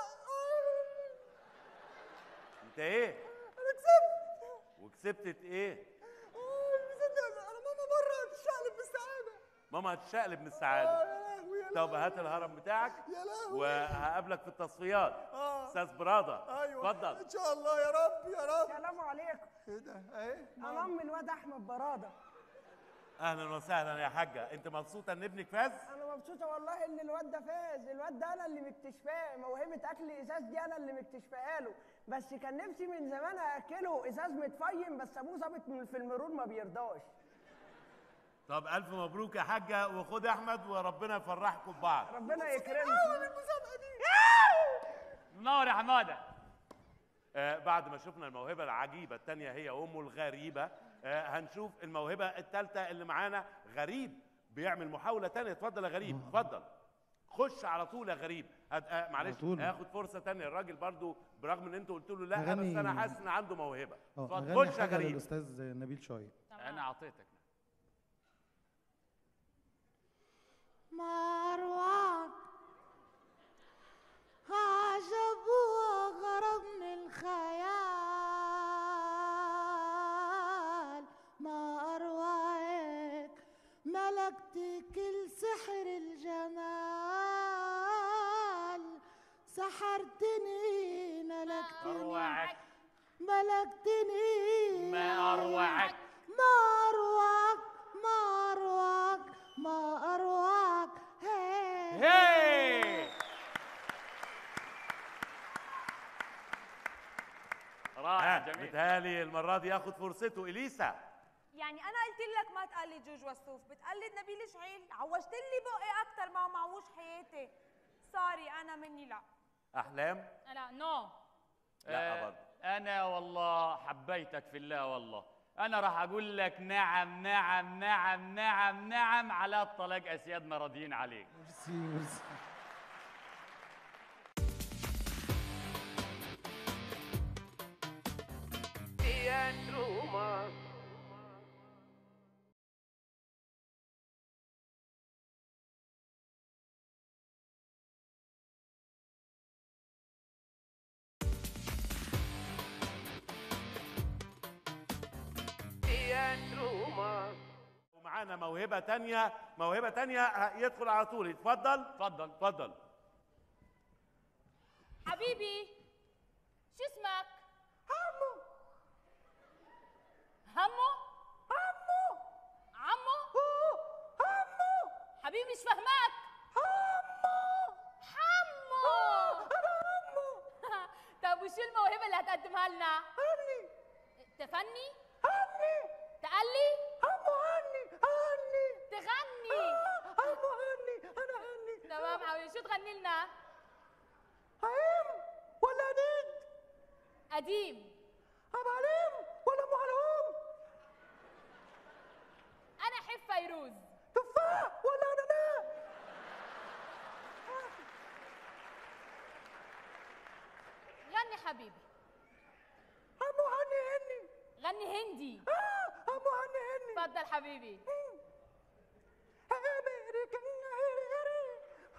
Speaker 10: أنت إيه؟
Speaker 4: أنا كسبت.
Speaker 10: وكسبت
Speaker 4: إيه؟ آه مصدق أنا ماما بره
Speaker 10: هتشقلب من السعادة.
Speaker 4: آه، يا لهوي يا
Speaker 10: طب هات الهرم بتاعك
Speaker 4: يا لهوي.
Speaker 10: وهقابلك في التصفيات.
Speaker 4: آه.
Speaker 10: أستاذ براده
Speaker 4: أيوه.
Speaker 10: اتفضل.
Speaker 4: إن شاء الله يا رب يا رب.
Speaker 28: السلام عليكم.
Speaker 14: إيه ده؟
Speaker 28: إيه؟ ام الواد أحمد براده
Speaker 10: أهلا وسهلا يا حاجة. انت مبسوطة ان ابنك فاز؟
Speaker 28: أنا مبسوطة والله ان الواد ده فاز. الواد ده أنا اللي مكتشفاه. موهبة اكل ازاز دي أنا اللي مكتشفاها له. بس كان نفسي من زمان اكله ازاز متفيم بس ابوه ظابط من- في المرور ما بيرضاش.
Speaker 10: طب ألف مبروك يا حاجة وخد أحمد وربنا يفرحكم ببعض
Speaker 28: ربنا يكرمك
Speaker 4: المسابقه دي.
Speaker 12: منور يا حمادة.
Speaker 10: آه بعد ما شفنا الموهبة العجيبة الثانية هي امه الغريبة هنشوف الموهبة الثالثه اللي معانا. غريب بيعمل محاولة ثانية اتفضل يا غريب. اتفضل. خش على طول يا غريب. آه معلش
Speaker 29: طول.
Speaker 10: هاخد فرصة ثانية الراجل برضو برغم ان أنتوا قلتوا له لا بس أنا حاسس إن عنده
Speaker 29: موهبة.
Speaker 10: خش يا غريب.
Speaker 29: للأستاذ نبيل شوية.
Speaker 12: أنا أعطيتك.
Speaker 30: مروان عجب وغرب من الخيال. ملكت كل سحر الجمال. سحرتني ملكتني
Speaker 12: أروعك.
Speaker 30: ملكتني.
Speaker 12: ما أروعك.
Speaker 30: ما أروعك ما أروعك ما أروعك. هي.
Speaker 12: هي رائع جميل.
Speaker 10: متهيألي المرة دي ياخد فرصته إليسا.
Speaker 20: يعني أنا قلت لك ما تقلد جوج وسوف بتقلد نبيل شعيل عوجت لي بقي أكتر ما هو معوش حياتي. سوري أنا مني لا.
Speaker 10: أحلام؟
Speaker 9: لا نو
Speaker 10: لا
Speaker 12: آه،
Speaker 10: برضه.
Speaker 12: أنا والله حبيتك في الله والله. أنا راح أقول لك نعم نعم نعم نعم نعم على الطلاق اسيادنا راضيين عليك.
Speaker 29: ميرسي ميرسي
Speaker 2: Teatro
Speaker 10: ومعانا موهبة ثانية موهبة ثانية يدخل على طول. اتفضل.
Speaker 12: اتفضل.
Speaker 10: اتفضل.
Speaker 9: حبيبي شو اسمك؟ عمو. همو؟ عمو. عمو؟ عمو. حبيبي مش فاهمك حمو حمو طب وشو الموهبة اللي هتقدمها لنا؟ تفني؟ تقلي؟ هني تغني عمو هني أنا هني تمام حبيبي شو تغني لنا؟
Speaker 28: هيم ولا نيد
Speaker 9: قديم.
Speaker 28: ابو عليم ولا أم علوم
Speaker 9: أنا احب فيروز.
Speaker 28: تفاح ولا اناناس
Speaker 9: غني حبيبي.
Speaker 28: ابو هني هني
Speaker 9: غني هندي.
Speaker 28: آه هني هني
Speaker 9: اتفضل حبيبي
Speaker 28: امريكان هري هري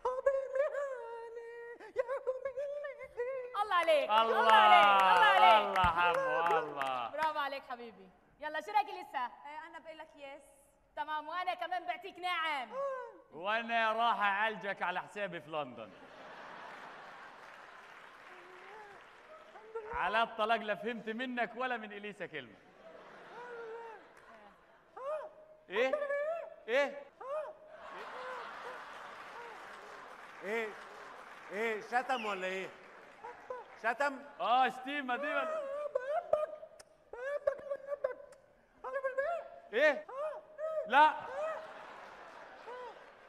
Speaker 28: حبيبي هاني يا حبيبي
Speaker 9: الله عليك
Speaker 12: الله
Speaker 9: الله عليك الله عليك.
Speaker 12: الله حمو الله.
Speaker 9: برافو عليك حبيبي. يلا شو رأيك لسه؟
Speaker 20: آه، أنا بقول لك يس
Speaker 9: تمام وأنا كمان بعطيك نعم.
Speaker 12: وأنا راح أعالجك على حسابي في لندن. على الطلاق لا فهمت منك ولا من إليسا كلمة. إيه؟ إيه؟
Speaker 10: إيه؟ إيه شتم ولا إيه؟ شتم؟
Speaker 12: آه شتيمه دي ولا إيه؟ لا.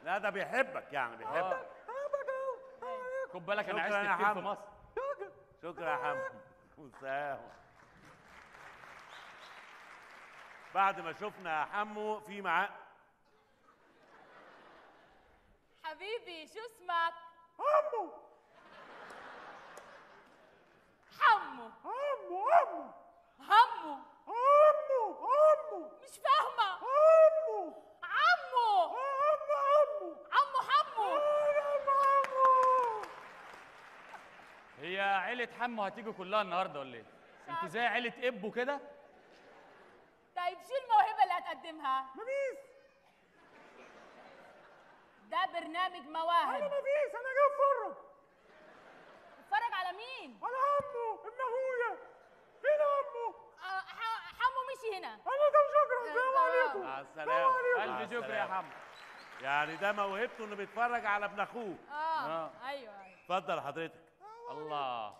Speaker 10: لا ده بيحبك يعني بيحبك.
Speaker 12: خد بالك
Speaker 10: أنا
Speaker 12: عشت
Speaker 10: يا
Speaker 12: كتير في. مصر.
Speaker 10: شكرا. يا حمد. وسام بعد ما شفنا حمو في معاه.
Speaker 9: حبيبي شو اسمك؟ حمو. حمو
Speaker 14: عمو عمو
Speaker 9: همو
Speaker 14: عمو عمو
Speaker 9: مش فاهمة
Speaker 14: عمو
Speaker 9: عمو
Speaker 14: عمو عمو
Speaker 9: عمو حمو
Speaker 12: هي عيلة حمو هتيجي كلها النهارده ولا إيه؟ أنتوا زي عيلة إبو كده؟
Speaker 9: طيب شو الموهبة اللي هتقدمها؟
Speaker 14: مفيش.
Speaker 9: ده برنامج مواهب.
Speaker 14: أنا مفيش. أنا جاي اتفرج
Speaker 9: على مين؟
Speaker 14: على عمو ابن اخويا فين عمو.
Speaker 9: آه، ح- حمو مشي هنا.
Speaker 14: أنا ده شكرا. السلام عليكم.
Speaker 10: مع السلامة.
Speaker 12: ألف شكر يا. حمو.
Speaker 10: يعني ده موهبته إنه بيتفرج على ابن أخوه.
Speaker 9: آه. أيوه أيوه.
Speaker 10: اتفضل حضرتك.
Speaker 12: الله.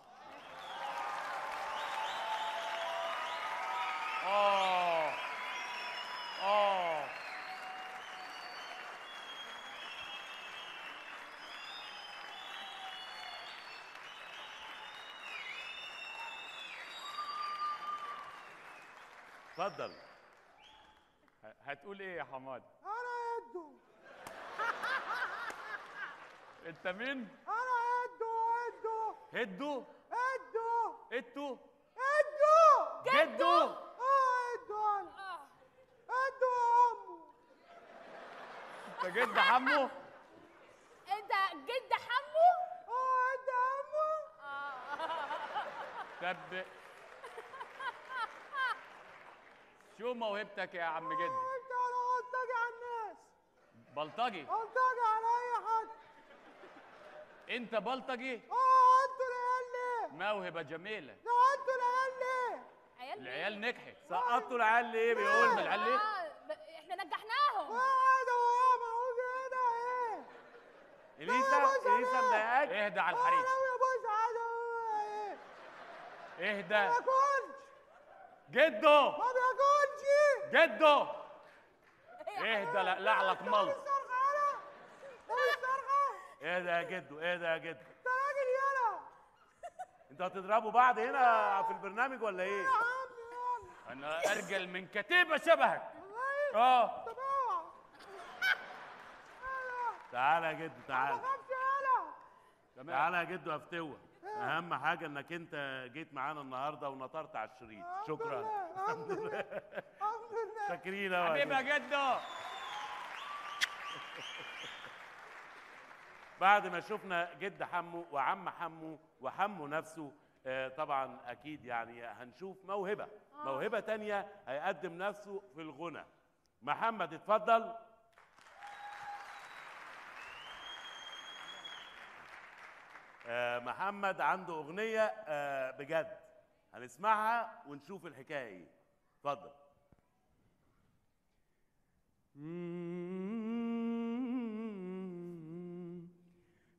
Speaker 12: آه. آه.
Speaker 10: اتفضل
Speaker 12: هتقول إيه يا حماد؟
Speaker 14: أنا قده
Speaker 12: انت مين؟
Speaker 14: أنا قده قده
Speaker 12: هدو؟
Speaker 14: قده
Speaker 12: إتو؟
Speaker 14: قده
Speaker 12: جدو؟
Speaker 14: آه قده أنا قده يا عمو
Speaker 12: انت جد حمو؟
Speaker 9: انت جد حمو؟
Speaker 14: آه يا عمو
Speaker 12: طب شو موهبتك يا عم جد؟
Speaker 14: انت أنا بلطجي على الناس.
Speaker 12: بلطجي.
Speaker 14: بلطجي على أي حد.
Speaker 12: انت بلطجي؟
Speaker 14: آه أنتوا العيال ليه
Speaker 12: موهبة جميلة.
Speaker 14: ده أنتوا العيال ليه
Speaker 9: عيال
Speaker 12: العيال نجحت
Speaker 10: سقطوا العيال ليه بيقول؟
Speaker 12: ما العيال ليه؟
Speaker 9: آه إحنا نجحناهم.
Speaker 14: آه ده هو معقول كده. إيه؟
Speaker 10: إليسا؟ إليسا مضايقاك؟
Speaker 12: اهدى على
Speaker 14: آه
Speaker 12: الحريق.
Speaker 14: لو يا بوس عادي إيه؟
Speaker 12: اهدى.
Speaker 14: ما
Speaker 12: جدو
Speaker 14: ما
Speaker 12: جدو! اهدى لقلع لك ملط.
Speaker 10: إيه ده يا جدو؟ إيه ده يا جدو؟
Speaker 14: أنت راجل يالا
Speaker 10: أنتوا هتضربوا بعض هنا في البرنامج ولا إيه؟
Speaker 12: أنا أرجل من كتيبة شبهك. آه.
Speaker 14: طب اوعى
Speaker 10: تعالى يا جدو تعالى تعالى يا جدو افتوى أهم حاجة إنك أنت جيت معانا النهارده ونطرت على الشريط. شكرا.
Speaker 14: الحمد لله الحمد لله.
Speaker 10: شاكرين يا
Speaker 12: حبيبي يا
Speaker 10: جدو. بعد ما شفنا جد حمو وعم حمو وحمو نفسه آه، طبعا أكيد يعني هنشوف موهبة. موهبة تانية هيقدم نفسه في الغنى. محمد اتفضل. محمد عنده أغنية آه، بجد. هنسمعها ونشوف الحكاية إيه. اتفضل.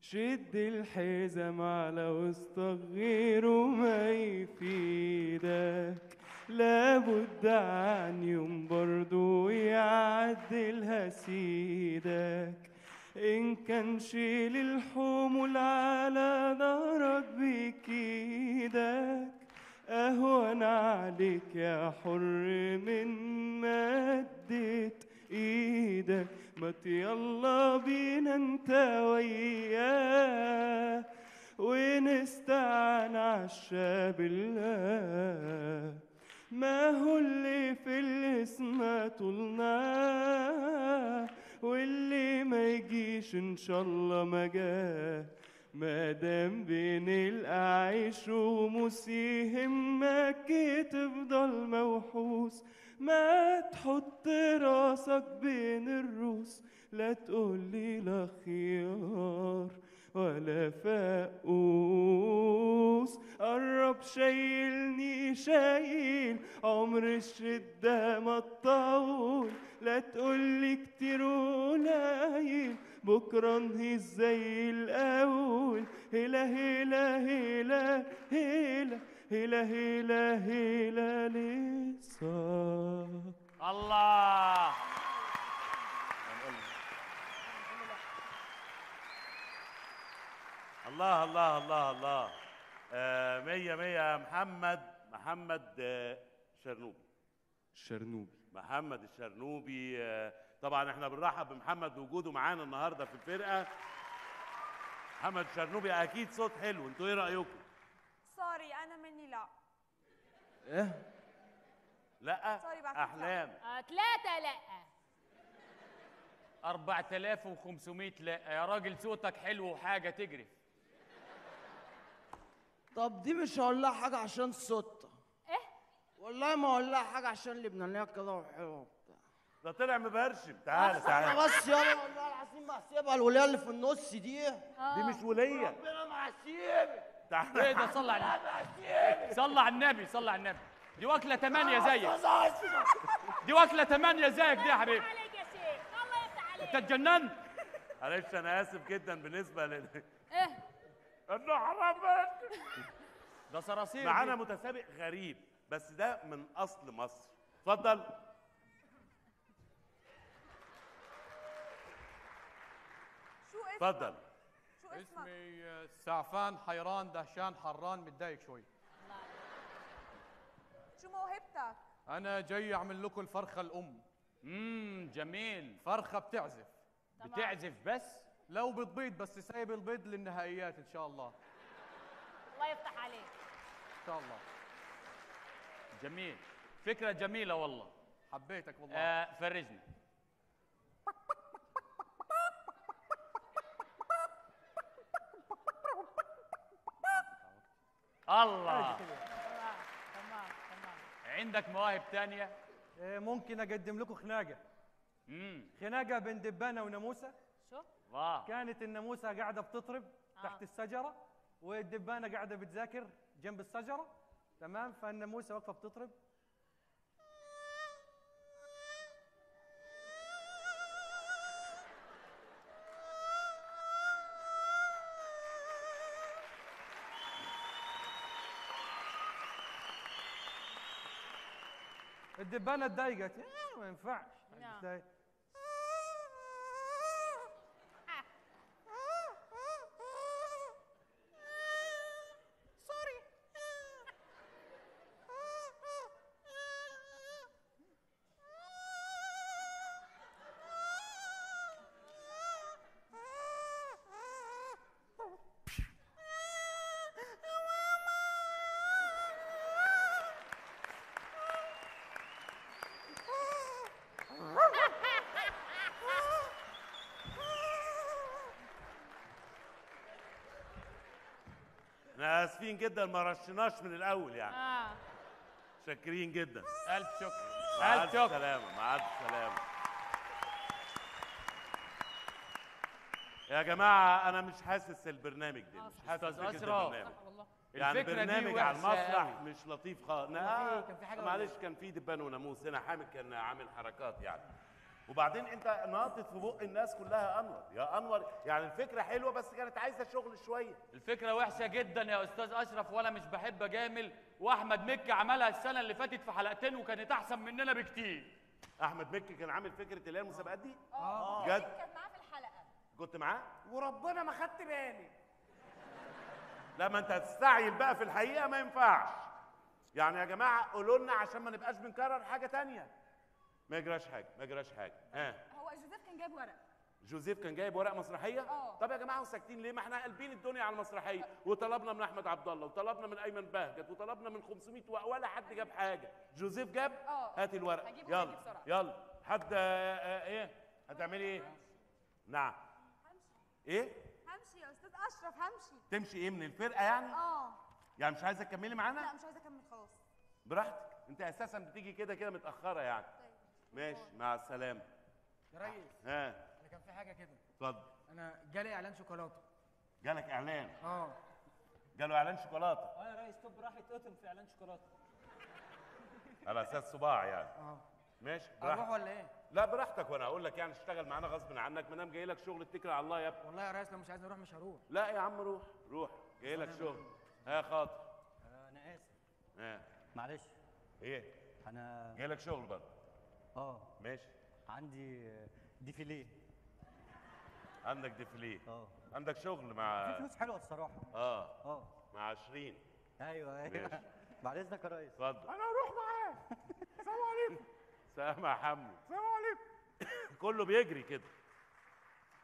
Speaker 31: شد الحزام على وسط غيره ما يفيدك. لابد عن يوم برضو يعدلها سيدك. إن كان شيل الحمول على ظهرك بكيدك أهون عليك يا حر من مدة إيدك. ما يلا بينا أنت وياه ونستعان عشا بالله. ما هو اللي في الاسم طولنا واللي ما يجيش إن شاء الله ما جاه ما دام بين الأعيش وموس يهمك تفضل موحوس. ما تحط راسك بين الروس. لا تقولي لا خيار. ولا فاقوس قرب شايلني شايل عمر الشدة ما تطول. لا تقولي كتير قليل بكرة نهيس زي الأول. هلا هلا هلا هلا هلا هلا هلا لسه.
Speaker 12: الله!
Speaker 10: الله الله الله الله. آه مية مية. يا محمد محمد آه شرنوبي.
Speaker 31: الشرنوبي
Speaker 10: محمد الشرنوبي آه طبعا إحنا بنرحب بمحمد بوجوده معانا النهارده في الفرقة. محمد الشرنوبي أكيد صوت حلو. أنتوا إيه رأيكم؟
Speaker 20: sorry أنا مني لا.
Speaker 10: إيه؟ لا
Speaker 20: sorry بعد
Speaker 10: أحلام.
Speaker 9: آه، ثلاثة لا.
Speaker 12: 4500 لا. يا راجل صوتك حلو وحاجة تجري.
Speaker 16: طب دي مش هقول لها حاجة عشان السطة
Speaker 9: إيه؟
Speaker 16: والله ما هقول لها حاجة عشان لبنانية كده وحلوة
Speaker 10: ده طلع مبرشم. تعالى تعالى
Speaker 16: بس يلا والله العظيم ما هسيبها الولية اللي في النص دي.
Speaker 10: دي مش ولية.
Speaker 16: ربنا ما هسيبك.
Speaker 10: تعالى
Speaker 12: إيه ده؟ صلى على النبي. صلى على النبي صلى على النبي. دي واكلة ثمانية زيك. دي واكلة ثمانية زيك دي يا حبيبي.
Speaker 9: عليك يا شيخ. الله يفتح عليك.
Speaker 12: أنت اتجننت.
Speaker 10: معلش أنا آسف جدا بالنسبة لل
Speaker 9: إيه؟
Speaker 10: انه حرامات
Speaker 12: ده صراصير
Speaker 10: معانا. متسابق غريب بس ده من أصل مصر. اتفضل.
Speaker 20: شو اسمك؟
Speaker 10: اتفضل.
Speaker 20: شو اسمك؟
Speaker 32: اسمي آه، سعفان حيران دهشان حران متضايق شوي.
Speaker 20: شو موهبتك؟
Speaker 32: أنا جاي أعمل لكم الفرخة الأم.
Speaker 12: امم جميل.
Speaker 32: فرخة بتعزف.
Speaker 12: بتعزف بس؟
Speaker 32: لو بتبيض بس سايب البيض للنهائيات إن شاء الله.
Speaker 9: الله يفتح عليك.
Speaker 32: إن شاء الله.
Speaker 12: جميل. فكرة جميلة والله.
Speaker 32: حبيتك والله.
Speaker 12: آه فرجني. الله.
Speaker 18: تمام تمام تمام.
Speaker 12: عندك مواهب تانية؟
Speaker 18: إيه، ممكن أقدم لكم خناقة.
Speaker 12: امم
Speaker 18: خناقة بين دبانة وناموسة.
Speaker 9: شو؟
Speaker 12: واو.
Speaker 18: كانت الناموسه قاعدة بتطرب
Speaker 9: آه.
Speaker 18: تحت الشجره والدبانة قاعدة بتذاكر جنب الشجره تمام؟ فالناموسه واقفه بتطرب. الدبانة اتضايقت. "إيه، ما ينفعش.
Speaker 10: اسفين جدا ما رشناش من الأول يعني.
Speaker 9: آه.
Speaker 10: شاكرين جدا.
Speaker 12: ألف شكر.
Speaker 10: ألف
Speaker 12: شكر.
Speaker 10: سلامة مع ألف سلامة. يا جماعة أنا مش حاسس البرنامج ده مش حاسس. البرنامج. يعني برنامج على المسرح. مش لطيف خالص. معلش كان في دبان وناموس. هنا حامد كان عامل حركات يعني. وبعدين انت ناطط في بق الناس كلها انور. يا انور يعني الفكرة حلوة بس كانت عايزة شغل شوية.
Speaker 12: الفكرة وحشة جدا يا أستاذ أشرف وأنا مش بحب أجامل وأحمد مكي عملها السنة اللي فاتت في حلقتين وكانت أحسن مننا بكتير.
Speaker 10: أحمد مكي كان عامل فكرة اللي هي المسابقات دي؟
Speaker 20: آه.
Speaker 10: بجد
Speaker 20: كانت معاه في الحلقة.
Speaker 10: كنت معاه؟
Speaker 4: وربنا ما خدت بالي.
Speaker 10: لا ما أنت هتستعجل بقى في الحقيقة ما ينفعش. يعني يا جماعة قولوا لنا عشان ما نبقاش بنكرر حاجة تانية. ما يجراش حاجة ما يجراش حاجة. ها.
Speaker 20: هو جوزيف كان جايب ورق.
Speaker 10: جوزيف كان جايب ورق مسرحية؟
Speaker 20: آه.
Speaker 10: طب يا جماعة وساكتين ليه؟ ما إحنا قلبين الدنيا على المسرحية. وطلبنا من أحمد عبد الله وطلبنا من أيمن بهجت وطلبنا من 500 و- ولا حد جاب حاجة. جوزيف جاب؟
Speaker 20: آه.
Speaker 10: هات الورق. يلا. يلا. حد آه، آه، إيه؟ هتعملي إيه؟ نعم. إيه؟
Speaker 20: همشي يا أستاذ أشرف همشي.
Speaker 10: تمشي إيه من الفرقة يعني؟
Speaker 20: آه.
Speaker 10: يعني مش عايزة تكملي معانا؟
Speaker 20: لا مش عايزة أكمل خلاص.
Speaker 10: براحتك. أنت أساسا بتيجي كده كده متأخرة يعني. ماشي مع السلامة.
Speaker 19: يا ريس
Speaker 10: ها؟
Speaker 19: أنا كان في حاجة كده.
Speaker 10: اتفضل.
Speaker 19: أنا جالي إعلان شوكولاتة.
Speaker 10: جالك إعلان؟
Speaker 19: آه.
Speaker 10: جاله إعلان شوكولاتة؟
Speaker 15: آه يا ريس طب راح يتقطم في إعلان شوكولاتة.
Speaker 10: على أساس صباع يعني.
Speaker 15: آه.
Speaker 10: ماشي
Speaker 15: أروح
Speaker 10: براحتك.
Speaker 15: ولا إيه؟
Speaker 10: لا براحتك وأنا هقول لك يعني اشتغل معانا غصب عنك. ما دام جاي لك شغل اتكل على الله يا ابني.
Speaker 15: والله يا ريس لو مش عايز نروح مش هروح.
Speaker 10: لا يا عم روح روح. جاي لك شغل. ها يا خاطر
Speaker 15: أنا آسف.
Speaker 10: ها.
Speaker 15: معلش.
Speaker 10: إيه؟
Speaker 15: أنا
Speaker 10: جاي لك شغل برضه.
Speaker 15: آه.
Speaker 10: ماشي.
Speaker 15: عندي ديفيليه.
Speaker 10: عندك ديفليه
Speaker 15: آه.
Speaker 10: عندك شغل مع
Speaker 15: في فلوس حلوة الصراحه
Speaker 10: آه.
Speaker 15: آه.
Speaker 10: مع 20
Speaker 15: أيوه.
Speaker 10: أيوه.
Speaker 15: بعد إذنك يا ريس.
Speaker 10: اتفضل.
Speaker 19: أنا أروح معاه. السلام عليكم.
Speaker 10: سلام يا حمو.
Speaker 19: السلام عليكم.
Speaker 10: كله بيجري كده.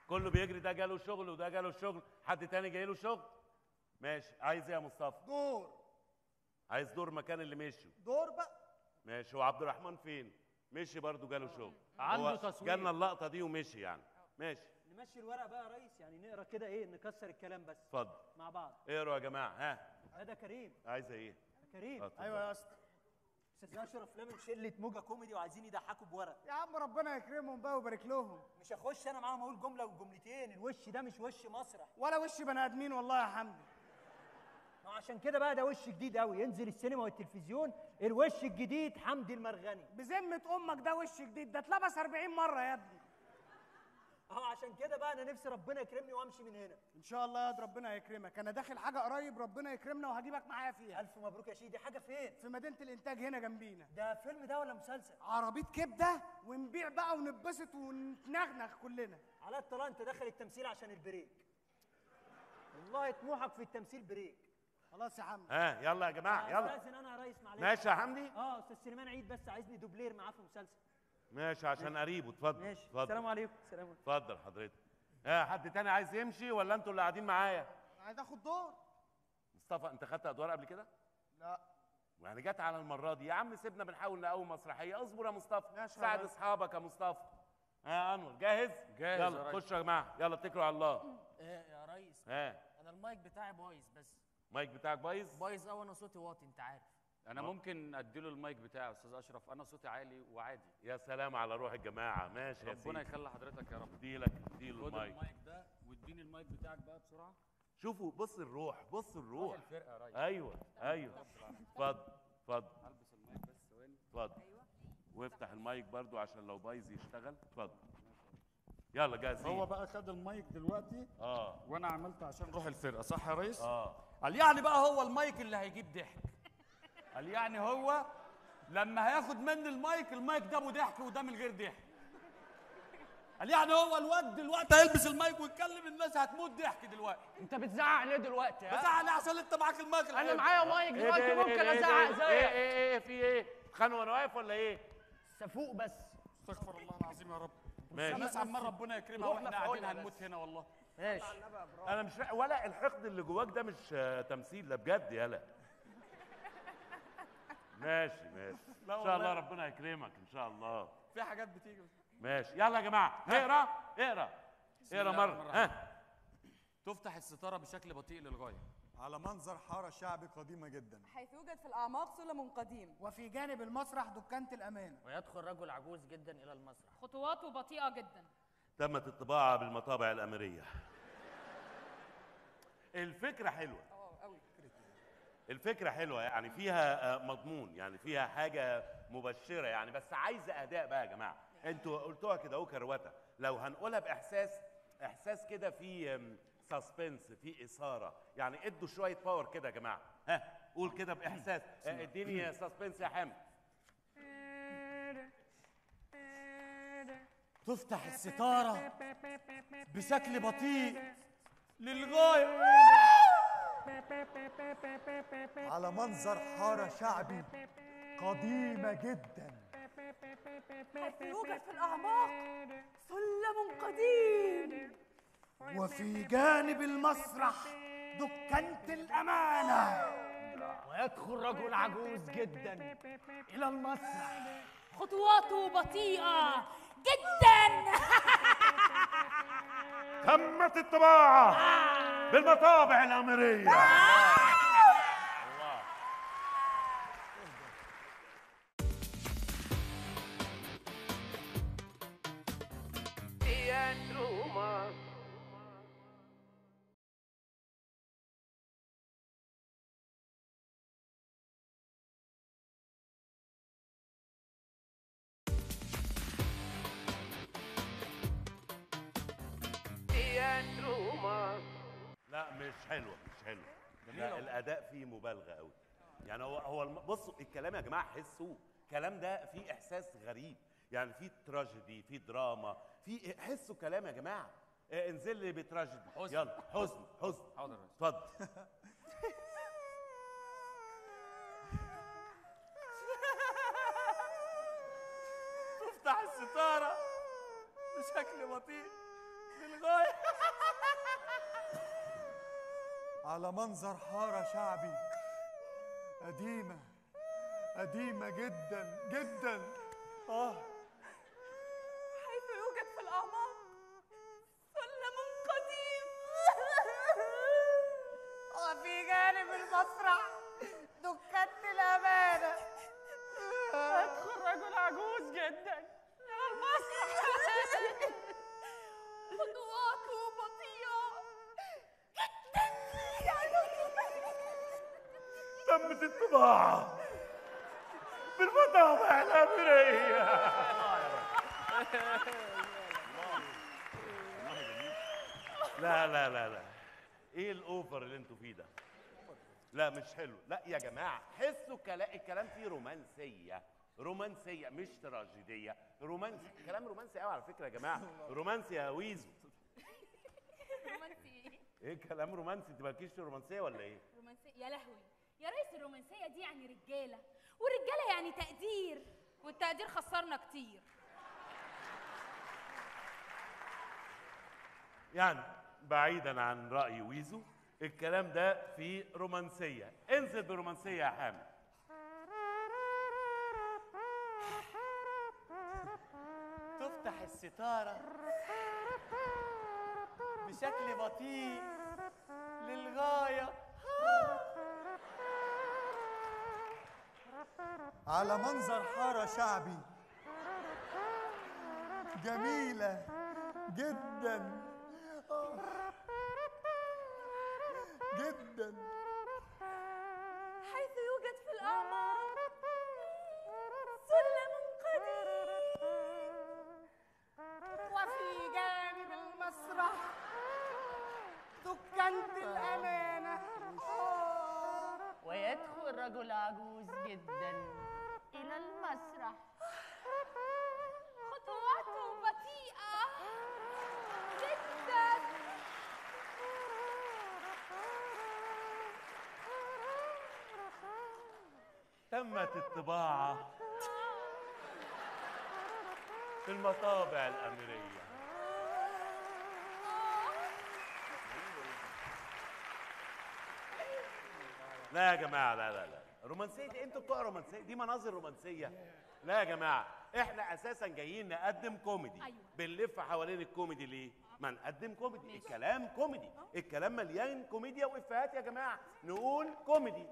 Speaker 10: كله بيجري. ده جاله شغل وده جاله شغل. حد تاني جاي له شغل؟ ماشي. عايز إيه يا مصطفى؟
Speaker 33: دور.
Speaker 10: عايز دور مكان اللي مشوا
Speaker 33: دور بقى.
Speaker 10: ماشي. وعبد الرحمن فين؟ مشي برضه جاله شغل.
Speaker 15: عنده
Speaker 10: هو
Speaker 15: تصوير.
Speaker 10: جالنا اللقطة دي ومشي يعني. ماشي.
Speaker 15: نمشي الورق بقى يا ريس يعني نقرأ كده إيه نكسر الكلام بس.
Speaker 10: اتفضل.
Speaker 15: مع بعض.
Speaker 10: اقروا يا جماعة ها.
Speaker 15: هذا كريم.
Speaker 10: عايزة
Speaker 15: إيه؟ كريم.
Speaker 33: أيوه يا أسطى.
Speaker 15: أستاذ أشرف لامم شلة موجة كوميدي وعايزين يضحكوا بورق.
Speaker 4: يا عم ربنا يكرمهم بقى ويبارك لهم.
Speaker 15: مش هخش أنا معاهم أقول جملة وجملتين الوش ده مش وش مسرح.
Speaker 4: ولا وش بني آدمين والله يا حمدي.
Speaker 15: عشان كده بقى ده وش جديد قوي ينزل السينما والتلفزيون الوش الجديد حمدي المرغني.
Speaker 4: بذمة أمك ده وش جديد ده اتلبس 40 مرة يا ابني.
Speaker 15: أهو عشان كده بقى أنا نفسي ربنا يكرمني وأمشي من هنا.
Speaker 4: إن شاء الله يا واد ربنا يكرمك. أنا داخل حاجة قريب ربنا يكرمنا وهجيبك معايا فيها.
Speaker 15: ألف مبروك يا سيدي. حاجة فين؟
Speaker 4: في مدينة الإنتاج هنا جنبينا.
Speaker 15: ده فيلم ده ولا مسلسل؟
Speaker 4: عربية كبدة ونبيع بقى ونتبسط ونتنغنغ كلنا.
Speaker 15: على الطلاق أنت داخل التمثيل عشان ال break. والله طموحك في التمثيل break.
Speaker 4: خلاص يا حمدي.
Speaker 10: ها يلا يا جماعة يلا.
Speaker 15: استاذن أنا يا ريس معلش.
Speaker 10: ماشي يا حمدي.
Speaker 15: آه أستاذ سليمان عيد بس عايزني دوبلير معاه في مسلسل.
Speaker 10: ماشي عشان قريب اتفضل
Speaker 15: ماشي.
Speaker 10: اتفضل.
Speaker 15: السلام عليكم السلام عليكم.
Speaker 10: اتفضل حضرتك. ها حد تاني عايز يمشي ولا أنتوا اللي قاعدين معايا؟
Speaker 4: عايز آخد دور.
Speaker 10: مصطفى انت خدت أدوار قبل كده؟
Speaker 4: لا.
Speaker 10: يعني جت على المرة دي. يا عم سيبنا بنحاول نقوم مسرحية. اصبر يا مصطفى.
Speaker 4: ماشي يا
Speaker 10: ساعد. أصحابك يا مصطفى. ها أنور جاهز؟
Speaker 12: جاهز
Speaker 10: يلا. خشوا يا جماعة. يلا اتكلوا على الله.
Speaker 16: إيه يا ريس؟
Speaker 10: ها.
Speaker 16: أنا المايك بتاعي بايظ بس.
Speaker 10: المايك بتاعك بايظ؟
Speaker 16: بايظ قوي أنا صوتي واطي أنت عارف.
Speaker 12: أنا
Speaker 10: آه.
Speaker 12: ممكن اديله المايك بتاعي يا أستاذ أشرف. أنا صوتي عالي وعادي.
Speaker 10: يا سلام على روح الجماعة. ماشي يا
Speaker 12: ربنا
Speaker 10: سيدي.
Speaker 12: يخلي حضرتك يا رب.
Speaker 10: اديلك اديله المايك.
Speaker 12: المايك ده واديني المايك بتاعك بقى بسرعة.
Speaker 10: شوفوا بص الروح بص الروح.
Speaker 12: الفرقة يا ريس.
Speaker 10: أيوه أيوه. اتفضل اتفضل.
Speaker 12: البس المايك بس ثواني.
Speaker 10: اتفضل. وافتح المايك برضو عشان لو بايظ يشتغل. اتفضل. يلا جاهزين
Speaker 19: هو بقى خد المايك دلوقتي
Speaker 10: آه.
Speaker 19: وأنا عملت عشان روح الفرقة صح يا ريس؟
Speaker 10: آه.
Speaker 12: قال يعني بقى هو المايك اللي هيجيب ضحك. قال يعني هو لما هياخد مني المايك المايك ده ابو ضحك وده من غير ضحك. قال يعني هو الواد دلوقتي هيلبس المايك ويتكلم الناس هتموت ضحك دلوقتي.
Speaker 16: انت بتزعق ليه دلوقتي ها؟
Speaker 12: بزعل ليه؟ عشان انت معاك المايك أنا.
Speaker 16: معايا مايك
Speaker 10: إيه
Speaker 16: دلوقتي
Speaker 10: إيه
Speaker 16: ممكن
Speaker 10: إيه
Speaker 16: أزعق
Speaker 10: إيه
Speaker 16: زيك.
Speaker 10: إيه إيه في إيه؟ خانوا وأنا واقف ولا إيه؟
Speaker 16: سفوق بس.
Speaker 19: استغفر الله العظيم يا رب.
Speaker 10: ماشي.
Speaker 12: الناس عمال ربنا يكرمها
Speaker 16: وإحنا
Speaker 12: قاعدين هنموت. هنا والله.
Speaker 16: ماشي.
Speaker 10: أنا مش ولا الحقد اللي جواك ده مش تمثيل ده بجد يالا ماشي ماشي. إن شاء الله. ربنا يكرمك إن شاء الله.
Speaker 12: في حاجات بتيجي.
Speaker 10: ماشي. يلا يا
Speaker 12: جماعة
Speaker 10: اقرأ
Speaker 12: اقرأ.
Speaker 10: اقرأ
Speaker 12: مرة.
Speaker 10: ها.
Speaker 12: تفتح الستارة بشكل بطيء للغاية.
Speaker 14: على منظر حارة شعبي قديمة جدا.
Speaker 17: حيث يوجد في الأعماق سلم قديم.
Speaker 4: وفي جانب المسرح دكانة الأمان.
Speaker 16: ويدخل رجل عجوز جدا إلى المسرح.
Speaker 9: خطواته بطيئة جدا.
Speaker 10: تمت الطباعة بالمطابع حلوة.
Speaker 17: آه قوي
Speaker 10: الفكرة حلوة يعني فيها آه، مضمون يعني فيها حاجة مبشرة يعني. بس عايزة أداء بقى يا جماعة. أنتوا قلتوها كده أهو كروتة. لو هنقولها بإحساس إحساس كده في suspense في إثارة. يعني ادوا شوية power كده يا جماعة. ها قول كده بإحساس. آه، اديني suspense يا حامد.
Speaker 12: تفتح الستارة بشكل بطيء للغاية.
Speaker 14: على منظر حارة شعبي قديمة جدا.
Speaker 17: يوجد في الأعماق سلم قديم.
Speaker 4: وفي جانب المسرح دكانة الأمانة.
Speaker 16: ويدخل رجل عجوز جدا إلى المسرح.
Speaker 9: خطواته بطيئة. جدا.
Speaker 10: تمت الطباعة بالمطابع الأمرية. حلوة مش حلوة.
Speaker 18: جميلة.
Speaker 10: لا الأداء فيه مبالغة قوي يعني هو هو الم- بصوا الكلام يا جماعة حسوا. الكلام ده فيه إحساس غريب. يعني فيه تراجيدي فيه دراما فيه حسوا كلام يا جماعة. آه، انزل لي بتراجيدي. يلا حزن حزن.
Speaker 34: حاضر.
Speaker 10: اتفضل.
Speaker 12: تفتح الستارة؟ بشكل بطيء. للغاية
Speaker 14: على منظر حارة شعبي. قديمة قديمة جدا جدا.
Speaker 10: آه. لا لا لا لا. إيه ال over اللي أنتوا فيه ده؟ لا مش حلو. لا يا جماعة حسوا كلا... الكلام فيه رومانسية. رومانسية مش تراجيدية. رومانسي كلام رومانسي قوي على فكرة يا جماعة. رومانسي يا ويزو.
Speaker 9: رومانسي.
Speaker 10: إيه كلام رومانسي؟ انت مالكيش رومانسيه ولا إيه؟
Speaker 9: رومانسية. يا لهوي. الرومانسية دي يعني رجالة والرجالة يعني تقدير. والتقدير خسرنا كتير.
Speaker 10: يعني بعيدا عن رأي ويزو الكلام ده فيه رومانسية. انزل برومانسية يا حامد.
Speaker 12: تفتح الستارة بشكل بطيء للغاية.
Speaker 14: على منظر حارة شعبي. جميلة جدا. جدا.
Speaker 17: حيث يوجد في الأعماق سلم قديم.
Speaker 4: وفي جانب المسرح دكانة الأمانة.
Speaker 16: ويدخل رجل عجوز جدا. إلى المسرح.
Speaker 9: خطواته بطيئة. جدا.
Speaker 10: تمت الطباعة في المطابع الامريه لا يا جماعة لا لا لا. رومانسية دي أنتوا بتوع رومانسية. دي مناظر رومانسية. لا يا جماعة إحنا أساسا جايين نقدم كوميدي.
Speaker 9: أيوة.
Speaker 10: بنلف حوالين الكوميدي ليه؟ ما نقدم كوميدي. الكلام كوميدي. الكلام مليان كوميديا وإفيهات يا جماعة. نقول كوميدي.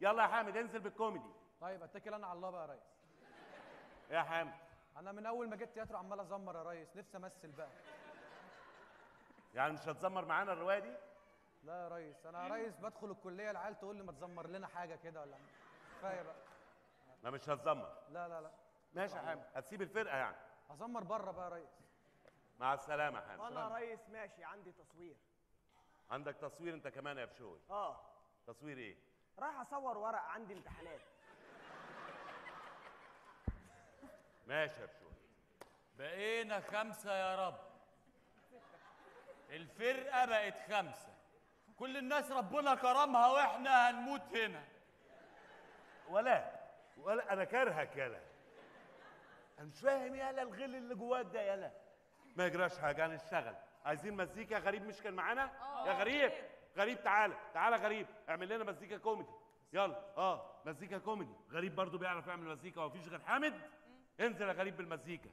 Speaker 10: يلا يا حامد انزل بالكوميدي.
Speaker 18: طيب أتكل أنا على الله بقى يا ريس.
Speaker 10: يا حامد.
Speaker 18: أنا من أول ما جيت تياترو عمال أزمر يا ريس. نفسي أمثل بقى.
Speaker 10: يعني مش هتزمر معانا الرواية دي؟
Speaker 18: لا يا ريس أنا يا ريس بدخل الكلية العيال تقول لي ما تزمر لنا حاجة كده ولا كفايه بقى
Speaker 10: ما مش هتزمر.
Speaker 18: لا لا لا.
Speaker 10: ماشي يا حامد. هتسيب الفرقة يعني.
Speaker 18: هزمر بره بقى يا ريس.
Speaker 10: مع السلامة يا حامد.
Speaker 19: والله يا ريس ماشي عندي تصوير.
Speaker 10: عندك تصوير انت كمان يا بشوي.
Speaker 19: آه.
Speaker 10: تصوير إيه؟
Speaker 19: رايح أصور ورق عندي امتحانات.
Speaker 10: ماشي يا بشوي.
Speaker 12: بقينا خمسة يا رب. الفرقة بقت خمسة. كل الناس ربنا كرمها وإحنا هنموت هنا.
Speaker 10: ولا ولا أنا كارهك يالا. أنا مش فاهم يالا الغل اللي جواك ده يالا. ما يجراش حاجة هنشتغل عايزين مزيكا غريب مش كان معانا؟
Speaker 12: آه.
Speaker 10: يا غريب. غريب. تعالى تعالى غريب. اعمل لنا مزيكا كوميدي. يلا. آه مزيكا كوميدي. غريب برضو بيعرف يعمل مزيكا ومفيش غير حامد. انزل يا غريب بالمزيكا.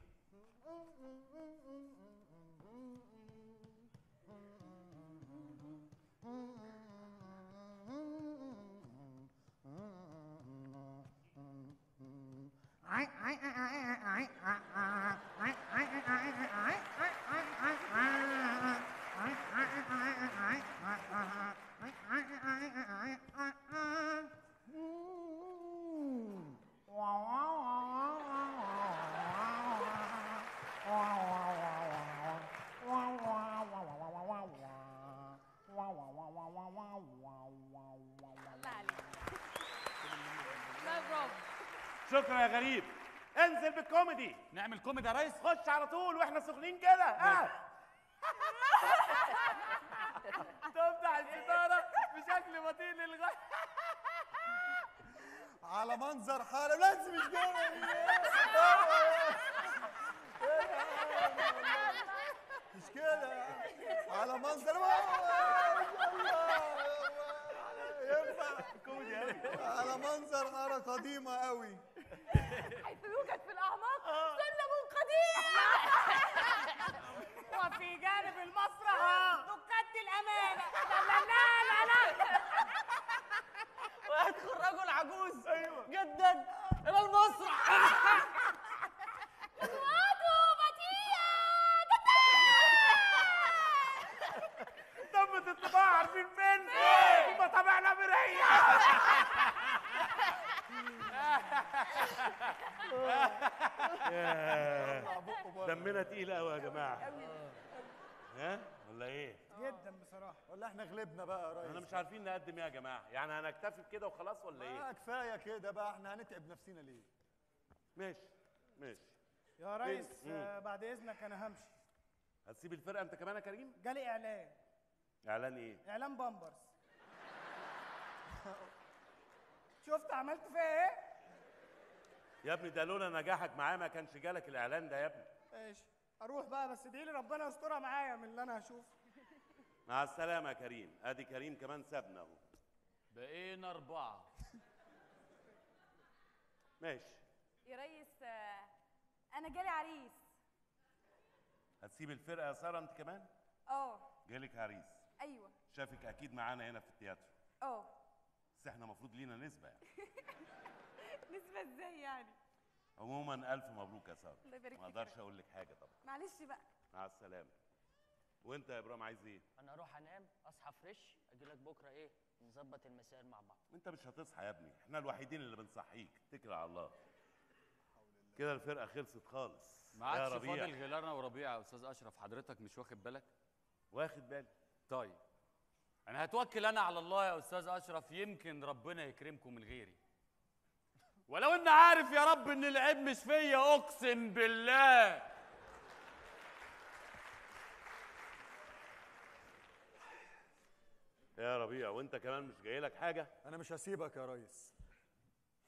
Speaker 10: Wow, wow. شكرا يا غريب. انزل بالكوميدي.
Speaker 35: نعمل كوميدي يا ريس؟
Speaker 10: خش على طول وإحنا سخنين كده. آه.
Speaker 12: تفتح الستارة بشكل بطيء للغاية.
Speaker 14: على منظر حالة. لازم كده. مش كده. على منظر. ينفع.
Speaker 12: كوميدي.
Speaker 14: على منظر حارة قديمة قوي
Speaker 9: حيث يوجد في الأعماق. سلم قديم
Speaker 4: وفي جانب المسرح. دكات الأمانة لا لا لا لا لا
Speaker 16: ويدخل رجل عجوز جدا إلى المسرح
Speaker 9: اخواته بطيئة
Speaker 10: دم الطباعة عارفين فين؟ في مطابع الأميرية دمنا تقيل قوي يا جماعة ها ولا إيه؟
Speaker 14: جدا بصراحة ولا إحنا غلبنا بقى يا ريس
Speaker 10: إحنا مش عارفين نقدم إيه يا جماعة يعني هنكتفي بكده وخلاص ولا
Speaker 14: آه
Speaker 10: إيه؟
Speaker 14: كفاية كده بقى إحنا هنتعب نفسنا ليه
Speaker 10: ماشي ماشي
Speaker 19: يا؟ ريس
Speaker 10: مم.
Speaker 19: آه، بعد إذنك أنا همشي
Speaker 10: هتسيب الفرقة أنت كمان يا كريم؟
Speaker 19: جالي إعلان
Speaker 10: إعلان إيه؟
Speaker 19: إعلان بامبرز شفت عملت فيها إيه
Speaker 10: يا ابني ده لولا نجاحك معاه ما كانش جالك الإعلان ده يا ابني
Speaker 19: ماشي أروح بقى بس ادعي لي ربنا يسترها معايا من اللي أنا هشوفه
Speaker 10: مع السلامة يا كريم. آدي كريم كمان سابنا أهو.
Speaker 12: بقينا أربعة.
Speaker 10: ماشي.
Speaker 17: يا ريس آه، أنا جالي عريس.
Speaker 10: هتسيب الفرقة يا سارة أنت كمان؟
Speaker 17: آه
Speaker 10: جالك عريس.
Speaker 17: أيوه.
Speaker 10: شافك أكيد معانا هنا في التياترو
Speaker 17: آه
Speaker 10: بس إحنا المفروض لينا نسبة يعني.
Speaker 17: نسبة إزاي يعني؟
Speaker 10: عموما ألف مبروك يا سارة.
Speaker 17: الله يبارك
Speaker 10: ما
Speaker 17: فيك
Speaker 10: أقدرش
Speaker 17: يا
Speaker 10: أقول لك حاجة طبعا.
Speaker 17: معلش بقى.
Speaker 10: مع السلامة. وانت يا إبراهيم عايز إيه؟
Speaker 16: أنا أروح أنام أصحى فريش أجي لك بكرة إيه نظبط المسائل مع بعض.
Speaker 10: انت مش هتصحى يا ابني إحنا الوحيدين اللي بنصحيك اتكل على الله. كده الفرقة خلصت خالص.
Speaker 12: ما
Speaker 10: يا
Speaker 12: عادش. فاضل غير أنا وربيع يا أستاذ أشرف. حضرتك مش واخد بالك؟
Speaker 10: واخد بالي.
Speaker 12: طيب. أنا هتوكل أنا على الله يا أستاذ أشرف يمكن ربنا يكرمكم من غيري. ولو ان عارف يا رب إن العيب مش فيا أقسم بالله.
Speaker 10: يا ربيع وانت كمان مش جاي لك حاجة؟
Speaker 14: أنا مش هسيبك يا ريس.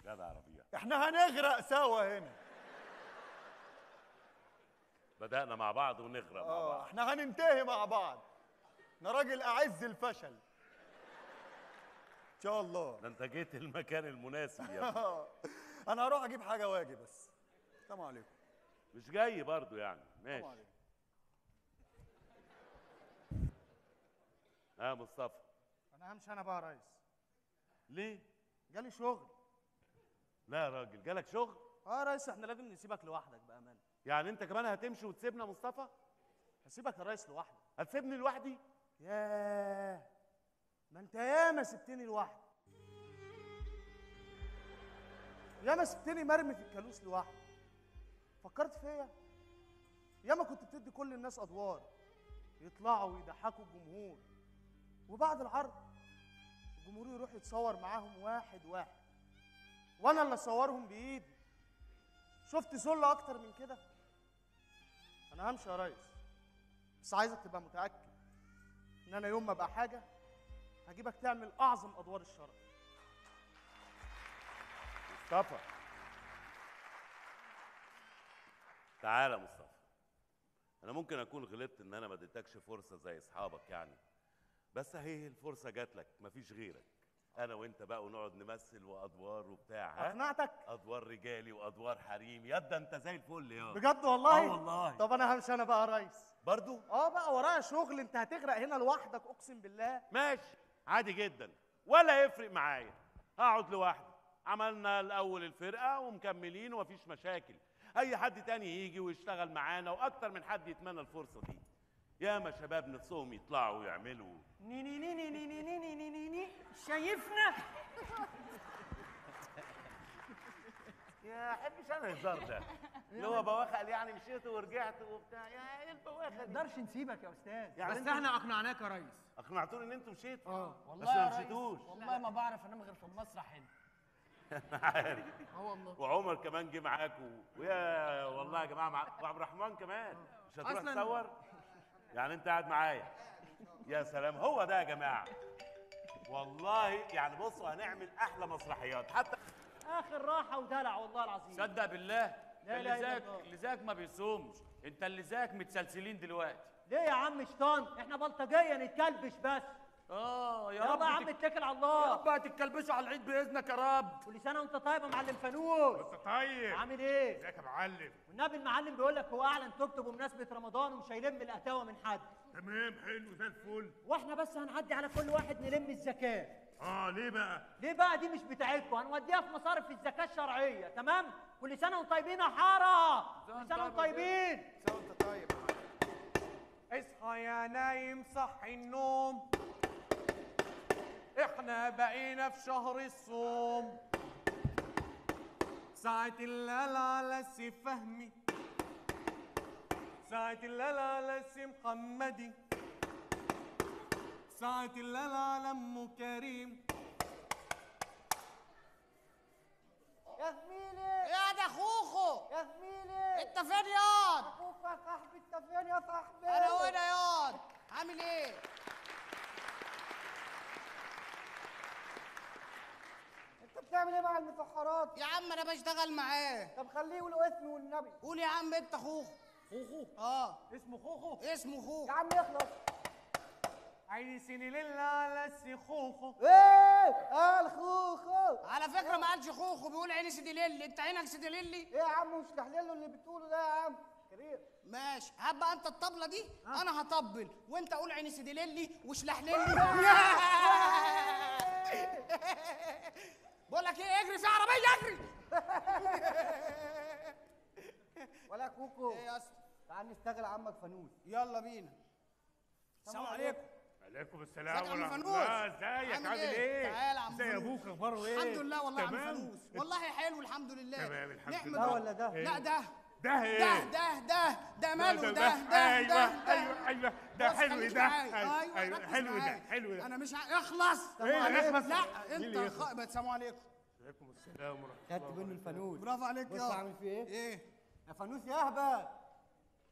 Speaker 10: جدع ربيع.
Speaker 14: إحنا هنغرق سوا هنا.
Speaker 10: بدأنا مع بعض ونغرق مع
Speaker 14: آه
Speaker 10: بعض.
Speaker 14: إحنا هننتهي مع بعض. أنا راجل أعز الفشل. إن شاء الله.
Speaker 10: ده أنت جيت المكان المناسب يا ابني
Speaker 14: أنا هروح أجيب حاجة وأجي بس. السلام عليكم.
Speaker 10: مش جاي برضو يعني. ماشي.
Speaker 14: طبعا.
Speaker 10: ها مصطفى.
Speaker 19: أنا همشي أنا بقى يا ريس
Speaker 10: ليه؟
Speaker 19: جالي شغل.
Speaker 10: لا يا راجل جالك شغل؟
Speaker 19: آه يا ريس إحنا لازم نسيبك لوحدك بامانه
Speaker 10: يعني أنت كمان هتمشي وتسيبنا مصطفى؟
Speaker 19: هسيبك يا ريس لوحدك
Speaker 10: هتسيبني لوحدي؟
Speaker 19: ياه ما أنت ياما سبتني لوحدي. ياما سبتني مرمي في الكالوس لوحدي. فكرت فيا؟ ياما كنت بتدي كل الناس أدوار. يطلعوا ويضحكوا الجمهور. وبعد العرض الجمهور يروح يتصور معاهم واحد واحد. وأنا اللي اصورهم بإيدي. شفت ذل أكتر من كده؟ أنا همشي يا ريس. بس عايزك تبقى متأكد إن أنا يوم ما أبقى حاجة هجيبك تعمل أعظم أدوار الشرف.
Speaker 10: مصطفى. تعالى مصطفى. أنا ممكن أكون غلطت إن أنا ما اديتكش فرصة زي أصحابك يعني. بس اهي الفرصة جات لك مفيش غيرك. أنا وأنت بقى ونقعد نمثل وأدوار وبتاع ها؟
Speaker 19: أقنعتك؟
Speaker 10: أدوار رجالي وأدوار حريم. يا ده أنت زي الفل يا
Speaker 19: بجد والله؟
Speaker 10: آه والله.
Speaker 19: طب أنا همشي أنا بقى يا ريس.
Speaker 10: برضو؟
Speaker 19: آه بقى ورايا شغل أنت هتغرق هنا لوحدك أقسم بالله.
Speaker 10: ماشي. عادي جدا. ولا يفرق معايا. هقعد لوحدي. عملنا الأول الفرقة ومكملين ومفيش مشاكل. أي حد تاني يجي ويشتغل معانا وأكتر من حد يتمنى الفرصة دي. ياما شباب نفسهم يطلعوا ويعملوا
Speaker 15: ني ني ني ني ني ني ني ني ني ني. ني شايفنا؟
Speaker 10: يا احبش أنا الهزار ده. اللي هو بواخق يعني مشيت ورجعت وبتاع. يا إيه البواخه
Speaker 15: ما نقدرش نسيبك يا أستاذ.
Speaker 10: يعني
Speaker 16: بس
Speaker 10: انت-
Speaker 16: إحنا أقنعناك يا ريس.
Speaker 10: أقنعتوني إن أنتوا مشيتوا؟
Speaker 16: آه.
Speaker 10: بس ما
Speaker 16: يا ريس،
Speaker 10: مشيتوش
Speaker 16: والله ما بعرف أنام غير في المسرح هنا.
Speaker 10: أنا عارف.
Speaker 36: آه والله.
Speaker 10: وعمر كمان جه معاكوا. ويا والله يا جماعة مع... وعبد الرحمن كمان. مش هتروح
Speaker 19: أصلاً-
Speaker 10: تصور؟ يعني انت قاعد معايا. يا سلام. هو ده يا جماعة. والله يعني بصوا هنعمل أحلى مسرحيات. حتى
Speaker 37: آخر راحة ودلع والله العظيم.
Speaker 12: صدق بالله.
Speaker 37: لا
Speaker 12: اللي
Speaker 37: إله إلا
Speaker 12: زيك. اللي زيك ما بيصومش. انت اللي زيك متسلسلين دلوقتي.
Speaker 37: ليه يا عم شيطان؟ إحنا بلطجية نتكلبش بس.
Speaker 12: آه يا
Speaker 37: يلا
Speaker 12: رب
Speaker 37: يا عم
Speaker 12: تك-
Speaker 37: اتكل على الله.
Speaker 12: يا رب هتتكلبشوا على العيد بإذنك يا رب.
Speaker 37: كل سنه وانت طيب يا معلم فانوس.
Speaker 24: انت طيب.
Speaker 37: عامل إيه؟
Speaker 24: ازيك يا معلم؟
Speaker 37: والنبي المعلم بيقول لك هو أعلن توبته بمناسبة رمضان ومش هيلم القهوة من حد.
Speaker 24: تمام حلو زي الفل.
Speaker 37: وإحنا بس هنعدي على كل واحد نلم الزكاة.
Speaker 24: آه ليه بقى؟
Speaker 37: ليه بقى؟ دي مش بتاعتكم. هنوديها في مصارف الزكاة الشرعية تمام؟ كل سنه وأنتم طيبين يا حارة. كل سنه وأنتم طيبين.
Speaker 3: وانت طيب
Speaker 19: اصحى يا نايم صحي النوم. إحنا بقينا في شهر الصوم. ساعة الليل على سي فهمي. ساعة الليل على سي محمدي ساعة الليل على ام كريم.
Speaker 15: يا زميلي.
Speaker 4: يا ده خوخو
Speaker 15: يا زميلي.
Speaker 4: أنت فين ياض
Speaker 15: أخوك يا صاحبي أنت فين يا صاحبي؟
Speaker 4: أنا وين ياض عامل
Speaker 15: إيه؟ بتعمل إيه مع المسحرات
Speaker 4: يا عم أنا بشتغل معاه.
Speaker 15: طب خليه يقول اسمه والنبي.
Speaker 4: قول يا عم انت خوخو.
Speaker 19: خوخو؟
Speaker 4: آه.
Speaker 19: اسمه خوخو؟
Speaker 4: اسمه خوخو.
Speaker 15: يا عم يخلص.
Speaker 19: عيني سيني ليل على خوخو.
Speaker 15: إيه؟ قال خوخو.
Speaker 4: على فكرة ما قالش خوخو بيقول عيني سيدي ليلي. انت عينك سيدي ليلي؟
Speaker 15: إيه يا عم مش تحليله اللي بتقوله ده يا عم. كبير.
Speaker 4: ماشي. هات بقى انت الطبلة دي؟ أنا هطبل. وانت قول عيني سيدي ليلي وشلح ليلي. بقول لك إيه اجري في عربية اجري.
Speaker 15: ولا كوكو.
Speaker 4: إيه يا أسطى؟
Speaker 15: تعال نشتغل عمك فانوس.
Speaker 4: يلا بينا. السلام عليكم.
Speaker 24: عليكم. السلام ورحمة
Speaker 4: فانوس؟
Speaker 24: الله. ازيك؟
Speaker 4: عامل إيه؟
Speaker 24: إيه؟
Speaker 4: تعال يا عم
Speaker 24: ازي
Speaker 4: فانوس.
Speaker 24: أبوك؟ اخباره إيه؟
Speaker 4: الحمد لله والله يا عم؟ فانوس. والله حلو الحمد لله.
Speaker 24: تمام الحمد لله.
Speaker 15: ده ولا ده؟
Speaker 4: لا ده.
Speaker 24: ده إيه
Speaker 4: ده ده ده ده ماله؟ ده ده
Speaker 24: أيوه
Speaker 4: ده ده.
Speaker 24: أيوه أيوه. ده
Speaker 4: بص
Speaker 24: حلو
Speaker 4: خليك
Speaker 24: ده. أيوه
Speaker 4: أيوه
Speaker 24: حلو ده. حلو ده.
Speaker 4: أنا مش. اخلص.
Speaker 24: إيه اخلص.
Speaker 4: لا
Speaker 24: مين أنت؟
Speaker 4: السلام عليكم
Speaker 24: عليكم السلام ورحمة
Speaker 15: خدت
Speaker 24: الله
Speaker 15: منه الفانوس.
Speaker 4: برافو عليك يا
Speaker 15: عامل فيه إيه؟
Speaker 4: إيه؟
Speaker 15: يا فانوس يا أهبل.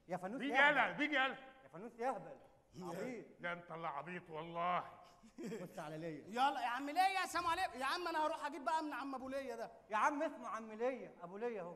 Speaker 15: يا فانوس
Speaker 24: مين
Speaker 15: يا
Speaker 24: يالا مين يالا
Speaker 15: يا فانوس يا أهبل. عبيط.
Speaker 24: ده أنت اللي عبيط والله.
Speaker 15: بص على ليا.
Speaker 4: يلا يا عم ليا السلام عليكم يا عم أنا هروح أجيب بقى من عم أبو ليا ده.
Speaker 15: يا عم اسمه عم ليا. أبو ليا أهو.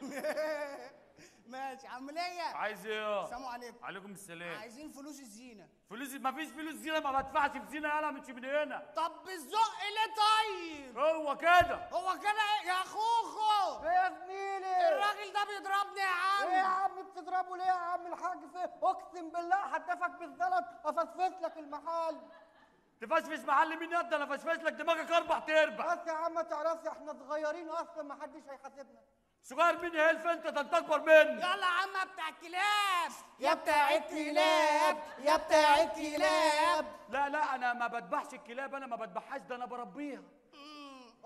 Speaker 4: ماشي عم ليا.
Speaker 12: عايز إيه؟
Speaker 4: السلام عليكم.
Speaker 12: عليكم السلام.
Speaker 4: عايزين فلوس الزينة.
Speaker 12: فلوس ما فيش فلوس زينة ما بدفعش في زينة يالا مش من هنا.
Speaker 4: طب بالزق ليه طيب
Speaker 12: هو كده.
Speaker 4: هو كده؟ يا خوخو
Speaker 15: إيه يا زميلي؟
Speaker 4: الراجل ده بيضربني يا عم.
Speaker 15: إيه يا عم بتضربه ليه يا عم؟ الحاج فين أقسم بالله هدفك بالزلط أفسفس لك المحل.
Speaker 12: تفشفش محل مين يد أنا فشفش لك دماغك أربع تربع.
Speaker 15: بس يا عم ما تعرفش إحنا صغيرين أصلا ما حدش هيحاسبنا.
Speaker 12: صغير مين يا هلف أنت ده انت اكبر مني.
Speaker 4: يلا يا عم يا بتاع الكلاب.
Speaker 15: يا بتاع الكلاب يا بتاع الكلاب.
Speaker 12: لا لا أنا ما بدبحش الكلاب أنا ما بدبحهاش ده أنا بربيها.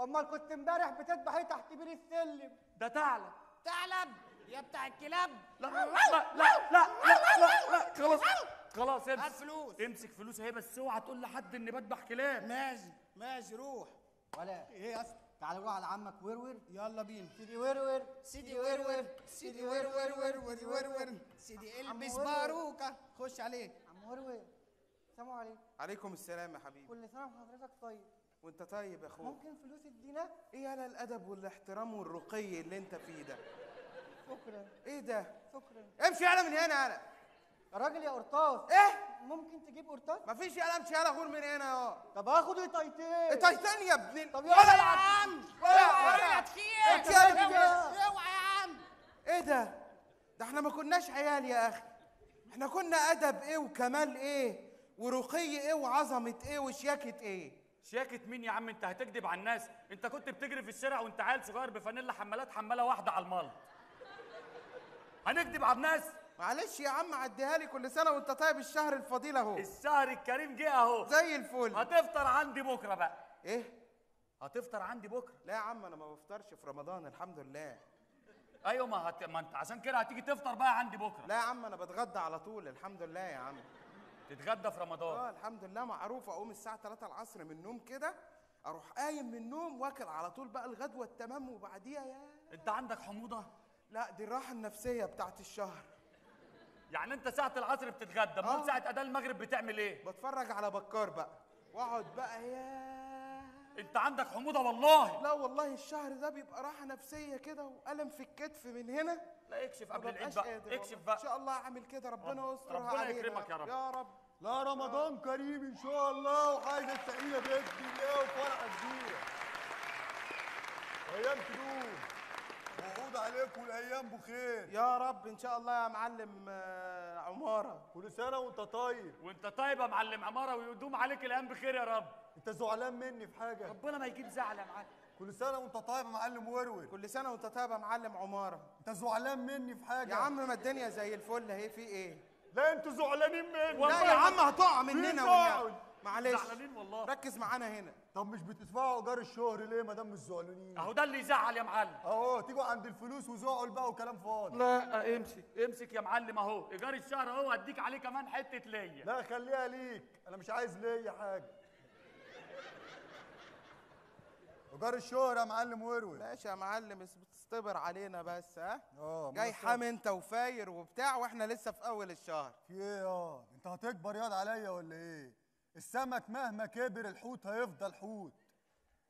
Speaker 15: أمال كنت امبارح بتذبح إيه تحت بير السلم؟
Speaker 12: ده ثعلب.
Speaker 4: ثعلب؟ يا بتاع الكلاب.
Speaker 12: لا لا لا لا لا لا, لا. خلاص خلاص
Speaker 4: هات
Speaker 12: امسك
Speaker 4: فلوس.
Speaker 12: امسك فلوس اهي بس اوعى تقول لحد إني بذبح كلاب.
Speaker 4: ماشي ماشي روح.
Speaker 15: ولا.
Speaker 4: إيه يا اسطى؟
Speaker 15: تعال نروح على عمك ورور.
Speaker 4: يلا بينا.
Speaker 15: سيدي ورور.
Speaker 4: سيدي ورور. سيدي ورور. ورور. ورور. سيدي
Speaker 15: إلبس.
Speaker 4: باروكة. خش عليه.
Speaker 15: عم ورور. السلام عليكم.
Speaker 3: عليكم السلام يا حبيبي.
Speaker 15: كل سنة وحضرتك طيب.
Speaker 3: وأنت طيب يا أخويا.
Speaker 15: ممكن فلوس ادينا
Speaker 3: إيه يالا الأدب والاحترام والرقي اللي أنت فيه ده؟
Speaker 15: شكرا.
Speaker 3: إيه ده؟
Speaker 15: شكرا.
Speaker 3: امشي يالا من هنا يالا
Speaker 15: يا راجل يا قرطاس.
Speaker 3: إيه؟
Speaker 15: ممكن تجيب قرطاس؟
Speaker 3: مفيش يالا امشي يالا غور من هنا أهو.
Speaker 15: طب هاخد التايتين
Speaker 3: تايتان يا ابن
Speaker 15: طب
Speaker 3: ولا
Speaker 15: يلا
Speaker 3: يا
Speaker 4: عم.
Speaker 3: ولا
Speaker 4: يا
Speaker 3: يا
Speaker 4: تخيل
Speaker 3: انت يا ابني
Speaker 4: اوعى يا عم.
Speaker 3: إيه ده؟ ده إحنا ما كناش عيال يا أخي. إحنا كنا أدب إيه وكمال إيه ورقي إيه وعظمة إيه وشياكة إيه.
Speaker 12: شياكة مين يا عم؟ أنت هتكذب على الناس. أنت كنت بتجري في الشارع وأنت عيل صغير بفانيلا حمالات حمالة واحدة على المال هنكذب على الناس؟
Speaker 3: معلش يا عم عديها لي كل سنة وانت طيب الشهر الفضيل اهو.
Speaker 12: الشهر الكريم جه اهو.
Speaker 3: زي الفل.
Speaker 12: هتفطر عندي بكرة بقى.
Speaker 3: إيه؟
Speaker 12: هتفطر عندي بكرة.
Speaker 3: لا يا عم أنا ما بفطرش في رمضان الحمد لله.
Speaker 12: أيوه ما, هت... ما انت عشان كده هتيجي تفطر بقى عندي بكرة.
Speaker 3: لا يا عم أنا بتغدى على طول الحمد لله يا عم.
Speaker 12: تتغدى في رمضان.
Speaker 3: آه الحمد لله معروف اقوم الساعة 3 العصر من النوم كده أروح قايم من النوم واكل على طول بقى الغدوة التمام وبعديها يا
Speaker 12: انت عندك حموضة؟
Speaker 3: لا دي الراحة النفسية بتاعت الشهر.
Speaker 12: يعني انت ساعة العصر بتتغدى امال
Speaker 3: آه.
Speaker 12: ساعة اذان المغرب بتعمل إيه؟
Speaker 3: بتفرج على بكار بقى. واقعد بقى يا
Speaker 12: انت عندك حموضة والله.
Speaker 3: لا والله الشهر ده بيبقى راحة نفسية كده وألم في الكتف من هنا.
Speaker 12: لا اكشف قبل العيد بقى اكشف. بقى.
Speaker 3: إن شاء الله أعمل كده ربنا
Speaker 12: رب-
Speaker 3: يسترها
Speaker 12: ربنا يكرمك يا رب.
Speaker 3: يا رب.
Speaker 14: لا رمضان كريم إن شاء الله وحاجة سعيدة بإذن الله وفرحة كبيرة. أيام تدوم وعود عليكم الأيام بخير.
Speaker 3: يا رب إن شاء الله يا معلم آه، عمارة.
Speaker 14: كل سنة وأنت طيب.
Speaker 12: وأنت طيب يا معلم عمارة ويدوم عليك الأيام بخير يا رب.
Speaker 14: أنت زعلان مني في حاجة؟
Speaker 12: ربنا ما يجيب زعل يا معلم.
Speaker 14: كل سنة وأنت طيب يا معلم ورور.
Speaker 3: كل سنة وأنت طيب يا معلم عمارة.
Speaker 14: أنت زعلان مني في حاجة؟
Speaker 3: يا عم ما الدنيا زي الفل اهي في إيه؟
Speaker 14: لا أنتوا زعلانين مني.
Speaker 3: لا يا عم هتقع مننا. معلش.
Speaker 12: زعلانين والله.
Speaker 3: ركز معانا هنا.
Speaker 14: طب مش بتدفعوا ايجار الشهر ليه؟ ما دام مش زعلانين.
Speaker 12: اهو ده اللي يزعل يا معلم.
Speaker 14: اهو تيجوا عند الفلوس وزعل بقى وكلام فاضي.
Speaker 12: لا امسك امسك يا معلم اهو. ايجار الشهر اهو هديك عليه كمان حتة ليا.
Speaker 14: لا خليها ليك. أنا مش عايز ليا حاجة. ايجار الشهر يا معلم ورور
Speaker 3: ماشي يا معلم بس بتصطبر علينا بس ها؟
Speaker 14: آه
Speaker 3: جاي حام انت وفاير وبتاع وإحنا لسه في اول الشهر.
Speaker 14: في إيه؟ آه انت هتكبر ياض عليا ولا إيه؟ السمك مهما كبر الحوت هيفضل حوت.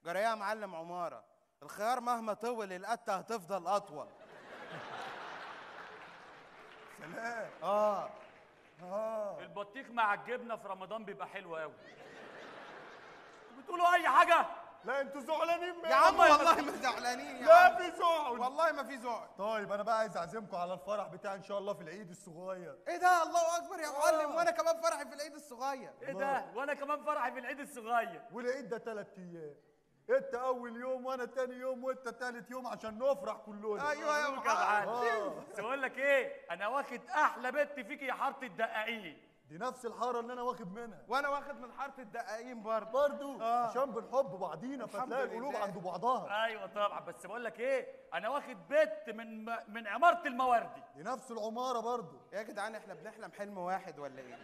Speaker 3: جرى يا معلم عمارة الخيار مهما طول القته هتفضل أطول.
Speaker 14: سلام.
Speaker 3: آه.
Speaker 14: آه.
Speaker 12: البطيخ مع الجبنة في رمضان بيبقى حلو قوي بتقولوا أي حاجة؟
Speaker 14: لا أنتوا زعلانين مني.
Speaker 3: يا عم والله ما زعلانين يا
Speaker 14: لا
Speaker 3: عم.
Speaker 14: في زعل.
Speaker 3: والله ما في زعل.
Speaker 14: طيب أنا بقى عايز أعزمكم على الفرح بتاعي إن شاء الله في العيد الصغير.
Speaker 3: إيه ده؟ الله أكبر يا معلم. وأنا كمان فرحي في العيد الصغير.
Speaker 12: إيه ده؟ وأنا كمان فرحي في العيد الصغير.
Speaker 14: والعيد ده ثلاث أيام. أنت أول يوم وأنا تاني يوم وأنت تالت يوم عشان نفرح كلنا.
Speaker 3: أيوه يا
Speaker 12: يا معلم.
Speaker 14: آه.
Speaker 12: بس أقول لك إيه؟ أنا واخد أحلى بت فيك يا حارة الدقاقين.
Speaker 14: دي نفس الحارة اللي أنا واخد منها.
Speaker 3: وأنا واخد من حارة الدقاقين برضه.
Speaker 14: برضو
Speaker 3: آه.
Speaker 14: عشان بنحب بعضينا فتلاقي القلوب. عند بعضها.
Speaker 12: أيوه طبعا. بس بقول لك إيه أنا واخد بت من من عمارة المواردي
Speaker 14: دي نفس العمارة برضو
Speaker 3: يا جدعان إحنا بنحلم حلم واحد ولا إيه؟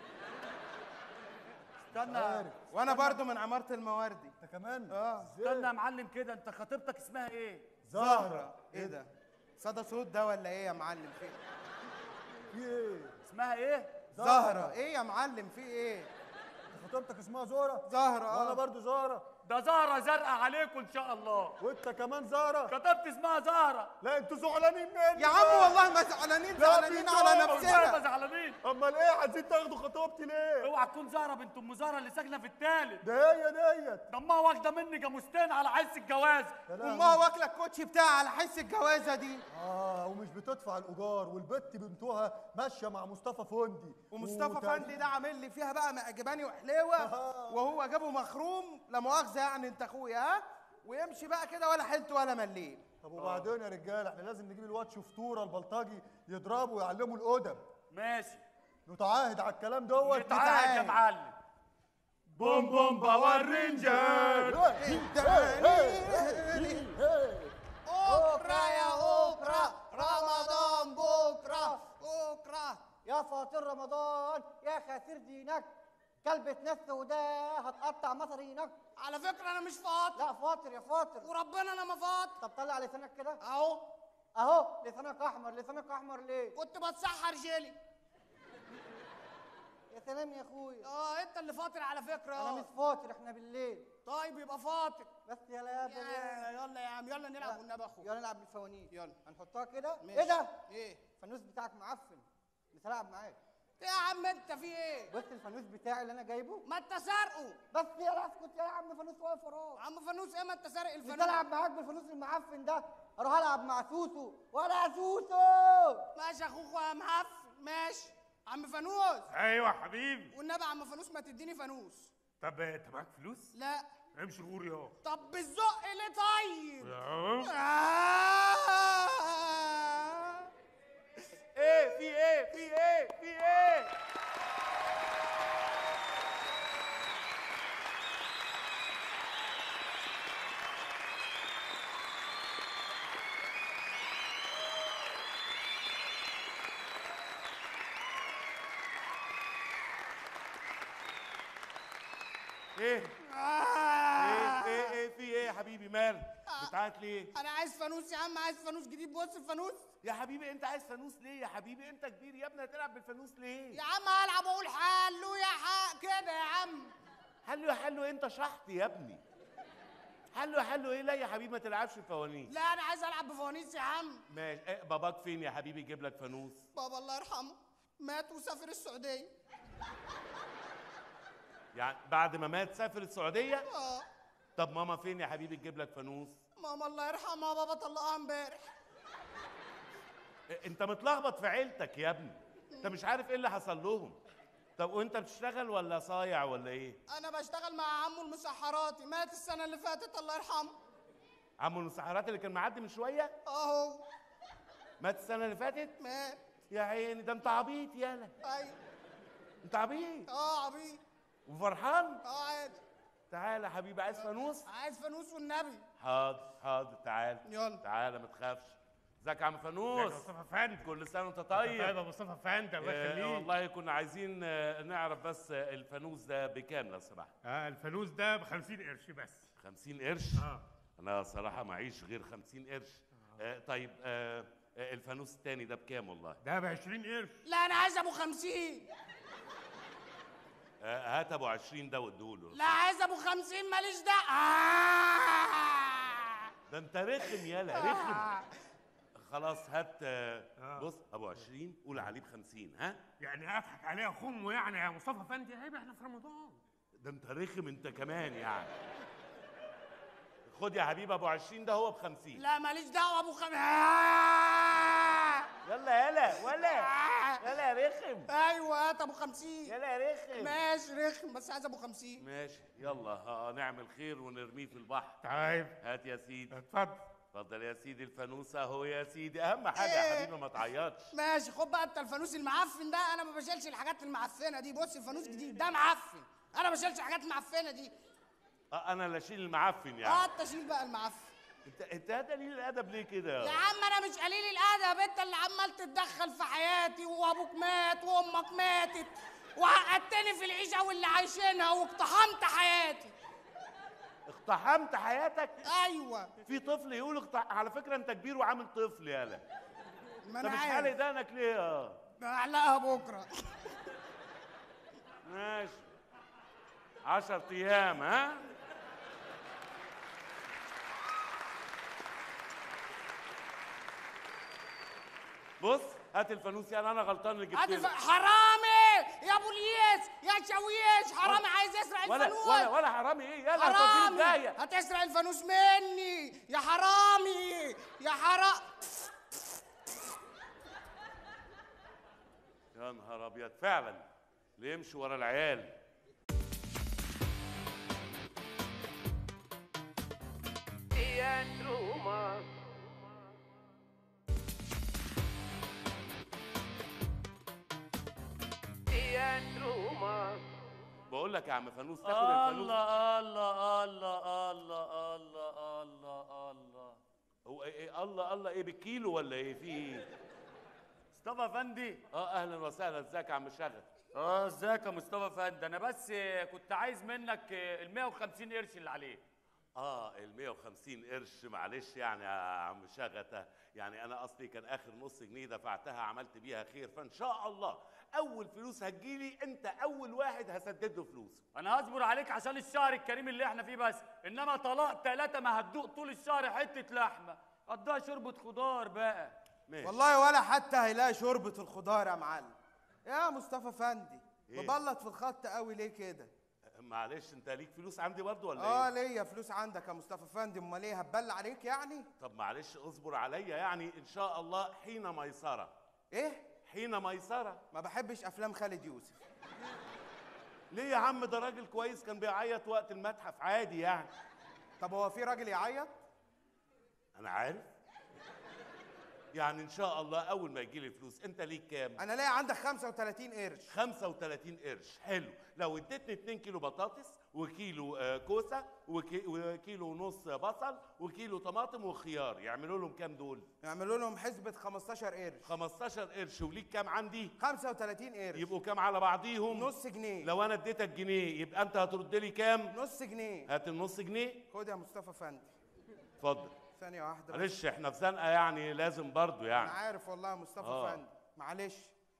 Speaker 12: استنى.
Speaker 14: عارف.
Speaker 3: وأنا برضو من عمارة المواردي
Speaker 14: أنت كمان؟
Speaker 3: آه.
Speaker 12: استنى يا معلم كده. أنت خطيبتك اسمها إيه؟
Speaker 3: زهرة. إيه ده؟ صدى صوت ده ولا إيه يا معلم؟ في
Speaker 14: في إيه؟
Speaker 12: اسمها إيه؟
Speaker 3: زهره إيه يا معلم في إيه؟
Speaker 14: خطيبتك اسمها
Speaker 3: زهرة
Speaker 14: وأنا
Speaker 3: آه.
Speaker 14: برضو زهرة.
Speaker 12: ده زهرة زرقاء عليكم إن شاء الله.
Speaker 14: وإنت كمان زهرة.
Speaker 12: خطيبتي اسمها زهرة.
Speaker 14: لا أنتوا زعلانين مني
Speaker 3: يا عم والله ما زعلانين
Speaker 14: لا،
Speaker 3: زعلانين على.
Speaker 12: والله ما
Speaker 3: نفسنا
Speaker 12: زعلانين.
Speaker 14: أمال إيه؟ عايزين تاخدوا خطيبتي ليه؟
Speaker 12: اوعى تكون زهرة بنت أم زهرة اللي ساكنة في التالت.
Speaker 14: ده هي ديت
Speaker 12: ده أمها واخدة مني جاموستين على حس الجواز.
Speaker 3: أمها واكلة الكوتشي بتاعها على حس الجوازة دي.
Speaker 14: آه ومش بتدفع الأيجار والبت بنتها ماشية مع مصطفى فندي.
Speaker 3: ومصطفى فندي ده عامل لي فيها بقى معجباني وحليوه وهو جابه مخروم لا مؤاخذه يعني انت اخويا ها؟ ويمشي بقى كده ولا حلت ولا مليت
Speaker 14: طب وبعدين يا رجاله إحنا لازم نجيب الواد شفطوره البلطجي يضربه ويعلمه الأدب.
Speaker 12: ماشي.
Speaker 14: نتعاهد على الكلام دوت؟
Speaker 12: نتعاهد يا معلم. بوم بوم Power Ranger.
Speaker 15: بكرة يا بكرة رمضان بكرة. بكرة يا فاطر رمضان يا خاسر دينك. كلبة نفس وده هتقطع مصرينك
Speaker 4: على فكرة أنا مش فاطر
Speaker 15: لا فاطر يا فاطر
Speaker 4: وربنا أنا ما فاطر
Speaker 15: طب طلع لسانك كده.
Speaker 4: أهو.
Speaker 15: أهو لسانك أحمر لسانك أحمر ليه؟
Speaker 4: كنت بتسحر جيلي.
Speaker 15: يا سلام يا أخويا.
Speaker 4: آه أنت اللي فاطر على
Speaker 15: فكرة.
Speaker 4: أنا.
Speaker 15: مش فاطر إحنا بالليل.
Speaker 4: طيب يبقى فاطر
Speaker 15: بس يا لا
Speaker 4: يلا يا عم يلا نلعب والنبي اخو
Speaker 15: يلا نلعب بالفوانيس.
Speaker 4: يلا.
Speaker 15: هنحطها كده. إيه ده؟
Speaker 4: إيه؟
Speaker 15: الفانوس بتاعك معفن. مش هلعب معاك.
Speaker 4: يا عم انت في إيه؟
Speaker 15: بص الفانوس بتاعي اللي أنا جايبه.
Speaker 4: ما انت سارقه.
Speaker 15: بس يا اسكت يا عم فانوس واقف وراك.
Speaker 4: عم فانوس إيه ما انت سارق
Speaker 15: مش
Speaker 4: الفانوس؟
Speaker 15: العب معاك بالفانوس المعفن ده. أروح العب مع سوسو. ولا سوسو!
Speaker 4: ماشي يا أخوك يا معفن. ماشي. عم فانوس.
Speaker 24: أيوه حبيبي.
Speaker 4: والنبي يا عم فانوس ما تديني فانوس.
Speaker 24: طب انت معاك فلوس؟
Speaker 4: لا.
Speaker 24: امشي غور يا
Speaker 4: طب بالزق ليه طيب.
Speaker 24: يا.
Speaker 4: آه.
Speaker 24: إيه في إيه في إيه في إيه
Speaker 10: إيه إيه إيه إيه مالك بتعيط ليه؟
Speaker 4: أنا عايز فانوس يا عم عايز فانوس جديد. بص الفانوس
Speaker 10: يا حبيبي أنت عايز فانوس ليه؟ يا حبيبي أنت كبير يا ابني هتلعب بالفانوس ليه؟
Speaker 4: يا عم هلعب أقول حلو يا حق كده يا عم.
Speaker 10: حلو يا حلو أنت شحط يا ابني. حلو يا حلو إيه؟ لا يا حبيبي ما تلعبش فوانيس
Speaker 4: لا أنا عايز ألعب بفوانيس يا عم.
Speaker 10: ماشي. إيه باباك فين يا حبيبي؟ يجيب لك فانوس.
Speaker 4: بابا الله يرحمه مات وسافر السعودية.
Speaker 10: يعني بعد ما مات سافر السعودية؟
Speaker 4: آه.
Speaker 10: طب ماما فين يا حبيبي؟ تجيب لك فانوس.
Speaker 4: ماما الله يرحمها بابا طلقها امبارح.
Speaker 10: انت متلخبط في عيلتك يا ابني. انت مش عارف إيه اللي حصل لهم. طب وانت بتشتغل ولا صايع ولا إيه؟
Speaker 4: أنا بشتغل مع عمو المسحراتي. مات السنة اللي فاتت الله يرحمه.
Speaker 10: عمو المسحرات اللي كان معدي من شوية؟
Speaker 4: أهو.
Speaker 10: مات السنة اللي فاتت؟
Speaker 4: مات.
Speaker 10: يا عيني ده انت عبيط يالا.
Speaker 4: أيوه.
Speaker 10: انت عبيط.
Speaker 4: آه عبيط.
Speaker 10: وفرحان؟
Speaker 4: آه عادي.
Speaker 10: تعالى يا حبيبي عايز فانوس؟
Speaker 4: عايز فانوس والنبي.
Speaker 10: حاضر حاضر تعال
Speaker 4: يلا.
Speaker 10: تعالى ما تخافش. ازيك يا عم فانوس؟
Speaker 38: ازيك يا مصطفى فندم.
Speaker 10: كل سنة وانت
Speaker 38: طيب.
Speaker 10: طيب
Speaker 38: يا مصطفى فندم الله
Speaker 10: آه،
Speaker 38: يخليك.
Speaker 10: والله كنا عايزين آه، نعرف بس آه، الفانوس ده بكام لو سمحت
Speaker 38: آه الفانوس ده ب 50 قرش بس.
Speaker 10: 50 قرش؟
Speaker 38: آه.
Speaker 10: أنا صراحة معيش غير 50 قرش. آه. طيب آه الفانوس التاني ده بكام والله؟
Speaker 38: ده ب 20 قرش.
Speaker 4: لا أنا عايز أبو خمسين.
Speaker 10: آه هات أبو 20 ده واديهوله.
Speaker 4: لا عايز أبو خمسين ماليش دعوة. آه.
Speaker 10: ده انت رخم يالا رخم. خلاص هات آه، بص أبو 20 قول عليه ب 50 ها؟
Speaker 38: يعني اضحك عليه اخمه يعني يا مصطفى فندم عيب إحنا في رمضان.
Speaker 10: ده انت رخم انت كمان يعني. خد يا حبيبي أبو 20 ده هو ب 50
Speaker 4: لا ماليش دعوة أبو خمسين
Speaker 10: يلا يلا ولا. يلا يا رخم
Speaker 4: أيوه هات ابو خمسين.
Speaker 10: يلا يا رخم
Speaker 4: ماشي رخم بس عايز أبو خمسين.
Speaker 10: ماشي. يلا ها نعمل خير ونرميه في البحر.
Speaker 38: طيب.
Speaker 10: هات يا سيدي.
Speaker 38: اتفضل.
Speaker 10: اتفضل يا سيدي الفانوس أهو يا سيدي. أهم حاجة يا
Speaker 4: إيه؟
Speaker 10: حبيبي ما تعيطش.
Speaker 4: ماشي خد بقى أنت الفانوس المعفن ده. أنا ما بشيلش الحاجات المعفنة دي. بص الفانوس جديد ده معفن. أنا ما بشيلش الحاجات المعفنه دي.
Speaker 10: آه أنا اللي أشيل المعفن
Speaker 4: آه
Speaker 10: يعني
Speaker 4: أنت شيل بقى المعفن.
Speaker 10: انت انت قليل الادب ليه كده؟
Speaker 4: يا عم أنا مش قليل الادب انت اللي عمال تتدخل في حياتي وابوك مات وامك ماتت وعقدتني في العيشة واللي عايشينها واقتحمت حياتي.
Speaker 10: اقتحمت حياتك؟
Speaker 4: أيوه.
Speaker 10: في طفل يقول اقتح... على فكرة انت كبير وعامل طفل يالا.
Speaker 4: ما أنا
Speaker 10: مش
Speaker 4: عارف.
Speaker 10: حالق دقنك ليه؟ آه.
Speaker 4: بعلقها بكرة.
Speaker 10: ماشي. 10 أيام ها؟ بص هات الفانوس يعني أنا غلطان اللي جبت
Speaker 4: الف... حرامي! يا أبو الياس! يا شويش حرامي عايز يسرق
Speaker 10: ولا
Speaker 4: الفانوس!
Speaker 10: ولا ولا حرامي إيه؟ يلا
Speaker 4: حرامي! هتسرق الفانوس مني! يا حرامي! يا حرام
Speaker 10: يا نهار أبيض فعلا. اللي يمشي ورا العيال.
Speaker 2: Teatro Mas.
Speaker 10: بقول لك يا عم فانوس تاخد الفانوس.
Speaker 39: الله الله الله الله الله الله. الله
Speaker 10: هو إيه, إيه الله الله إيه بالكيلو ولا إيه؟ في إيه؟
Speaker 39: مصطفى فندي.
Speaker 10: آه أهلا وسهلا. إزيك يا عم شغل؟
Speaker 39: آه إزيك يا مصطفى فندي؟ أنا بس كنت عايز منك ال 150 قرش اللي عليه.
Speaker 10: آه ال 150 قرش. معلش يعني يا عم شغتة. يعني أنا أصلي كان آخر نص جنيه دفعتها عملت بيها خير. فإن شاء الله أول فلوس هتجيلي أنت أول واحد هسدد له فلوسه
Speaker 39: أنا هصبر عليك عشان الشهر الكريم اللي إحنا فيه بس. إنما طلاق ثلاثة ما هتدوق طول الشهر حتة لحمة. قضاها شوربة خضار بقى.
Speaker 10: ماشي.
Speaker 3: والله ولا حتى هيلاقي شوربة الخضار يا معلم. يا مصطفى فندي
Speaker 10: إيه؟
Speaker 3: مبلط في الخط قوي ليه كده؟
Speaker 10: معلش أنت ليك فلوس عندي برضه ولا
Speaker 3: آه
Speaker 10: إيه؟
Speaker 3: ليا فلوس عندك يا مصطفى فندي. أمال إيه هتبل عليك يعني؟
Speaker 10: طب معلش اصبر عليا يعني إن شاء الله حين ميسره
Speaker 3: إيه؟
Speaker 10: حين ميسرة.
Speaker 3: ما بحبش أفلام خالد يوسف.
Speaker 10: ليه يا عم؟ ده راجل كويس كان بيعيط وقت المتحف. عادي يعني.
Speaker 3: طب هو في راجل يعيط؟
Speaker 10: أنا عارف. يعني إن شاء الله أول ما يجي لي فلوس أنت ليك كام؟
Speaker 3: أنا لاقي عندك 35 قرش.
Speaker 10: 35 قرش حلو. لو اديتني 2 كيلو بطاطس وكيلو آه، كوسة وكي- وكيلو ونص بصل وكيلو طماطم وخيار يعملوا لهم كام دول؟
Speaker 3: يعملوا لهم حسبة 15 قرش.
Speaker 10: 15 قرش وليك كام عندي؟
Speaker 3: 35 قرش.
Speaker 10: يبقوا كام على بعضيهم؟
Speaker 3: نص جنيه.
Speaker 10: لو أنا اديتك جنيه يبقى أنت هترد لي كام؟
Speaker 3: نص جنيه.
Speaker 10: هات النص جنيه.
Speaker 3: خد يا مصطفى فندي.
Speaker 10: اتفضل.
Speaker 3: ثانية واحدة.
Speaker 10: معلش إحنا في زنقة يعني لازم برضو
Speaker 3: أنا
Speaker 10: يعني
Speaker 3: عارف والله يا مصطفى
Speaker 10: آه.
Speaker 3: فندم. معلش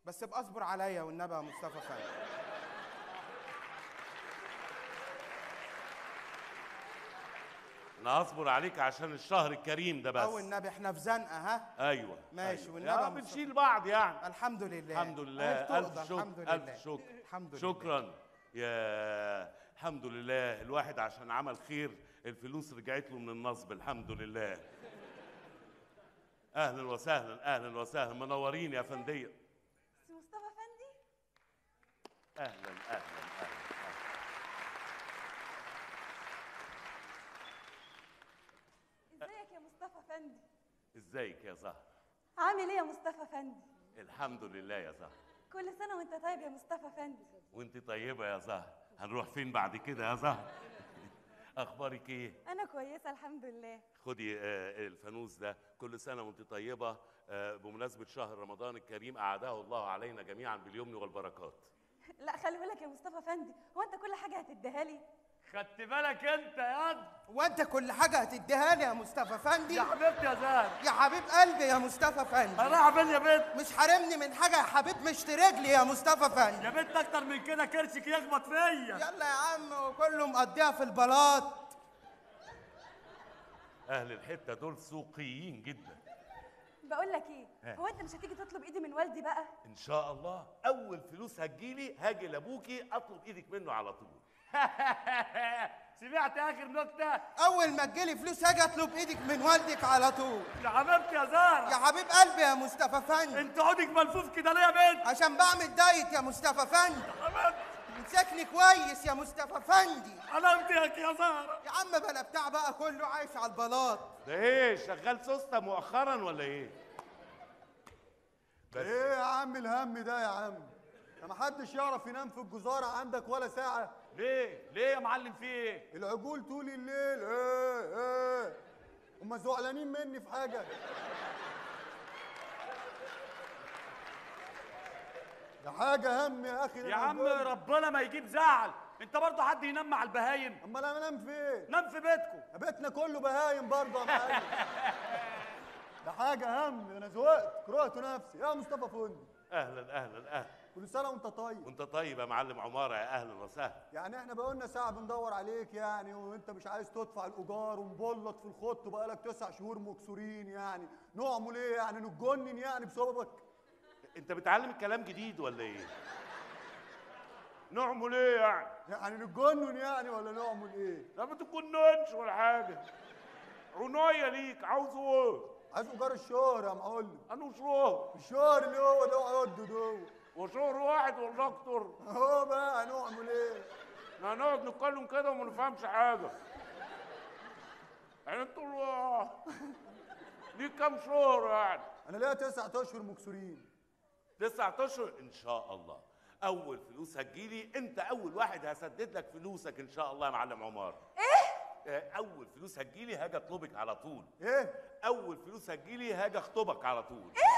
Speaker 3: بس ابقى اصبر عليا والنبي يا مصطفى فندم.
Speaker 10: أنا هصبر عليك عشان الشهر الكريم ده بس.
Speaker 3: أو النبي إحنا في زنقة ها؟
Speaker 10: أيوه
Speaker 3: ماشي
Speaker 10: أيوة.
Speaker 3: والنبي
Speaker 10: يا
Speaker 3: مصطفى.
Speaker 10: بنشيل بعض يعني.
Speaker 3: الحمد لله.
Speaker 10: الحمد لله.
Speaker 3: ألف
Speaker 10: شكر
Speaker 3: الحمد لله.
Speaker 10: الف شكر.
Speaker 3: الحمد لله.
Speaker 10: شكرا. يا الحمد لله. الواحد عشان عمل خير الفلوس رجعت له من النصب الحمد لله. أهلا وسهلا أهلا وسهلا. منورين يا فندية.
Speaker 20: سي مصطفى فندي؟
Speaker 10: أهلا أهلا أهلا
Speaker 20: إزيك يا مصطفى فندي؟
Speaker 10: إزيك يا زهر؟
Speaker 20: عامل إيه يا مصطفى فندي؟
Speaker 10: الحمد لله يا زهر.
Speaker 20: كل سنة وأنت طيب يا مصطفى فندي.
Speaker 10: وأنت طيبة يا زهر. هنروح فين بعد كده يا زهر؟ أخبارك إيه؟
Speaker 20: أنا كويسة الحمد لله.
Speaker 10: خدي آه، الفانوس ده. كل سنة وأنت طيبة. آه، بمناسبة شهر رمضان الكريم أعاده الله علينا جميعا باليمن والبركات.
Speaker 20: لا خلي بالك يا مصطفى فندي هو أنت كل حاجة هتديها لي؟
Speaker 39: خدت بالك انت يا قد
Speaker 3: وانت كل حاجة هتديها لي يا مصطفى فندي.
Speaker 39: يا حبيبتي يا زهر.
Speaker 3: يا حبيب قلبي يا مصطفى فندي.
Speaker 39: أنا فين يا بنت؟
Speaker 3: مش حارمني من حاجة يا حبيب مشت رجلي يا مصطفى فندي.
Speaker 39: يا بنت أكتر من كده كرشك يخبط فيا.
Speaker 3: يلا يا عم وكله مقضيها في البلاط.
Speaker 10: أهل الحتة دول سوقيين جدا.
Speaker 20: بقول لك إيه؟
Speaker 10: ها.
Speaker 20: هو أنت مش هتيجي تطلب إيدي من والدي بقى؟
Speaker 10: إن شاء الله. أول فلوس هتجيلي هاجي لأبوكي أطلب إيدك منه على طول.
Speaker 39: سمعت آخر نكتة؟
Speaker 3: أول ما تجيلي فلوس هاجي أطلب إيدك من والدك على طول.
Speaker 39: يا حبيبتي يا زهر
Speaker 3: يا حبيب قلبي يا مصطفى فندي
Speaker 39: انت عودك ملفوف كده ليه يا بنت؟
Speaker 3: عشان بعمل دايت يا مصطفى فندي مسكني كويس يا مصطفى فندي
Speaker 39: علامتك يا زهر
Speaker 3: يا عم بلا بتاع بقى كله عايش على البلاط.
Speaker 10: ده إيه؟ شغال سوسته مؤخرا ولا إيه؟ بس.
Speaker 14: إيه يا عم الهم ده يا عم؟ ده محدش يعرف ينام في الجزارة عندك ولا ساعة.
Speaker 39: ليه؟ ليه يا معلم في إيه؟
Speaker 14: العجول طول الليل. إيه إيه هما زعلانين مني في حاجة. ده حاجة هم يا أخي
Speaker 39: يا عم ربنا ما يجيب زعل. انت برضه حد ينام مع البهايم؟
Speaker 14: أمال أنا أنام فين؟
Speaker 39: نام في بيتكم.
Speaker 14: بيتنا كله بهايم برضه يا معلم. ده حاجة هم. أنا زهقت. كرهت نفسي. يا مصطفى فندي
Speaker 10: أهلا أهلا أهلا.
Speaker 14: كل سنة وأنت طيب.
Speaker 10: وانت طيب يا معلم عمارة يا أهلا وسهلا.
Speaker 14: يعني إحنا بقولنا ساعة بندور عليك يعني وأنت مش عايز تدفع الإيجار ومبلط في الخط وبقالك تسع شهور مكسورين يعني. نعمل إيه يعني نتجنن يعني بسببك.
Speaker 10: أنت بتعلم الكلام جديد ولا إيه؟ نعمل إيه يعني.
Speaker 14: يعني نتجنن يعني ولا نعمل إيه؟
Speaker 10: لا ما تتجننش ولا حاجة. عناية ليك عاوزه إيه
Speaker 14: عايز ايجار الشهر يا معلم.
Speaker 10: أنا شهر
Speaker 14: الشهر اللي هو ده عد ده.
Speaker 10: وشهر واحد ولا أكتر
Speaker 14: اهو بقى هنعمل إيه؟
Speaker 10: إحنا هنقعد نتكلم كده وما نفهمش حاجة. يعني أنتوا ليك كام شهر يعني؟
Speaker 14: أنا ليا تسع اشهر مكسورين.
Speaker 10: تسعة اشهر؟ إن شاء الله. أول فلوس هتجيلي أنت أول واحد هسدد لك فلوسك إن شاء الله يا معلم عمار إيه؟ أول فلوس هتجيلي هاجي أطلبك على طول.
Speaker 14: إيه؟
Speaker 10: أول فلوس هتجيلي هاجي أخطبك على طول. إيه؟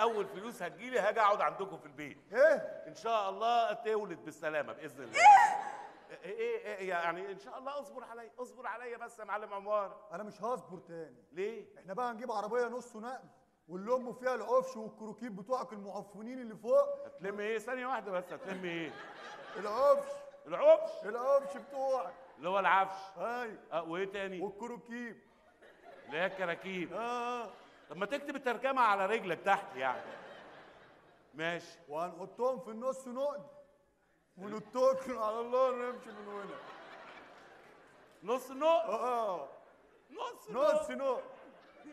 Speaker 10: أول فلوس هتجيلي هاجي أقعد عندكم في البيت.
Speaker 14: إيه؟
Speaker 10: إن شاء الله تولد بالسلامة بإذن الله. إيه؟ إيه, إيه يعني إن شاء الله اصبر عليا اصبر عليا بس يا معلم عمار.
Speaker 14: أنا مش هصبر تاني.
Speaker 10: ليه؟
Speaker 14: إحنا بقى هنجيب عربية نص نقل واللي امه فيها العفش والكروكيب بتوعك المعفنين اللي فوق.
Speaker 10: هتلم إيه؟ ثانية واحدة بس هتلم إيه؟
Speaker 14: العفش
Speaker 10: العفش
Speaker 14: العفش بتوعك.
Speaker 10: اللي هو العفش.
Speaker 14: أيوه.
Speaker 10: آه وإيه تاني؟
Speaker 14: والكروكيب
Speaker 10: اللي هي الكراكيب.
Speaker 14: آه.
Speaker 10: طب ما تكتب الترجمة على رجلك تحت يعني. ماشي.
Speaker 14: وهنحطهم في النص نقد. ونتوكل على الله ونمشي من هنا.
Speaker 10: نص نقط
Speaker 14: آه.
Speaker 10: نص
Speaker 14: نص نقد.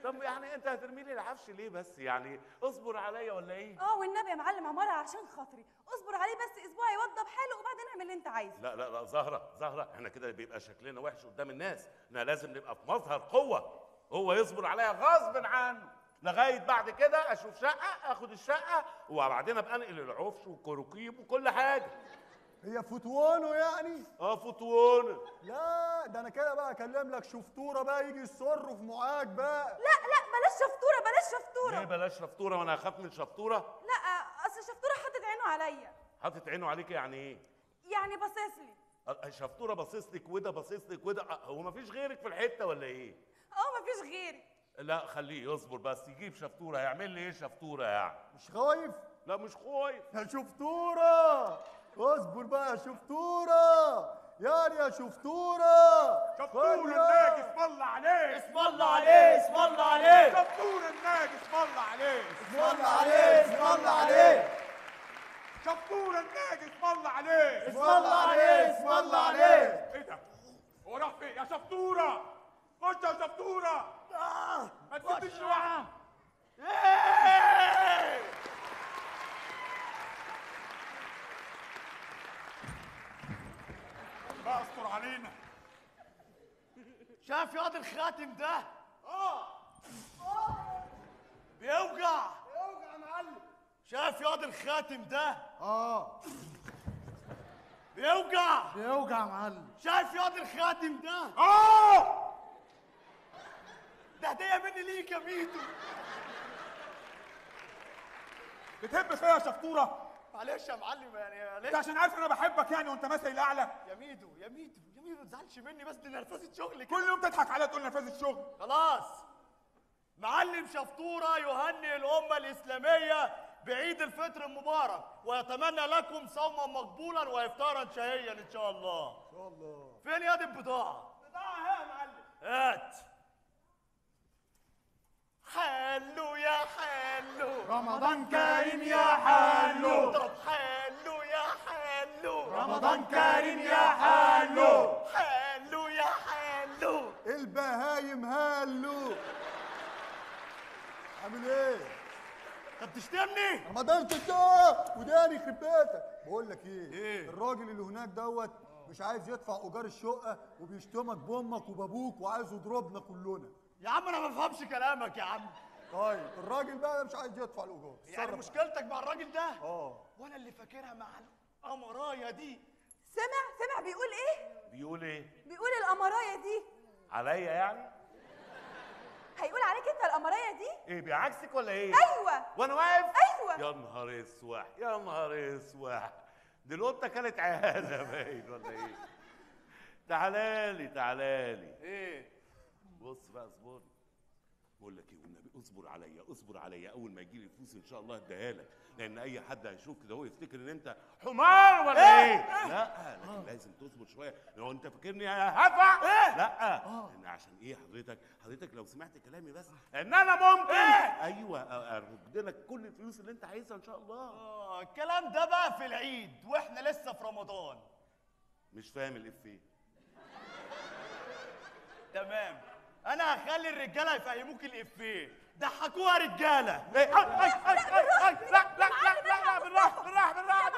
Speaker 10: طب يعني أنت هترمي لي العفش ليه بس يعني؟ اصبر عليا ولا إيه؟
Speaker 20: آه والنبي يا معلم عمارة عشان خاطري. اصبر عليه بس أسبوع يوضب حاله وبعدين اعمل اللي أنت عايزه.
Speaker 10: لا لا لا زهرة زهرة إحنا كده بيبقى شكلنا وحش قدام الناس. إحنا لازم نبقى في مظهر قوة. هو يصبر عليا غصب عنه. لغاية بعد كده أشوف شقة آخد الشقة وبعدين أبقى أنقل العفش والكروكيب وكل حاجة.
Speaker 14: هي فتوانه يعني؟
Speaker 10: آه فتوانه
Speaker 14: لا ده أنا كده بقى أكلم لك شفتورة بقى يجي يصر في معاك بقى.
Speaker 20: لا لا بلاش شفطوره بلاش شفطوره
Speaker 10: ليه بلاش شفطورة وأنا أخاف من شفطورة
Speaker 20: لا أصل شفطوره حاطط عينه عليا.
Speaker 10: حاطط عينه عليك يعني إيه؟
Speaker 20: يعني باصص لي.
Speaker 10: شفطوره باصص لك وده باصص لك وده هو مفيش غيرك في الحتة ولا إيه؟
Speaker 17: آه مفيش غيري.
Speaker 10: لا خليه يصبر بس يجيب شفطورة. هيعمل لي إيه شفطورة يعني؟
Speaker 14: مش خايف؟
Speaker 10: لا مش خايف.
Speaker 14: يا شفتوره اصبر بقى يا شفتوره يعني يا شفتوره
Speaker 24: شطور الناجي اسم الله عليه
Speaker 13: اسم الله عليه اسم الله عليه
Speaker 24: شطور الناجي اسم الله عليه
Speaker 14: اسم الله عليه اسم الله عليه
Speaker 24: شطور الناجي اسم الله عليه
Speaker 14: اسم الله عليه اسم الله عليه
Speaker 24: إيه ده؟ هو راح فين يا شطوره خش يا شطوره ما تسيبنيش لوحدي بقى استر علينا
Speaker 13: شايف ياض الخاتم ده؟
Speaker 14: آه!
Speaker 13: بيوجع
Speaker 14: اوجع يا معلم!
Speaker 13: شايف ياض الخاتم ده؟
Speaker 14: آه!
Speaker 13: بيوجع
Speaker 14: بيوجع يا معلم!
Speaker 13: شايف ياض الخاتم ده؟
Speaker 24: آه!
Speaker 13: ده هديه مني ليك يا ميدو
Speaker 24: بتحب فيا يا شطوره
Speaker 13: معلش يا معلم يعني
Speaker 24: انت
Speaker 13: معلش
Speaker 24: عشان عارف إن أنا بحبك يعني وأنت مثلي الأعلى.
Speaker 13: يا ميدو يا ميدو يا ميدو ما تزعلش مني بس دي نرفزة شغل
Speaker 24: كل يوم تضحك عليا تقول نرفزة الشغل
Speaker 13: خلاص. معلم شفطورة يهنئ الأمة الإسلامية بعيد الفطر المبارك ويتمنى لكم صوما مقبولا وإفطارا شهيا إن شاء الله.
Speaker 14: إن شاء الله.
Speaker 13: فين يد البضاعة؟
Speaker 14: بضاعه اهي يا معلم.
Speaker 13: هات. حلو يا حلو.
Speaker 14: رمضان كريم يا حلو.
Speaker 13: اضرب حلو يا حلو.
Speaker 14: رمضان كريم يا حلو.
Speaker 13: حلو. يا حلو.
Speaker 14: البهايم هلو. عامل إيه؟
Speaker 13: انت بتشتمني؟
Speaker 14: رمضان تشتاق وداني يخرب بيتك بقول لك إيه؟
Speaker 13: إيه؟
Speaker 14: الراجل اللي هناك دوت مش عايز يدفع أيجار الشقة وبيشتمك بأمك وبابوك وعايز يضربنا كلنا.
Speaker 13: يا عم أنا ما بفهمش كلامك يا عم.
Speaker 14: طيب الراجل بقى مش عايز يدفع الايجار
Speaker 13: يعني. مشكلتك مع الراجل ده؟
Speaker 14: آه.
Speaker 13: وأنا اللي فاكرها مع القمراية دي.
Speaker 17: سمع؟ سمع بيقول إيه؟
Speaker 10: بيقول إيه؟
Speaker 17: بيقول القمرايه دي.
Speaker 10: عليا يعني؟
Speaker 17: هيقول عليك أنت القمرايه دي؟
Speaker 10: إيه بيعكسك ولا إيه؟
Speaker 17: أيوه.
Speaker 10: وأنا واقف؟
Speaker 17: أيوه.
Speaker 10: يا نهار أسوح يا نهار أسوح. دي القطه كانت عيانه باين ولا إيه؟ تعالى لي تعالى لي.
Speaker 13: إيه؟
Speaker 10: بص بقى اصبر. بقول لك إيه والنبي اصبر عليا اصبر عليا. أول ما يجي لي فلوس إن شاء الله أديها لك. لأن أي حد هيشوف كده هو يفتكر إن أنت حمار ولا إيه, لا لكن لازم تصبر شوية. لو أنت فاكرني هفع
Speaker 13: إيه؟
Speaker 10: لا لأن عشان إيه حضرتك؟ حضرتك لو سمعت كلامي بس. إن أنا ممكن.
Speaker 13: إيه؟
Speaker 10: أيوه أرد لك كل الفلوس اللي أنت عايزها إن شاء الله.
Speaker 13: آه الكلام ده بقى في العيد وإحنا لسه في رمضان.
Speaker 10: مش فاهم الافيه
Speaker 13: تمام. أنا هخلي الرجاله يفهموك الافيه ضحكوها رجاله
Speaker 10: إيه اي لا لا لا لا بالراحه بالراحه بالراحه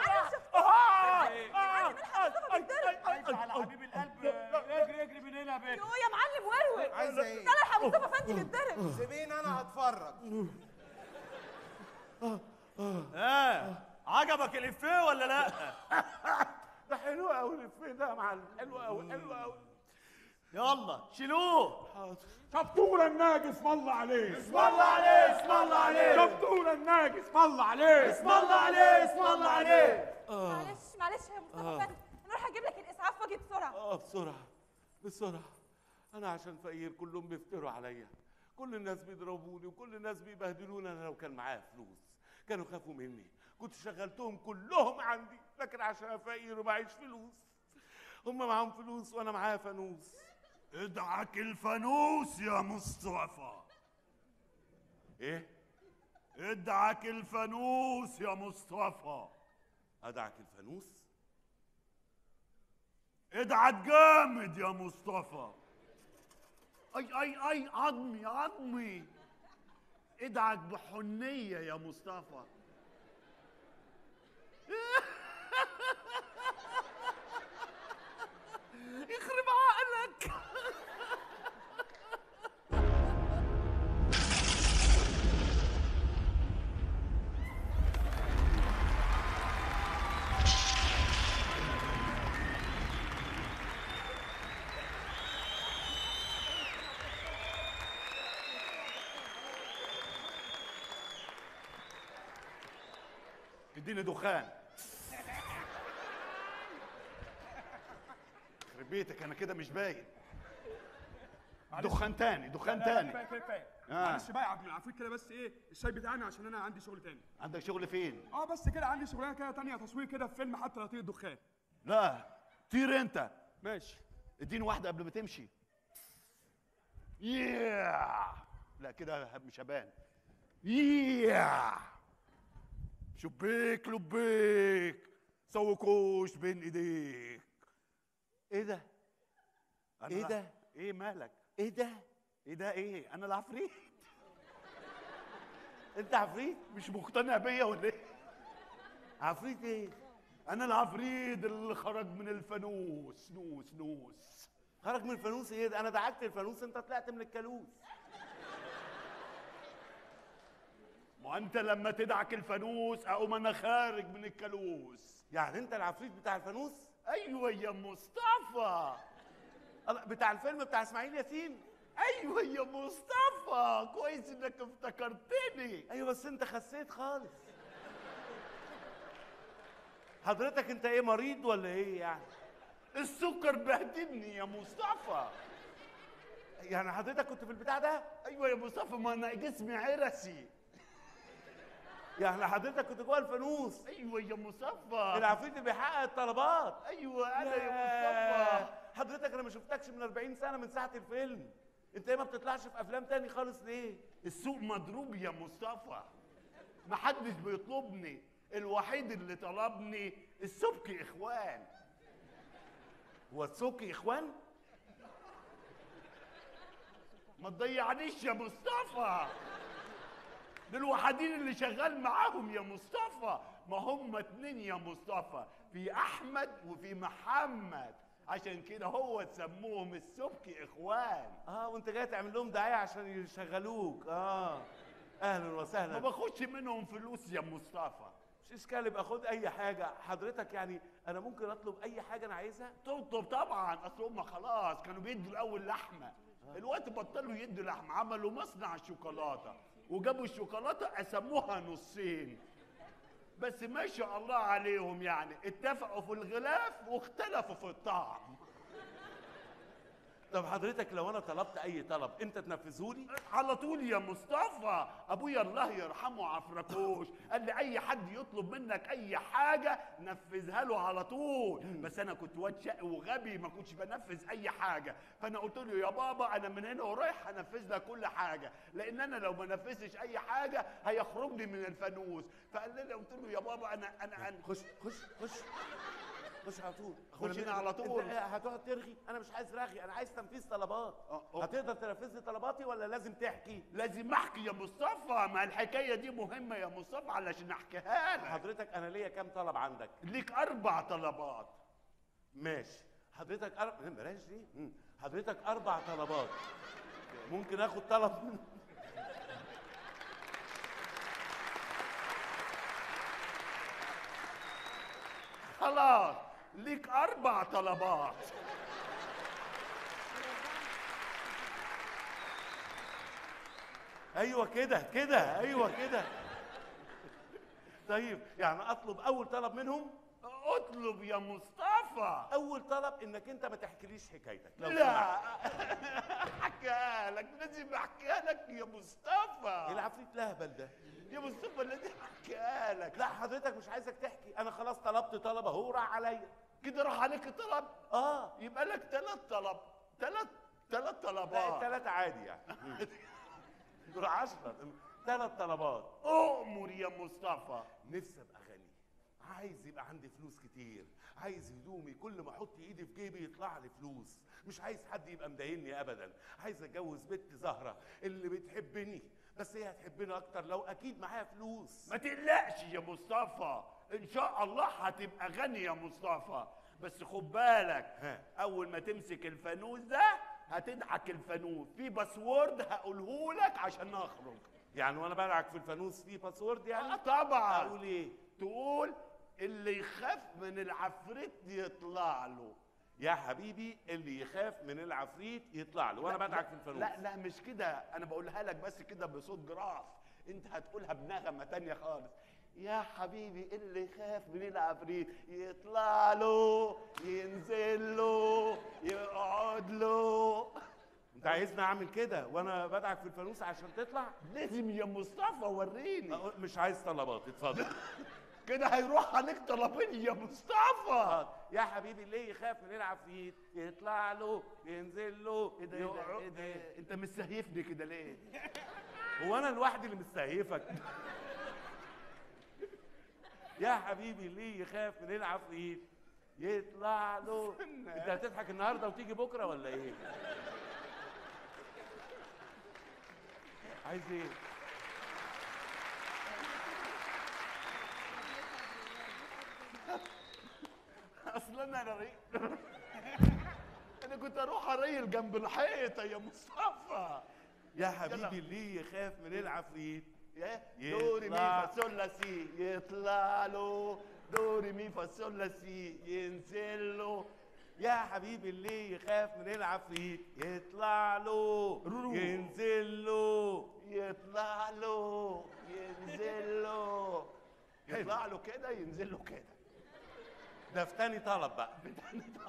Speaker 13: على حبيب القلب اجري اجري من هنا يا
Speaker 17: يو يا معلم
Speaker 3: عايزة إيه؟
Speaker 17: ده أنا الحق مصطفى فندي بيتضرب
Speaker 3: سيبيني أنا هتفرج
Speaker 13: آه عجبك الافيه ولا لا
Speaker 10: ده حلو قوي الافيه ده يا معلم حلو قوي حلو قوي
Speaker 13: يلا شيلوه.
Speaker 24: شطور الناجي اسم الله عليه.
Speaker 13: اسم الله عليه اسم الله عليه.
Speaker 24: شطور الناجي اسم الله عليه.
Speaker 13: اسم الله عليه اسم الله عليه.
Speaker 17: معلش معلش يا مصطفى أنا أروح أجيب لك الإسعاف واجي بسرعة.
Speaker 10: آه بسرعة بسرعة. أنا عشان فقير كلهم بيفتروا عليا. كل الناس بيضربوني وكل الناس بيبهدلوني. أنا لو كان معايا فلوس كانوا خافوا مني. كنت شغلتهم كلهم عندي لكن عشان فقير ومعيش فلوس. هم معاهم فلوس وأنا معايا فانوس.
Speaker 40: ادعك الفانوس يا مصطفى.
Speaker 10: إيه؟
Speaker 40: ادعك الفانوس يا مصطفى.
Speaker 10: أدعك الفانوس؟
Speaker 40: ادعك جامد يا مصطفى. أي أي أي عظمي عظمي. ادعك بحنية يا مصطفى.
Speaker 13: يخرب عقلك.
Speaker 10: اديني دخان.
Speaker 40: بيتك أنا كده مش باين. دخان تاني دخان
Speaker 12: لا،
Speaker 40: تاني
Speaker 12: كفايه كفايه كفايه
Speaker 40: آه.
Speaker 12: معلش بقى يا عبد العفريت كده بس إيه الشاي بتاعنا عشان أنا عندي شغل تاني.
Speaker 40: عندك شغل فين؟
Speaker 12: آه بس كده عندي شغلانة كده تانية تصوير كده في فيلم حتى لا يطير الدخان.
Speaker 40: لا طير أنت.
Speaker 12: ماشي.
Speaker 40: اديني واحدة قبل ما تمشي. ياه لا كده مش هبان. ياه شبيك لبيك سوكوش بين إيديك. إيه ده؟ لا-
Speaker 10: ده؟
Speaker 40: إيه مالك؟
Speaker 10: إيه ده؟
Speaker 40: إيه ده إيه؟ أنا العفريت
Speaker 10: أنت عفريت؟
Speaker 40: مش مقتنع بيا ولا إيه؟
Speaker 10: عفريت إيه؟
Speaker 40: أنا العفريت اللي خرج من الفانوس. نوس نوس.
Speaker 10: خرج من الفانوس إيه ده؟ أنا دعكت الفانوس أنت طلعت من الكالوس.
Speaker 40: ما انت لما تدعك الفانوس أقوم أنا خارج من الكالوس.
Speaker 10: يعني أنت العفريت بتاع الفانوس؟
Speaker 40: أيوه يا مصطفى.
Speaker 10: بتاع الفيلم بتاع إسماعيل ياسين؟
Speaker 40: أيوه يا مصطفى. كويس إنك افتكرتني.
Speaker 10: أيوه بس أنت خسيت خالص. حضرتك أنت إيه مريض ولا إيه يعني؟
Speaker 40: السكر بهدلني يا مصطفى.
Speaker 10: يعني حضرتك كنت في البتاع ده؟
Speaker 40: أيوه يا مصطفى ما أنا جسمي عرسي.
Speaker 10: يعني حضرتك كنت جوه الفانوس.
Speaker 40: أيوه يا مصطفى.
Speaker 10: العفريت اللي بيحقق الطلبات.
Speaker 40: أيوه أنا يا. مصطفى.
Speaker 10: حضرتك أنا ما شفتكش من 40 سنة من ساعة الفيلم. أنت إيه ما بتطلعش في أفلام تاني خالص ليه؟
Speaker 40: السوق مضروب يا مصطفى. محدش بيطلبني. الوحيد اللي طلبني السبكي إخوان.
Speaker 10: هو السوكي إخوان؟
Speaker 40: ما تضيعنيش يا مصطفى. دول الوحيدين اللي شغال معاهم يا مصطفى. ما هم اتنين يا مصطفى. في أحمد وفي محمد. عشان كده هو سموهم السبكي إخوان.
Speaker 10: آه وأنت جاي تعمل لهم دعاية عشان يشغلوك. آه. أهلا
Speaker 40: ما
Speaker 10: وسهلا
Speaker 40: باخدش منهم فلوس يا مصطفى.
Speaker 10: مش إشكال يبقى خد أي حاجة. حضرتك يعني أنا ممكن أطلب أي حاجة أنا عايزها؟
Speaker 40: تطلب طبعا. أصل هم خلاص كانوا بيدوا الأول لحمة. الوقت بطلوا يدوا لحمة. عملوا مصنع شوكولاتة. وجابوا الشوكولاته قسموها نصين. بس ما شاء الله عليهم يعني. اتفقوا في الغلاف واختلفوا في الطعم.
Speaker 10: طب حضرتك لو أنا طلبت أي طلب انت تنفذه لي
Speaker 40: على طول يا مصطفى. أبويا الله يرحمه عفركوش. قال لي أي حد يطلب منك أي حاجة نفذها له على طول. بس أنا كنت واد شقي وغبي ما كنتش بنفذ أي حاجة. فأنا قلت له يا بابا أنا من هنا ورايح هنفذ لك كل حاجة. لأن أنا لو ما نفذتش أي حاجة هيخرجني من الفانوس. فقال لي قلت له يا بابا أنا أنا أنا
Speaker 10: خش خش خش. خش على طول
Speaker 40: خش هنا على طول.
Speaker 10: انت هتقعد ترغي. أنا مش عايز رغي أنا عايز تنفيذ طلبات.
Speaker 40: أه.
Speaker 10: هتقدر تنفذ لي طلباتي ولا لازم تحكي؟
Speaker 40: لازم احكي يا مصطفى. ما الحكاية دي مهمة يا مصطفى علشان احكيها لك.
Speaker 10: حضرتك أنا ليا كام طلب عندك؟
Speaker 40: ليك أربع طلبات.
Speaker 10: ماشي. حضرتك أربع بلاش دي. حضرتك أربع طلبات. ممكن اخد طلب من
Speaker 40: خلاص. ليك أربع طلبات.
Speaker 10: أيوه كده كده أيوه كده. طيب يعني أطلب أول طلب منهم؟
Speaker 40: أطلب يا مصطفى.
Speaker 10: أول طلب إنك أنت ما تحكيليش حكايتك. لو
Speaker 40: لا. احكيها لك لازم احكيها لك يا مصطفى.
Speaker 10: إيه العفريت؟ لهبل ده
Speaker 40: يا مصطفى لازم احكيها لك.
Speaker 10: لا حضرتك مش عايزك تحكي. أنا خلاص طلبت طلب اهو راح عليا.
Speaker 40: كده راح عليك طلب؟
Speaker 10: آه.
Speaker 40: يبقى لك ثلاث طلب. ثلاث ثلاث
Speaker 10: لا
Speaker 40: طلبات
Speaker 10: التلاتة عادي يعني. دول عشرة. ثلاث طلبات.
Speaker 40: أؤمر يا مصطفى.
Speaker 10: نفسي أبقى غني. عايز يبقى عندي فلوس كتير. عايز هدومي كل ما أحط ايدي في جيبي يطلع لي فلوس. مش عايز حد يبقى مضايقني ابدا. عايز اتجوز بنت زهرة اللي بتحبني. بس هي هتحبني أكتر لو أكيد معايا فلوس.
Speaker 40: ما تقلقش يا مصطفى. إن شاء الله هتبقى غني يا مصطفى. بس خد بالك
Speaker 10: ها.
Speaker 40: أول ما تمسك الفانوس ده هتضحك الفانوس. في password هقوله لك عشان نخرج.
Speaker 10: يعني وأنا بلعب في الفانوس في password يعني؟
Speaker 40: آه طبعا.
Speaker 10: أقول إيه؟
Speaker 40: تقول اللي يخاف من العفريت يطلع له.
Speaker 10: يا حبيبي اللي يخاف من العفريت يطلع له.
Speaker 40: وأنا
Speaker 10: بدعك في الفانوس.
Speaker 40: لا لا مش كده. أنا بقولها لك بس كده بصوت جراف. أنت هتقولها بنغمة تانية خالص. يا حبيبي اللي يخاف من العفريت يطلع له ينزل له
Speaker 10: عايزني أعمل كده وأنا بدعك في الفانوس عشان تطلع؟
Speaker 40: لازم يا مصطفى وريني.
Speaker 10: مش عايز طلبات اتفضل.
Speaker 40: كده هيروح عليك طلبين يا مصطفى.
Speaker 10: يا حبيبي ليه يخاف من العفريت يطلع له ينزل له
Speaker 40: إيه ده إيه ده ده انت مستهيفني كده ليه؟
Speaker 10: هو أنا لوحدي اللي مستهيفك؟ يا حبيبي ليه يخاف من العفريت يطلع له. انت هتضحك النهارده وتيجي بكرة ولا إيه؟ عايز إيه؟
Speaker 40: أصلا أنا ري... أنا كنت أروح أريل جنب الحيطة يا مصطفى.
Speaker 10: يا حبيبي ليه يخاف من العفريت؟
Speaker 40: يا دو ري مي.
Speaker 10: فا
Speaker 40: صول لا سي يطلع له. دو ري مي فا صول لا سي ينزل له.
Speaker 10: يا حبيبي اللي يخاف من العفريت؟ يطلع له. ينزل له.
Speaker 40: يطلع له. ينزل له. يطلع له كده ينزل له كده.
Speaker 10: ده في تاني طلب بقى.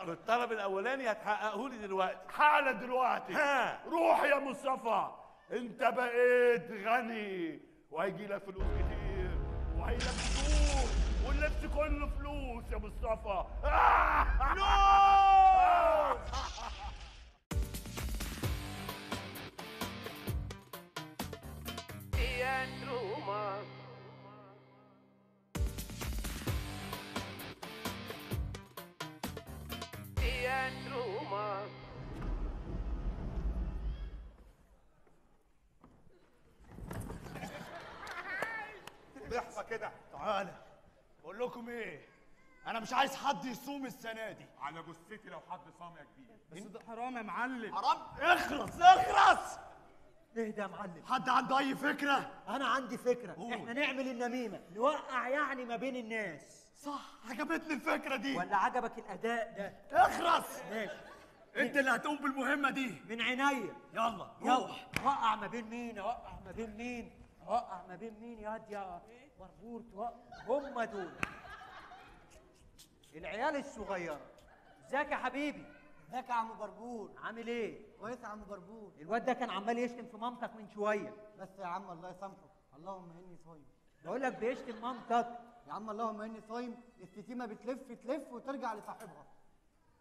Speaker 10: الطلب الأولاني هتحققه لي دلوقتي.
Speaker 40: حالا دلوقتي.
Speaker 10: ها.
Speaker 40: روح يا مصطفى. انت بقيت غني. وهيجي لك فلوس كتير. وهيلبسوك واللبس كله فلوس يا مصطفى.
Speaker 13: تعالى بقول لكم إيه؟ أنا مش عايز حد يصوم السنة دي.
Speaker 24: على جثتي لو حد صام يا كبير.
Speaker 13: بس ده حرام يا معلم. حرام اخرس اخرس
Speaker 15: اهدى يا معلم؟
Speaker 13: حد عنده أي فكرة؟
Speaker 15: أنا عندي فكرة.
Speaker 13: قول.
Speaker 15: إحنا نعمل النميمة. نوقع يعني ما بين الناس.
Speaker 13: صح عجبتني الفكرة دي.
Speaker 15: ولا عجبك الأداء ده؟
Speaker 13: اخرس
Speaker 15: ماشي.
Speaker 13: انت اللي هتقوم بالمهمة دي.
Speaker 15: من عينيا.
Speaker 13: يلا.
Speaker 15: يلا.
Speaker 13: روح
Speaker 15: وقع ما بين مين؟ اوقع ما بين مين؟ اوقع ما بين مين يا واد يا بربور هم دول. العيال الصغيرة. ازيك يا حبيبي؟
Speaker 41: ازيك يا عم بربور؟
Speaker 15: عامل إيه؟
Speaker 41: كويس يا عم بربور.
Speaker 15: الواد ده كان عمال يشتم في مامتك من شوية.
Speaker 41: بس يا عم الله يسامحك اللهم إني صايم.
Speaker 15: بقول لك بيشتم مامتك.
Speaker 41: يا عم اللهم إني صايم. الشتيمه بتلف تلف وترجع لصاحبها.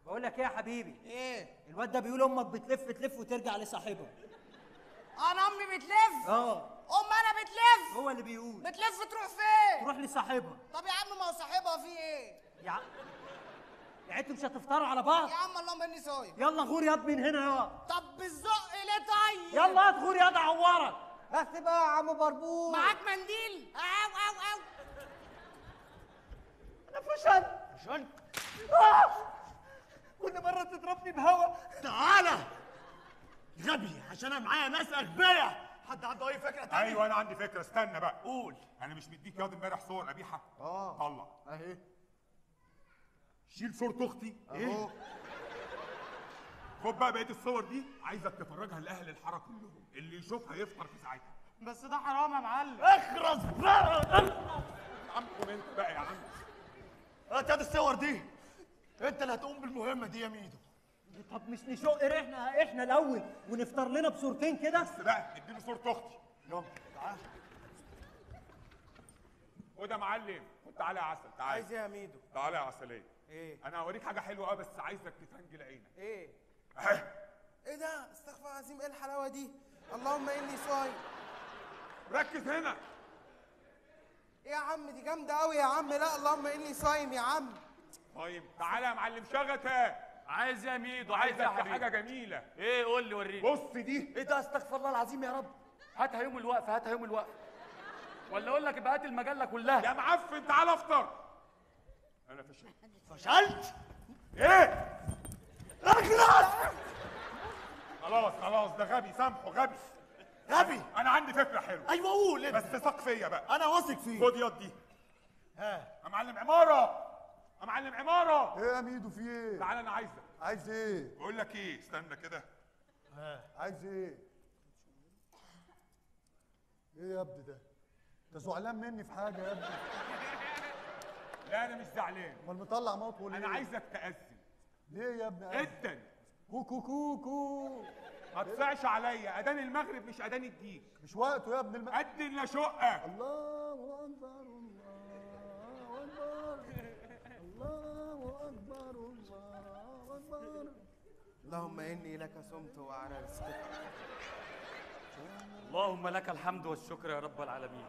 Speaker 15: بقول لك إيه يا حبيبي؟
Speaker 41: إيه؟
Speaker 15: الواد ده بيقول أمك بتلف تلف وترجع لصاحبها.
Speaker 4: أنا أمي بتلف؟ آه. بتلف.
Speaker 15: هو اللي بيقول.
Speaker 4: بتلف تروح فين؟
Speaker 15: تروح لصاحبها.
Speaker 4: طب يا عم ما هو صاحبها في إيه؟
Speaker 15: يا عم يعني أنتوا مش هتفطروا على بعض؟
Speaker 4: يا عم اللهم اني صايم.
Speaker 15: يلا غور ياض من هنا يا
Speaker 4: طب بالزق ليه طيب.
Speaker 15: يلا هات غور ياض اعورك
Speaker 41: بس بقى يا عم بربور
Speaker 4: معاك منديل. أو أو أو.
Speaker 15: أنا فشلت.
Speaker 13: فشلت؟
Speaker 15: كل مرة تضربني بهوا.
Speaker 13: تعالى. غبي عشان أنا معايا ناس أغبياء. حد عنده أي فكرة تانية؟
Speaker 24: أيوه أنا عندي فكرة. استنى بقى.
Speaker 13: قول.
Speaker 24: أنا مش مديك ياض امبارح صور قبيحه
Speaker 13: آه.
Speaker 24: طلع.
Speaker 13: أهي.
Speaker 24: شيل صورة أختي.
Speaker 13: أهو.
Speaker 24: خد بقى بقية الصور دي. عايزك تفرجها لأهل الحارة كلهم. اللي يشوفها يفطر في ساعتها.
Speaker 13: بس ده حرام يا معلم. اخرس بقى.
Speaker 24: يا عم انت بقى يا عم.
Speaker 13: هات ياد الصور دي. أنت اللي هتقوم بالمهمة دي يا ميدو.
Speaker 15: طب مش نشق إحنا إحنا الأول ونفطر لنا بصورتين كده.
Speaker 24: بس بقى اديني صورة أختي.
Speaker 13: يلا تعال.
Speaker 24: خد يا معلم. خد تعالى يا عسل تعالى.
Speaker 3: عايز إيه يا ميدو؟
Speaker 24: تعالى يا عسلية.
Speaker 3: إيه؟
Speaker 24: أنا هوريك حاجة حلوة قوي بس عايزك تفنجل عينك
Speaker 3: إيه؟
Speaker 24: اهي
Speaker 3: إيه ده؟ استغفر الله العظيم إيه الحلاوة دي؟ اللهم إني صايم
Speaker 24: ركز هنا.
Speaker 3: إيه يا عم؟ دي جامدة قوي يا عم. لا اللهم إني صايم يا عم.
Speaker 24: طيب تعالى يا معلم شغتة
Speaker 12: عايز يا ميدو عايز يا حبيبي.
Speaker 24: حاجة جميلة.
Speaker 12: إيه قول لي وريني.
Speaker 24: بص دي
Speaker 12: إيه ده استغفر الله العظيم يا رب. هاتها يوم الوقفة هاتها يوم الوقفة. ولا أقول لك يبقى هات المجلة كلها.
Speaker 24: يا معفن تعالى أفطر. أنا فشلت.
Speaker 13: فشلت؟
Speaker 24: إيه؟
Speaker 13: اخرس
Speaker 24: خلاص خلاص ده غبي سامحه غبي.
Speaker 13: غبي؟
Speaker 24: أنا عندي فكرة حلوة.
Speaker 13: أيوه قول.
Speaker 24: بس ثق فيا بقى.
Speaker 13: أنا واثق فيك
Speaker 24: خد يد دي.
Speaker 13: ها.
Speaker 24: يا معلم عمارة. يا معلم عمارة
Speaker 14: إيه يا ميدو في إيه؟
Speaker 24: تعالى أنا عايزك
Speaker 14: عايز إيه؟
Speaker 24: بقول لك إيه استنى كده
Speaker 14: عايز إيه؟ إيه يا ابني ده؟ انت زعلان مني في حاجة يا ابني؟
Speaker 24: لا أنا مش زعلان
Speaker 14: أمال مطلع موت ليه؟
Speaker 24: أنا عايزك تأذن
Speaker 14: ليه يا ابني؟
Speaker 24: أذن
Speaker 14: كوكو كوكو
Speaker 24: ما تطلعش عليا أذان المغرب مش أذان الديك
Speaker 14: مش وقته يا ابن الم...
Speaker 24: قدن لا شقة
Speaker 14: الله أكبر الله أكبر الله أكبر الله أكبر.
Speaker 3: اللهم إني لك صمت وعلى رزقك.
Speaker 12: اللهم لك الحمد والشكر يا رب العالمين.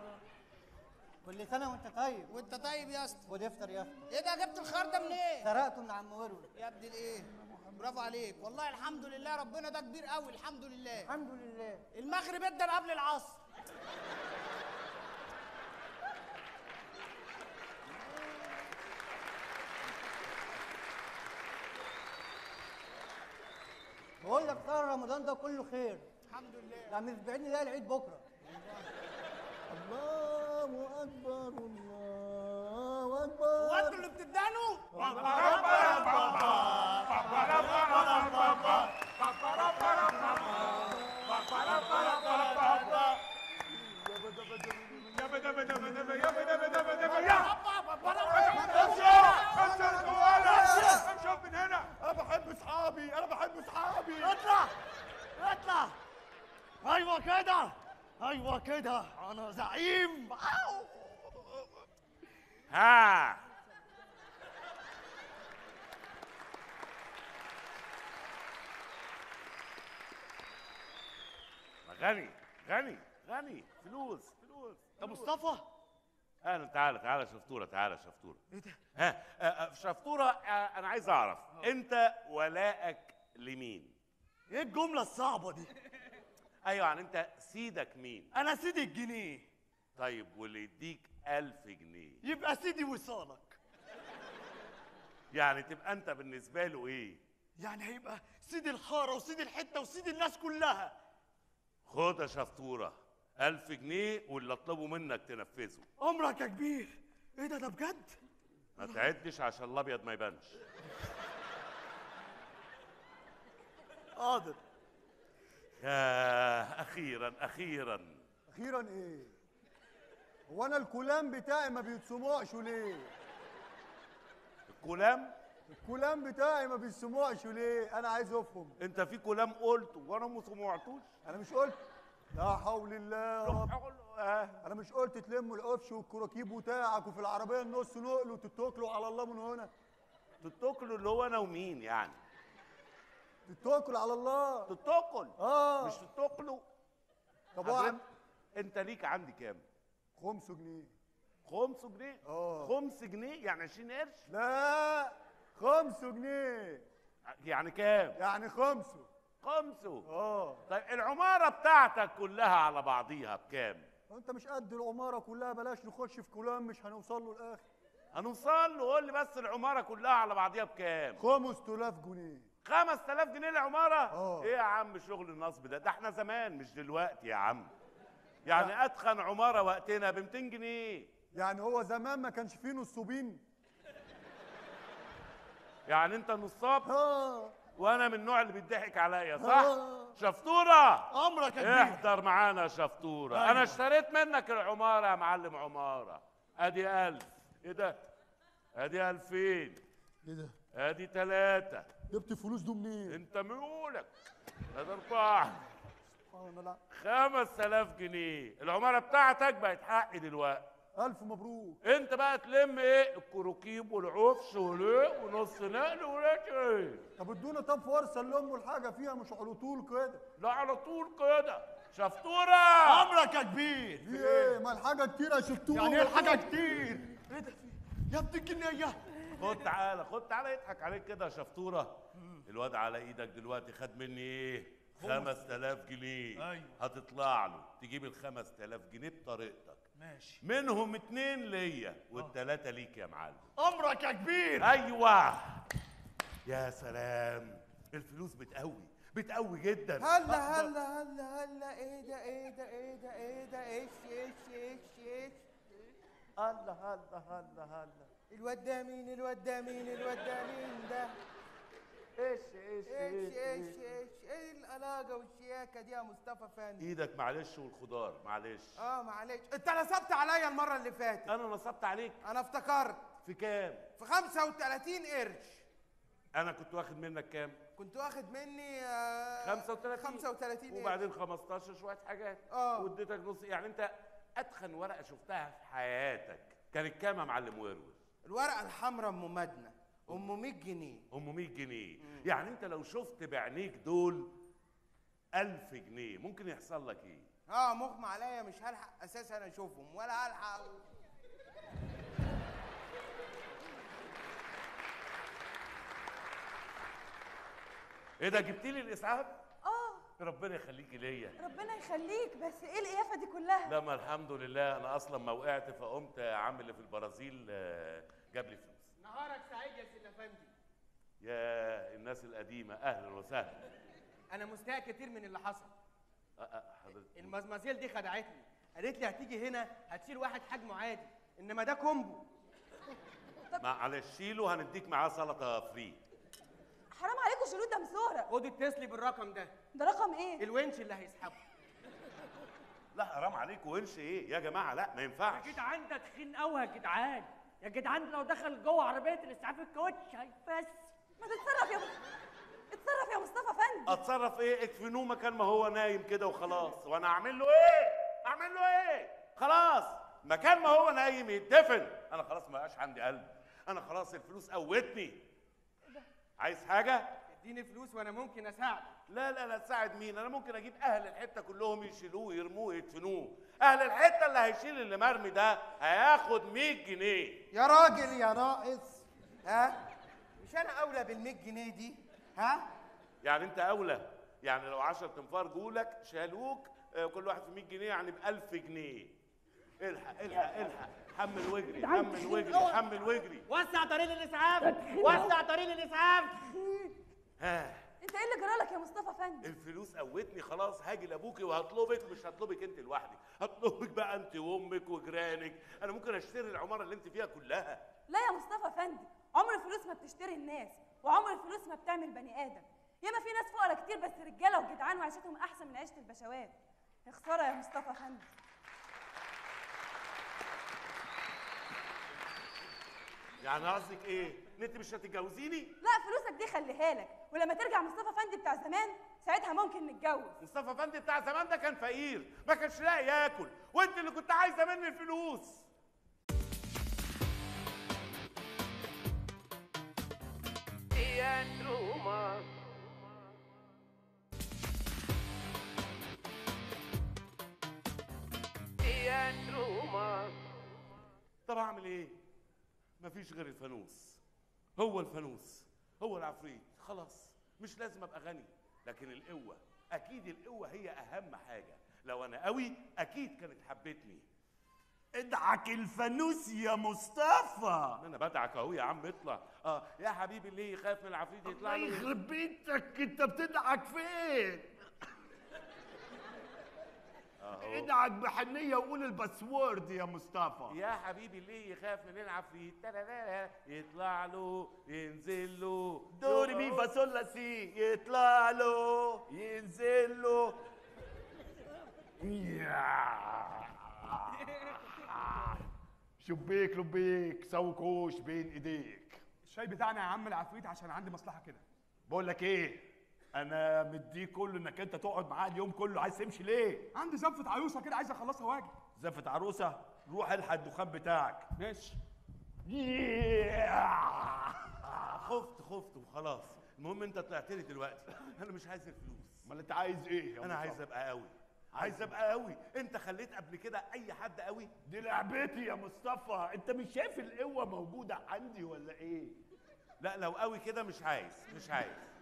Speaker 15: كل سنة وأنت طيب.
Speaker 4: وأنت طيب يا أسطى.
Speaker 15: خد افطر يا اسطى
Speaker 4: إيه ده جبت الخيار ده منين؟
Speaker 15: سرقته من عم ورور
Speaker 4: يا ابن الإيه؟ برافو عليك. والله الحمد لله ربنا ده كبير قوي الحمد لله.
Speaker 15: الحمد لله.
Speaker 4: المغرب إدى قبل العصر.
Speaker 15: بقول لك شهر رمضان ده كله خير
Speaker 4: الحمد لله
Speaker 15: ده مسبقني ده العيد بكره
Speaker 14: الله اكبر الله اكبر
Speaker 4: هو أنتوا اللي بتدانوا
Speaker 24: امشي من هنا
Speaker 42: أنا بحب اصحابي أنا بحب اصحابي
Speaker 13: اطلع اطلع أيوه كده أيوه كده أنا زعيم أو.
Speaker 10: ها غني غني غني فلوس فلوس
Speaker 13: يا مصطفى
Speaker 10: أهلا تعالى تعالى شفطوره تعالى شفطوره
Speaker 13: إيه ده؟
Speaker 10: ها؟ آه، آه، شفطوره آه، أنا عايز أعرف أنت ولائك لمين؟
Speaker 13: إيه الجملة الصعبة دي؟
Speaker 10: أيوه يعني أنت سيدك مين؟
Speaker 13: أنا سيدي الجنيه.
Speaker 10: طيب واللي يديك ألف جنيه؟
Speaker 13: يبقى سيدي وصالك.
Speaker 10: يعني تبقى أنت بالنسبة له إيه؟
Speaker 13: يعني هيبقى سيدي الحاره وسيدي الحتة وسيدي الناس كلها.
Speaker 10: خد يا شفطوره ألف جنيه واللي اطلبه منك تنفذه.
Speaker 13: عمرك يا كبير. إيه ده ده بجد؟
Speaker 10: ما تعدش عشان الأبيض ما يبانش.
Speaker 13: حاضر.
Speaker 10: يا أخيرا أخيرا.
Speaker 14: أخيرا إيه؟ هو أنا الكلام بتاعي ما بيتسمعش ليه؟
Speaker 10: الكلام؟
Speaker 14: الكلام بتاعي ما بيتسمعش ليه؟ أنا عايز أفهم.
Speaker 10: أنت في كلام قلته وأنا ما سمعتوش.
Speaker 14: أنا مش قلت. لا حول الله يا رب. أنا مش قلت تلموا القفش والكراكيب بتاعك وفي العربية النص نقل وتتوكلوا على الله من هنا.
Speaker 10: تتوكلوا اللي هو أنا ومين يعني؟
Speaker 14: تتوكل على الله.
Speaker 10: تتوكل
Speaker 14: آه.
Speaker 10: مش تتوكلوا
Speaker 14: طب واحد.
Speaker 10: أنت ليك عندي كام؟
Speaker 14: خمسة جنيه.
Speaker 10: خمس جنيه؟
Speaker 14: آه.
Speaker 10: خمس جنيه؟ يعني 20 قرش؟
Speaker 14: لا خمسة جنيه.
Speaker 10: يعني كام؟
Speaker 14: يعني خمسة.
Speaker 10: خمسة.
Speaker 14: آه.
Speaker 10: طيب العمارة بتاعتك كلها على بعضيها بكام؟
Speaker 14: أنت مش قد العمارة كلها بلاش نخش في كلام مش هنوصل له الآخر
Speaker 10: هنوصل له؟ قول لي بس العمارة كلها على بعضيها بكام؟
Speaker 14: 5000 جنيه.
Speaker 10: 5000 جنيه العمارة؟
Speaker 14: آه.
Speaker 10: إيه يا عم شغل النصب ده؟ ده إحنا زمان مش دلوقتي يا عم. يعني أتخن عمارة وقتنا ب 200 جنيه.
Speaker 14: يعني هو زمان ما كانش فيه نصوبين؟
Speaker 10: يعني أنت نصاب؟
Speaker 14: آه.
Speaker 10: وأنا من النوع اللي بيضحك عليا صح؟
Speaker 14: آه.
Speaker 10: شفطورة.
Speaker 13: عمرك يا كبير.
Speaker 10: احضر معانا يا شفطورة.
Speaker 13: أيوة.
Speaker 10: أنا اشتريت منك العمارة يا معلم عمارة. أدي ألف. إيه ده؟ أدي ألفين.
Speaker 14: إيه ده؟
Speaker 10: أدي ثلاثة
Speaker 14: جبت الفلوس دي منين؟
Speaker 10: أنت ميولك ادي أربعة.
Speaker 14: سبحان الله.
Speaker 10: خمس آلاف جنيه. العمارة بتاعتك بقت حقي دلوقتي.
Speaker 14: ألف مبروك.
Speaker 10: انت بقى تلم إيه؟ الكروكيب والعفش والايه ونص نقل ولا إيه
Speaker 14: طب ادونا طب فرصة نلموا الحاجة فيها مش على طول كده.
Speaker 10: لا على طول كده. شفطورة
Speaker 13: عمرك يا كبير.
Speaker 14: في إيه؟ ما الحاجة كتير يا شفتوها
Speaker 13: يعني إيه الحاجة كتير؟ إيه ده يا ابن الجنيه
Speaker 10: خد تعالى خد تعالى يضحك عليك كده يا شفطوره الواد على إيدك دلوقتي خد مني إيه؟ 5000 جنيه.
Speaker 13: أيوة.
Speaker 10: هتطلع له. تجيب ال 5000 جنيه بطريقتك.
Speaker 13: ماشي.
Speaker 10: منهم اتنين ليا والتلاتة ليك يا معلم.
Speaker 13: عمرك يا كبير.
Speaker 10: أيوه. يا سلام. الفلوس بتقوي بتقوي جدا.
Speaker 3: هلا هلا هلا هلا. إيه ده إيه ده إيه ده إيه ده إيش إيش إيش إيش؟ هلا هلا هلا هلا الواد ده مين؟ الواد ده مين؟ الواد ده مين ده؟ إيش إيش إيش إيش إيش إيه القلاقه والشياكة دي يا مصطفى فندم؟
Speaker 10: إيدك معلش والخضار معلش.
Speaker 3: آه معلش. أنت نصبت عليا المرة اللي فاتت.
Speaker 10: أنا نصبت عليك.
Speaker 3: أنا افتكرت.
Speaker 10: في كام؟
Speaker 3: في 35 قرش.
Speaker 10: أنا كنت واخد منك كام؟
Speaker 3: كنت واخد مني آه
Speaker 10: 35
Speaker 3: 35 إيه؟
Speaker 10: وبعدين 15 شوية حاجات.
Speaker 3: آه.
Speaker 10: واديتك نص يعني أنت أتخن ورقة شفتها في حياتك. كانت كام يا معلم ورور
Speaker 3: الورقة الحمراء أم مدنة. ام 100 جنيه.
Speaker 10: ام 100 جنيه. يعني أنت لو شفت بعينيك دول 1000 جنيه ممكن يحصل لك إيه؟
Speaker 3: آه مغمى عليا مش هلحق أساسا أشوفهم ولا هلحق.
Speaker 10: إيه ده جبت لي الإسعاف؟
Speaker 17: آه.
Speaker 10: ربنا يخليكي ليا
Speaker 17: ربنا يخليك بس إيه القيافه دي كلها؟
Speaker 10: لا ما الحمد لله أنا أصلا ما وقعت فقمت عم اللي في البرازيل آه، جاب لي فلوس.
Speaker 3: نهارك سعيد يا سيد افندي
Speaker 10: يا الناس القديمة أهلا وسهلا.
Speaker 3: أنا مستاء كتير من اللي حصل.
Speaker 10: أه أه حضرتك.
Speaker 3: المزمزيل دي خدعتني. قالت لي هتيجي هنا هتشيل واحد حجمه عادي إنما ده كومبو.
Speaker 10: معلش شيله هنديك معاه سلطة free.
Speaker 17: حرام عليكم شيلوه ده ماسورة
Speaker 3: خد اتصلي بالرقم ده.
Speaker 17: ده رقم إيه؟
Speaker 3: الونش اللي هيسحبه.
Speaker 10: لا حرام عليكم ونش إيه؟ يا جماعة لا ما ينفعش.
Speaker 43: يا جدعان ده تخين قوي يا جدعان يا جدعان لو دخل جوه عربية الاسعاف الكاوتش هيفس.
Speaker 17: ما تتصرف يا اتصرف يا مصطفى فندم
Speaker 10: اتصرف إيه؟ ادفنوه مكان ما هو نايم كده وخلاص. وأنا اعمل له إيه؟ اعمل له إيه؟ خلاص. مكان ما هو نايم يتدفن. أنا خلاص ما بقاش عندي قلب. أنا خلاص الفلوس قوتني. عايز حاجة؟
Speaker 3: اديني فلوس وأنا ممكن اساعدك.
Speaker 10: لا لا لا تساعد مين؟ أنا ممكن أجيب أهل الحتة كلهم يشيلوه يرموه يدفنوه أهل الحتة اللي هيشيل اللي مرمي ده هياخد 100 جنيه.
Speaker 3: يا راجل يا ناقص. ها؟ مش أنا أولى بال 100 جنيه دي؟ ها؟
Speaker 10: يعني أنت أولى؟ يعني لو 10 تنفار جولك شالوك آه، كل واحد في 100 جنيه يعني ب 1000 جنيه. الحق الحق الحق. حمل واجري حمل واجري حمل واجري
Speaker 43: وسع طريق الإسعاف. وسع طريق الإسعاف.
Speaker 10: ها؟
Speaker 17: انت إيه اللي جرالك يا مصطفى فندم؟
Speaker 10: الفلوس قوتني خلاص هاجي لابوكي وهطلبك مش هطلبك انت لوحدك. هطلبك بقى انت وامك وجيرانك. أنا ممكن اشتري العمارة اللي انت فيها كلها.
Speaker 17: لا يا مصطفى فندم عمر الفلوس ما بتشتري الناس وعمر الفلوس ما بتعمل بني آدم. ياما في ناس فقراء كتير بس رجالة وجدعان وعيشتهم أحسن من عيشة البشوات. يا خساره يا مصطفى فندم.
Speaker 10: يعني قصدك إيه؟ إن أنت مش هتتجوزيني؟
Speaker 17: لا فلوسك دي خليها لك. ولما ترجع مصطفى فندي بتاع زمان ساعتها ممكن نتجوز.
Speaker 10: مصطفى فندي بتاع زمان ده كان فقير ما كانش لاقي ياكل. وانت اللي كنت عايزه مني الفلوس. طب اعمل إيه؟ مفيش غير الفانوس. هو الفانوس. هو العفريت. خلاص مش لازم أبقى غني. لكن القوة أكيد القوة هي أهم حاجة. لو أنا قوي أكيد كانت حبتني.
Speaker 40: ادعك الفانوس يا مصطفى.
Speaker 10: أنا بدعك أهو يا عم اطلع. آه يا حبيبي اللي يخاف من العفريت يطلع له.
Speaker 40: يخرب بيتك أنت بتدعك فين؟ ادعك بحنية وقول ال password يا مصطفى.
Speaker 10: يا حبيبي اللي يخاف من العفريت تلالا يطلع له ينزل له.
Speaker 40: دو ري مي فا صول لا سي. يطلع له ينزل له. شبيك لبيك سوكوش بين إيديك.
Speaker 24: الشاي بتاعنا يا عم العفريت عشان عندي مصلحة كده.
Speaker 40: بقول لك إيه؟ أنا مديك كله انك انت تقعد معاه اليوم كله. عايز تمشي ليه؟
Speaker 24: عندي زنفه عروسة كده عايز أخلصها وأجي.
Speaker 40: زفت عروسة؟ روح الحق الدخان بتاعك.
Speaker 24: ماشي.
Speaker 10: خفت خفت وخلاص. المهم انت طلعت لي دلوقتي. أنا مش عايز الفلوس.
Speaker 40: امال انت عايز إيه يا
Speaker 10: أنا عايز
Speaker 40: مصطفى؟
Speaker 10: ابقى قوي. عايز ابقى قوي. انت خليت قبل كده اي حد قوي؟
Speaker 40: دي لعبتي يا مصطفى. انت مش شايف القوة موجودة عندي ولا إيه؟
Speaker 10: لا لو قوي كده مش عايز مش عايز.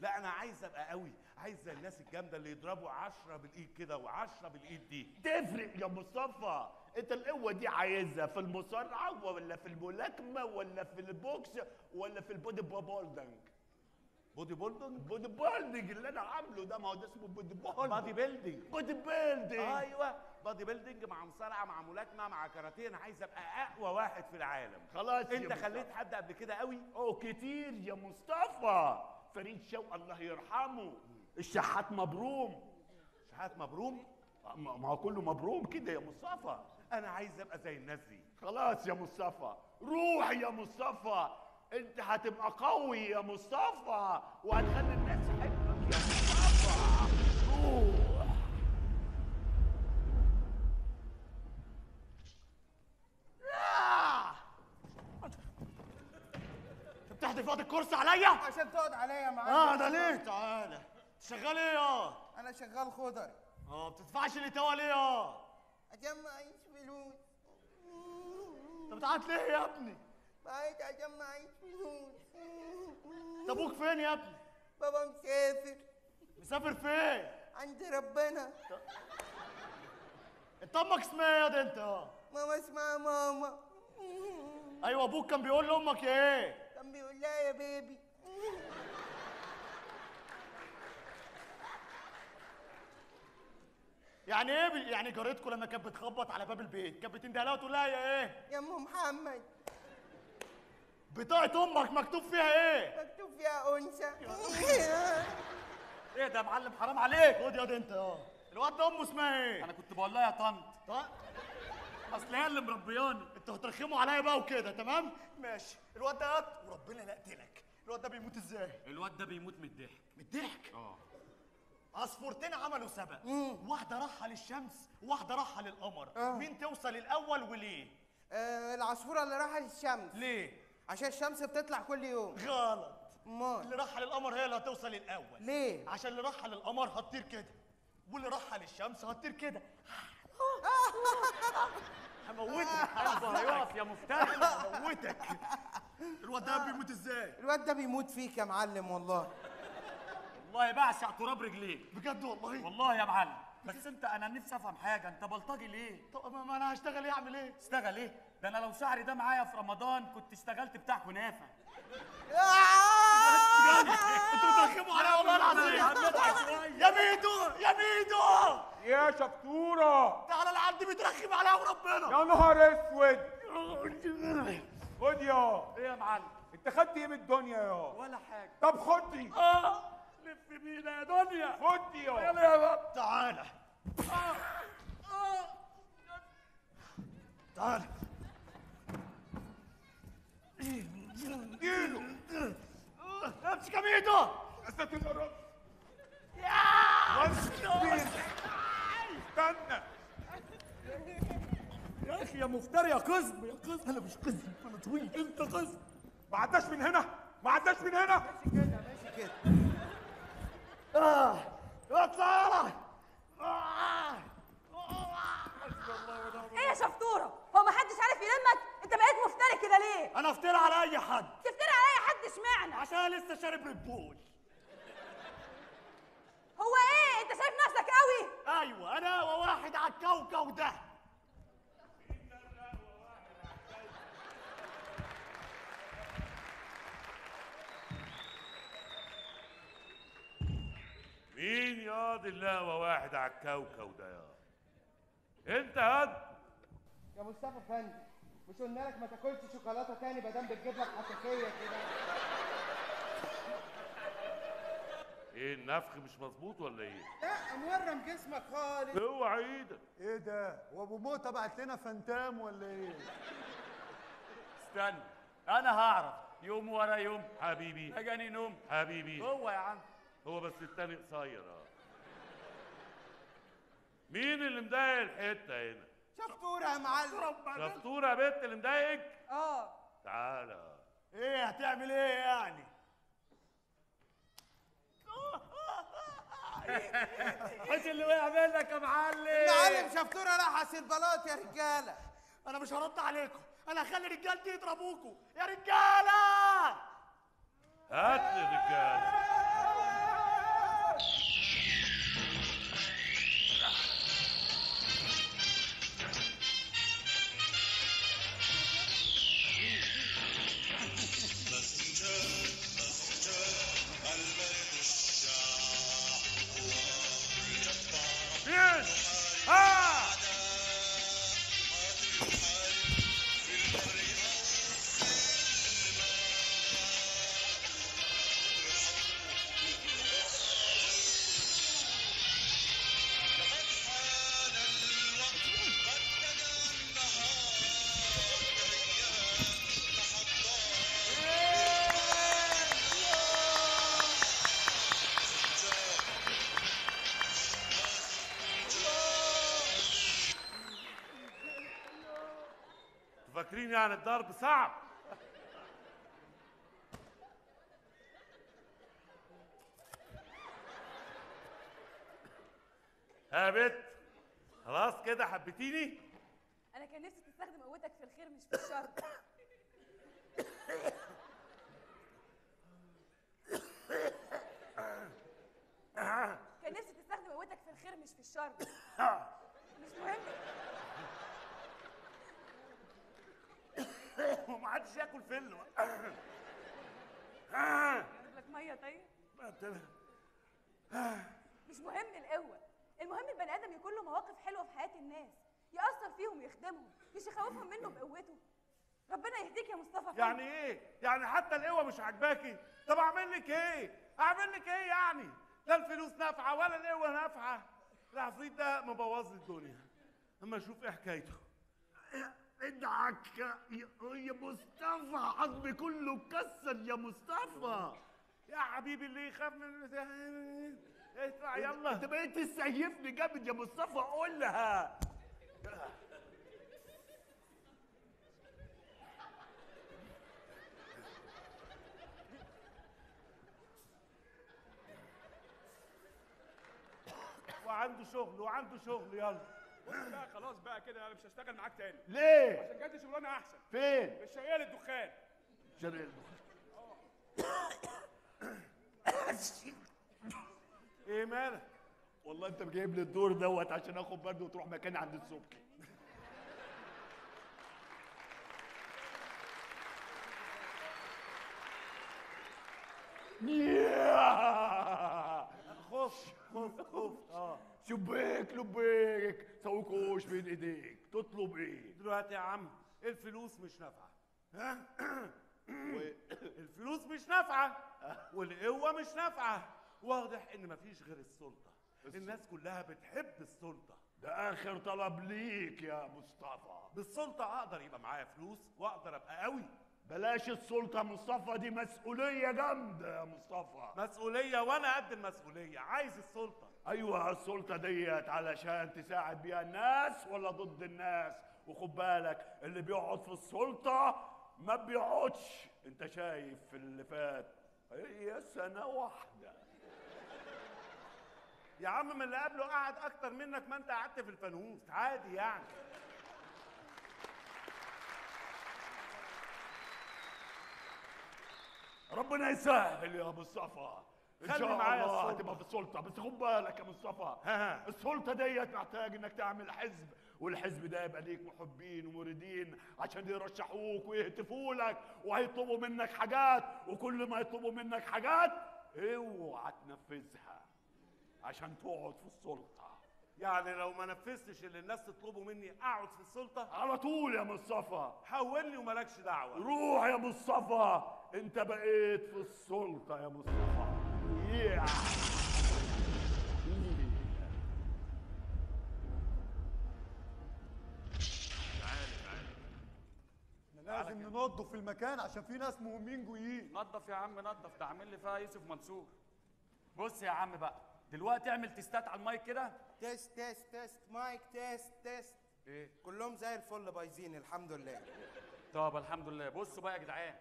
Speaker 10: لا أنا عايز أبقى قوي. عايز الناس الجامدة اللي يضربوا عشرة بالإيد كده وعشرة بالإيد دي.
Speaker 40: تفرق يا مصطفى. أنت القوة دي عايزها في المصارعة ولا في الملاكمة ولا في البوكس ولا في ال body
Speaker 10: building body
Speaker 40: building body building اللي أنا عامله ده ما هو ده اسمه body building
Speaker 10: body building.
Speaker 40: body building.
Speaker 10: أيوه body building مع مصارعة مع ملاكمة مع كاراتيه. أنا عايز أبقى أقوى واحد في العالم.
Speaker 40: خلاص أنت.
Speaker 10: خليت حد قبل كده قوي؟
Speaker 40: أو كتير يا مصطفى. فريد شوقي الله يرحمه. الشحات مبروم.
Speaker 10: شحات مبروم؟
Speaker 40: ما ما هو كله مبروم كده يا مصطفى.
Speaker 10: أنا عايز أبقى زي الناس دي.
Speaker 40: خلاص يا مصطفى. روح يا مصطفى. أنت هتبقى قوي يا مصطفى. وهتخلي الناس تحبك يا مصطفى روح
Speaker 13: آه! انت بتحدف وقت الكرسي عليا؟
Speaker 3: عشان تقعد عليا يا معلم.
Speaker 13: آه ده ليه؟ تعالى. شغال إيه يا؟
Speaker 3: أنا شغال خضري.
Speaker 13: آه بتدفعش اللي توا ليه يا؟
Speaker 3: عشان معيش فلوس.
Speaker 13: انت بتعيط ليه يا ابني.
Speaker 3: بعيد عشان معيش فلوس.
Speaker 13: انت أبوك فين يا ابني؟
Speaker 3: بابا مسافر.
Speaker 13: مسافر فين؟
Speaker 3: عند ربنا.
Speaker 13: انت أمك اسمها إيه يا ده انت؟
Speaker 3: ماما اسمها ماما.
Speaker 13: أيوه أبوك كان بيقول
Speaker 3: لأمك إيه؟ لها يا بيبي.
Speaker 13: يعني إيه بي... يعني جارتكم لما كانت بتخبط على باب البيت كانت بتنده لها وتقول لها يا إيه؟
Speaker 3: يا أم محمد.
Speaker 13: بطاقة أمك مكتوب فيها إيه؟
Speaker 3: مكتوب فيها أنثى.
Speaker 13: إيه ده يا معلم؟ حرام عليك. خد يا ده انت آه الواد ده أمه اسمها إيه؟
Speaker 12: أنا كنت بقول لها يا طنط.
Speaker 13: طيب أصل هي اللي مربياني. أنتوا هترخموا عليا بقى وكده تمام؟ ماشي. الواد ده قط وربنا لا اقتلك الواد ده بيموت إزاي؟
Speaker 12: الواد ده بيموت من الضحك.
Speaker 13: من الضحك؟
Speaker 12: آه.
Speaker 13: عصفورتين عملوا سبق واحدة راحة للشمس وواحده راحة للقمر. مين توصل الأول وليه؟
Speaker 3: آه العصفورة اللي راحت الشمس
Speaker 13: ليه؟
Speaker 3: عشان الشمس بتطلع كل يوم.
Speaker 13: غلط.
Speaker 3: أمال.
Speaker 13: اللي راح للقمر هي اللي هتوصل الأول.
Speaker 3: ليه؟
Speaker 13: عشان اللي راح للقمر هتطير كده واللي راح للشمس هتطير كده. هموتك.
Speaker 12: قلبه هيقف يا مفتري
Speaker 13: هموتك. الواد ده بيموت إزاي؟
Speaker 3: الواد ده بيموت فيك يا معلم والله.
Speaker 12: والله بعشق تراب رجليك.
Speaker 13: بجد والله؟
Speaker 12: والله يا معلم. بس انت أنا نفسي أفهم حاجة. أنت بلطجي ليه؟
Speaker 13: طب ما ما أنا هشتغل إيه؟ أعمل إيه؟
Speaker 12: اشتغل إيه؟ ده أنا لو شعري ده معايا في رمضان كنت اشتغلت بتاع كنافة.
Speaker 13: أنتوا بترخموا عليا والله العظيم. يا ميدو يا ميدو.
Speaker 24: يا شطورة.
Speaker 13: تعالى لعندي بترخم عليا وربنا.
Speaker 24: يا نهار أسود. خد يا.
Speaker 12: إيه يا معلم؟
Speaker 24: انت خدت إيه من الدنيا يا؟
Speaker 12: ولا حاجة.
Speaker 24: طب خد دي.
Speaker 13: آه. لف بينا يا دنيا.
Speaker 24: خد دي يا.
Speaker 13: يلا يا باب تعالى تعالى يا
Speaker 24: استنى
Speaker 13: يا أخي يا يا قزم يا أنا مش قزم أنا طويل انت قزم
Speaker 24: ما عداش من هنا ما عداش من هنا
Speaker 3: ماشي كده
Speaker 13: آه اطلع يلا.
Speaker 17: إيه يا شفطوره هو ما حدش عارف يلمك انت بقيت مفتري كده ليه؟
Speaker 13: أنا افتري على اي حد.
Speaker 17: تفتري على اي حد؟ اشمعنى؟
Speaker 13: عشان أنا لسه شارب Red Bull.
Speaker 17: هو إيه؟ انت شايف نفسك قوي؟
Speaker 13: أيوه أنا وواحد على الكوكب ده.
Speaker 10: مين ياض اللاوة واحد على الكوكب ده يا؟ انت ياض.
Speaker 3: يا مصطفى فندم. مش قلنا لك ما تاكلش شوكولاتة تاني ما دام بتجيب لك حساسية كده.
Speaker 10: إيه النفخ مش مظبوط ولا إيه؟
Speaker 3: لا مورم جسمك خالص.
Speaker 10: اوعى إيدك.
Speaker 14: إيه ده؟ هو ابو موتة بعت لنا فانتام ولا إيه؟
Speaker 12: استنى أنا هعرف. يوم ورا يوم.
Speaker 10: حبيبي.
Speaker 12: اجاني نوم.
Speaker 10: حبيبي.
Speaker 12: هو يا عم.
Speaker 10: هو بس التاني قصير آه. مين اللي مضايق الحتة هنا؟
Speaker 3: شطوره يا معلم.
Speaker 10: شطوره يا بنت اللي مضايقك؟
Speaker 3: آه.
Speaker 10: تعالى.
Speaker 13: إيه هتعمل إيه يعني؟
Speaker 12: إيش اللي وقع منك يا معلم.
Speaker 3: المعلم شطوره راح البلاط يا رجالة.
Speaker 13: أنا مش هرد عليكم. أنا هخلي رجالتي يضربوكوا. يا رجالة!
Speaker 10: هات لي الرجالة. يعني الضرب صعب. ها بت خلاص كده حبيتيني؟
Speaker 17: أنا كان نفسي تستخدم قوتك في الخير مش في الشر. كان نفسي تستخدم قوتك في الخير مش في الشر. مش مهم.
Speaker 10: ومحدش ياكل فل
Speaker 17: أجيب لك مية طيب. مش مهم القوة. المهم البني آدم يكون له مواقف حلوة في حياة الناس يأثر فيهم ويخدمهم مش يخوفهم منه بقوته ربنا يهديك يا مصطفى.
Speaker 10: يعني إيه؟ يعني حتى القوة مش عاجباكي؟ طب أعمل لك إيه؟ أعمل لك إيه يعني؟ لا الفلوس نافعة ولا القوة نافعة. العفريت ده مبوظ الدنيا. أما أشوف إيه حكايته.
Speaker 40: ادعك يا يا مصطفى عظمي كله اتكسر يا مصطفى.
Speaker 10: يا حبيبي اللي يخاف من اطلع يلا.
Speaker 40: انت بقيت تسيفني جامد يا مصطفى قولها.
Speaker 10: وعنده شغل وعنده شغل يلا.
Speaker 24: بص بقى خلاص بقى كده أنا مش هشتغل معاك تاني.
Speaker 40: ليه؟
Speaker 24: عشان جات شغلانة أحسن.
Speaker 40: فين؟
Speaker 24: مش شغال الدخان.
Speaker 40: شرق
Speaker 10: إيه مالك؟
Speaker 40: والله أنت جايب لي الدور دوت عشان آخد برد وتروح مكاني عند الصبح
Speaker 10: خف خف خف. آه.
Speaker 40: شبيك لبيك سوكوش بين إيديك تطلب إيه؟
Speaker 10: دلوقتي يا عم الفلوس مش نافعة. ها؟ والفلوس مش نافعة والقوة مش نافعة. واضح إن مفيش غير السلطة. الناس كلها بتحب السلطة.
Speaker 40: ده آخر طلب ليك يا مصطفى.
Speaker 10: بالسلطة أقدر يبقى معايا فلوس وأقدر أبقى قوي.
Speaker 40: بلاش السلطة مصطفى دي مسؤولية جامدة يا مصطفى.
Speaker 10: مسؤولية وأنا قد المسؤولية. عايز السلطة.
Speaker 40: أيوه السلطة ديت علشان تساعد بيها الناس ولا ضد الناس؟ وخد بالك اللي بيقعد في السلطة ما بيقعدش. أنت شايف في اللي فات؟ هي سنة واحدة.
Speaker 10: يا عم من اللي قبله قعد أكتر منك ما أنت قعدت في الفانوس. عادي يعني.
Speaker 40: ربنا يسهل يا مصطفى ان
Speaker 10: خلي معايا
Speaker 40: الله
Speaker 10: السلطة.
Speaker 40: هتبقى في السلطة. بس خد بالك يا مصطفى. السلطة ديت محتاج إنك تعمل حزب والحزب ده يبقى ليك محبين ومريدين عشان يرشحوك ويهتفوا لك وهيطلبوا منك حاجات. وكل ما يطلبوا منك حاجات اوعى تنفذها عشان تقعد في السلطة.
Speaker 10: يعني لو ما نفذتش اللي الناس تطلبه مني أقعد في السلطة؟
Speaker 40: على طول يا مصطفى.
Speaker 10: حولني ومالكش دعوة.
Speaker 40: روح يا مصطفى. انت بقيت في السلطة يا مصطفى.
Speaker 14: لازم ننظف المكان عشان في ناس مهمين جايين
Speaker 44: نظف يا عم نظف ده عامل لي فيها يوسف منصور. بص يا عم بقى دلوقتي اعمل تيستات على المايك كده.
Speaker 3: test test test. mic test test.
Speaker 44: إيه؟
Speaker 3: كلهم زي الفل بايظين الحمد لله.
Speaker 44: طب الحمد لله. بصوا بقى يا جدعان.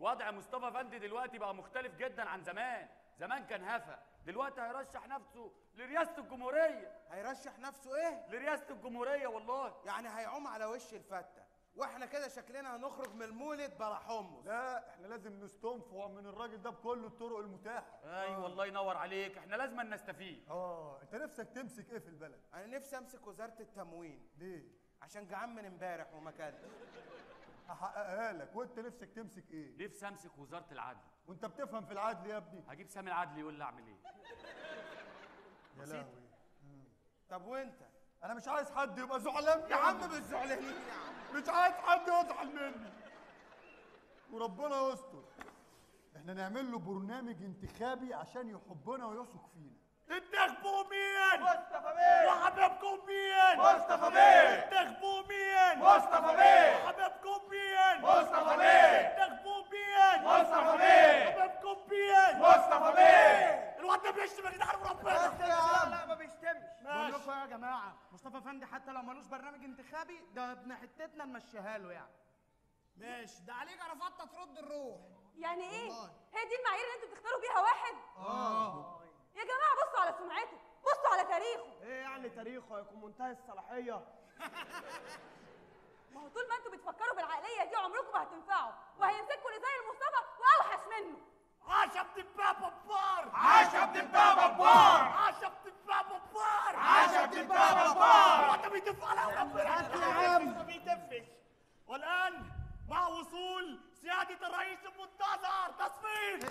Speaker 44: وضع مصطفى فندي دلوقتي بقى مختلف جدا عن زمان. زمان كان هفا دلوقتي هيرشح نفسه لرئاسة الجمهورية.
Speaker 3: هيرشح نفسه إيه؟
Speaker 44: لرئاسة الجمهورية والله.
Speaker 3: يعني هيعوم على وش الفتة. وإحنا كده شكلنا هنخرج من المولد بلا حمص.
Speaker 14: لا إحنا لازم نستنفع من الراجل ده بكل الطرق المتاحة.
Speaker 44: أيوه الله ينور عليك. إحنا لازم نستفيد.
Speaker 14: آه أنت نفسك تمسك إيه في البلد؟
Speaker 3: أنا نفسي أمسك وزارة التموين.
Speaker 14: ليه؟
Speaker 3: عشان جعان من امبارح وما اكلتش
Speaker 14: هحققها لك وأنت نفسك تمسك إيه؟
Speaker 44: نفسي أمسك وزارة العدل.
Speaker 14: وانت بتفهم في العدل يا ابني.
Speaker 44: هجيب سامي العدل يقول لي أعمل إيه؟
Speaker 14: يا. لهوي.
Speaker 3: طب وانت؟
Speaker 14: أنا مش عايز حد يبقى زعلان
Speaker 3: يا عم مش زعلانين يا عم.
Speaker 14: مش عايز حد يزعل مني. وربنا يستر. إحنا نعمل له برنامج انتخابي عشان يحبنا ويثق فينا.
Speaker 40: انتخبوا مين؟
Speaker 14: مصطفى بيه.
Speaker 40: وحبيبكم مين؟
Speaker 14: مصطفى بيه.
Speaker 40: انتخبوا مين؟
Speaker 14: مصطفى بيه.
Speaker 40: وحبيبكم مين؟
Speaker 14: مصطفى بيه.
Speaker 40: مين؟
Speaker 14: مصطفى بيه
Speaker 40: وحبيبكم مين؟
Speaker 14: مصطفى بيه
Speaker 40: الواد ده بيشتم يا جدعان وربنا
Speaker 28: لا لا ما بيشتمش. بقول. لكم يا جماعة مصطفى فندي حتى لو ملوش برنامج انتخابي ده ابن حتتنا نمشيها له يعني.
Speaker 4: ماشي. ده عليك رفضت ترد الروح.
Speaker 17: يعني
Speaker 4: إيه.
Speaker 17: هي دي المعايير اللي أنتوا بتختاروا بيها واحد؟
Speaker 19: آه.
Speaker 17: يا جماعة بصوا على سمعته بصوا على تاريخه.
Speaker 19: إيه يعني تاريخه؟ هيكون منتهي الصلاحية.
Speaker 17: ما هو طول ما أنتوا بتفكروا بالعقلية دي عمركم ما هتنفعوا. وهيمسكوا اللي زي المصطفى وأوحش منه.
Speaker 13: عاش ابن بابا بار
Speaker 24: عاش ابن بابا بار
Speaker 13: عاش ابن بابا بار
Speaker 24: عاش ابن بابا بار.
Speaker 13: هو انت بيدف على ربنا.
Speaker 19: هات يا عم.
Speaker 13: ما بيدفش. والآن مع وصول سيادة الرئيس المنتظر تصفيق.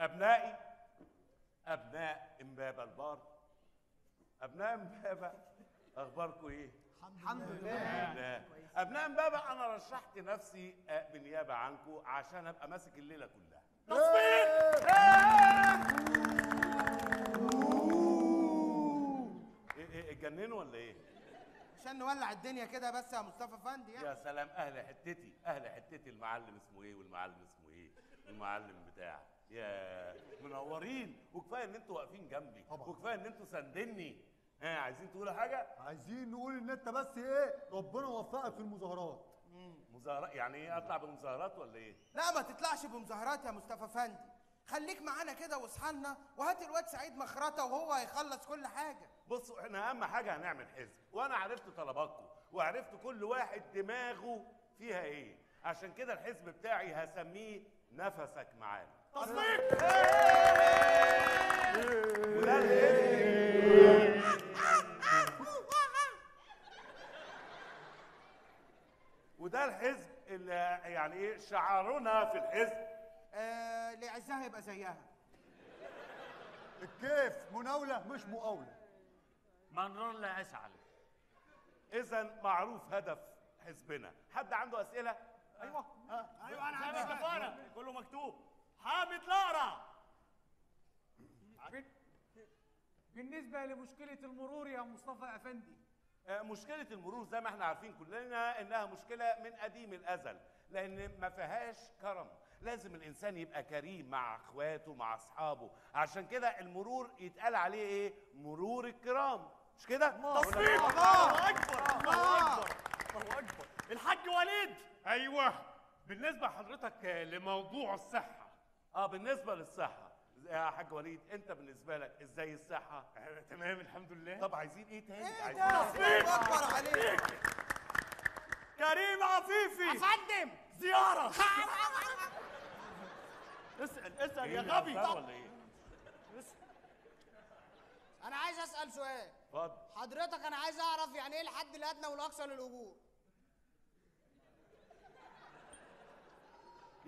Speaker 10: أبنائي أبناء إمبابة البار. أبناء إمبابة أخباركم إيه؟
Speaker 19: الحمد
Speaker 10: لله. أبناء إمبابة أنا رشحت نفسي آه، بالنيابة عنكم عشان أبقى ماسك الليلة كلها. إيه إيه اتجننوا ولا إيه؟
Speaker 3: عشان نولع الدنيا كده بس يا مصطفى فندي يعني.
Speaker 10: يا سلام أهل حتتي أهل حتتي المعلم اسمه إيه والمعلم اسمه إيه؟ والمعلم بتاعي يا منورين. وكفاية إن أنتوا واقفين جنبي. وكفاية إن أنتوا ساندني ها عايزين تقولوا حاجة؟
Speaker 14: عايزين نقول إن أنت بس إيه ربنا وفقك في المظاهرات.
Speaker 10: مظاهرات يعني إيه أطلع بمظاهرات ولا إيه؟
Speaker 3: لا ما تطلعش بمظاهرات يا مصطفى فندي خليك معانا كده واصحى لنا وهات الواد سعيد مخرطة وهو هيخلص كل حاجة.
Speaker 10: بصوا إحنا أهم حاجة هنعمل حزب. وأنا عرفت طلباتكم وعرفت كل واحد دماغه فيها إيه. عشان كده الحزب بتاعي هسميه نفسك معانا.
Speaker 13: تصفيق
Speaker 10: وده الحزب اللي يعني إيه شعارنا في الحزب.
Speaker 3: آه اللي يعزها يبقى زيها.
Speaker 14: الكيف مناولة مش مقاولة.
Speaker 12: من لا اسعل
Speaker 10: إذا معروف هدف حزبنا. حد عنده أسئلة؟
Speaker 13: أيوه. أيوه أنا عندي. كفاره كله مكتوب. حامد لارا.
Speaker 18: بالنسبة لمشكلة المرور يا مصطفى أفندي.
Speaker 10: آه، مشكلة المرور زي ما إحنا عارفين كلنا إنها مشكلة من قديم الأزل لأن ما فيهاش كرم. لازم الإنسان يبقى كريم مع أخواته مع أصحابه. عشان كده المرور يتقال عليه إيه؟ مرور الكرام. مش كده؟
Speaker 13: تصفيق الله أكبر الله أكبر الله أكبر. الحاج وليد.
Speaker 45: أيوه. بالنسبة حضرتك لموضوع الصحه
Speaker 10: آه بالنسبة للصحة. يا حاج وليد؟ انت بالنسبة لك إزاي الصحة؟
Speaker 45: تمام الحمد لله.
Speaker 10: طب عايزين إيه تاني؟
Speaker 3: إيه
Speaker 10: عايزين
Speaker 3: ده؟
Speaker 13: تصفيق.
Speaker 3: اكبر عليك.
Speaker 13: كريم عفيفي.
Speaker 4: أفندم.
Speaker 13: زيارة. اسأل اسأل يا
Speaker 10: إيه،
Speaker 13: غبي.
Speaker 10: ولا إيه؟
Speaker 4: أنا عايز أسأل سؤال.
Speaker 10: اتفضل.
Speaker 4: حضرتك أنا عايز أعرف يعني إيه الحد الأدنى والأقصى للاجور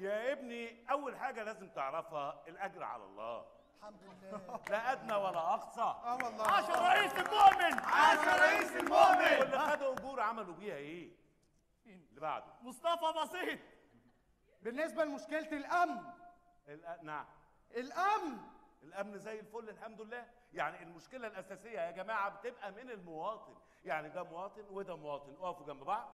Speaker 10: يا ابني أول حاجة لازم تعرفها الأجر على الله.
Speaker 3: الحمد لله.
Speaker 10: لا أدنى ولا أقصى.
Speaker 3: آه والله.
Speaker 13: عاش الرئيس المؤمن.
Speaker 10: عاش رئيس المؤمن. واللي خدوا أجور عملوا بيها إيه؟ اللي بعده.
Speaker 13: مصطفى بسيط.
Speaker 19: بالنسبة لمشكلة الأمن.
Speaker 10: الأ- نعم.
Speaker 19: الأمن.
Speaker 10: الأمن زي الفل الحمد لله. يعني المشكلة الأساسية يا جماعة بتبقى من المواطن. يعني ده مواطن وده مواطن. اقفوا جنب بعض.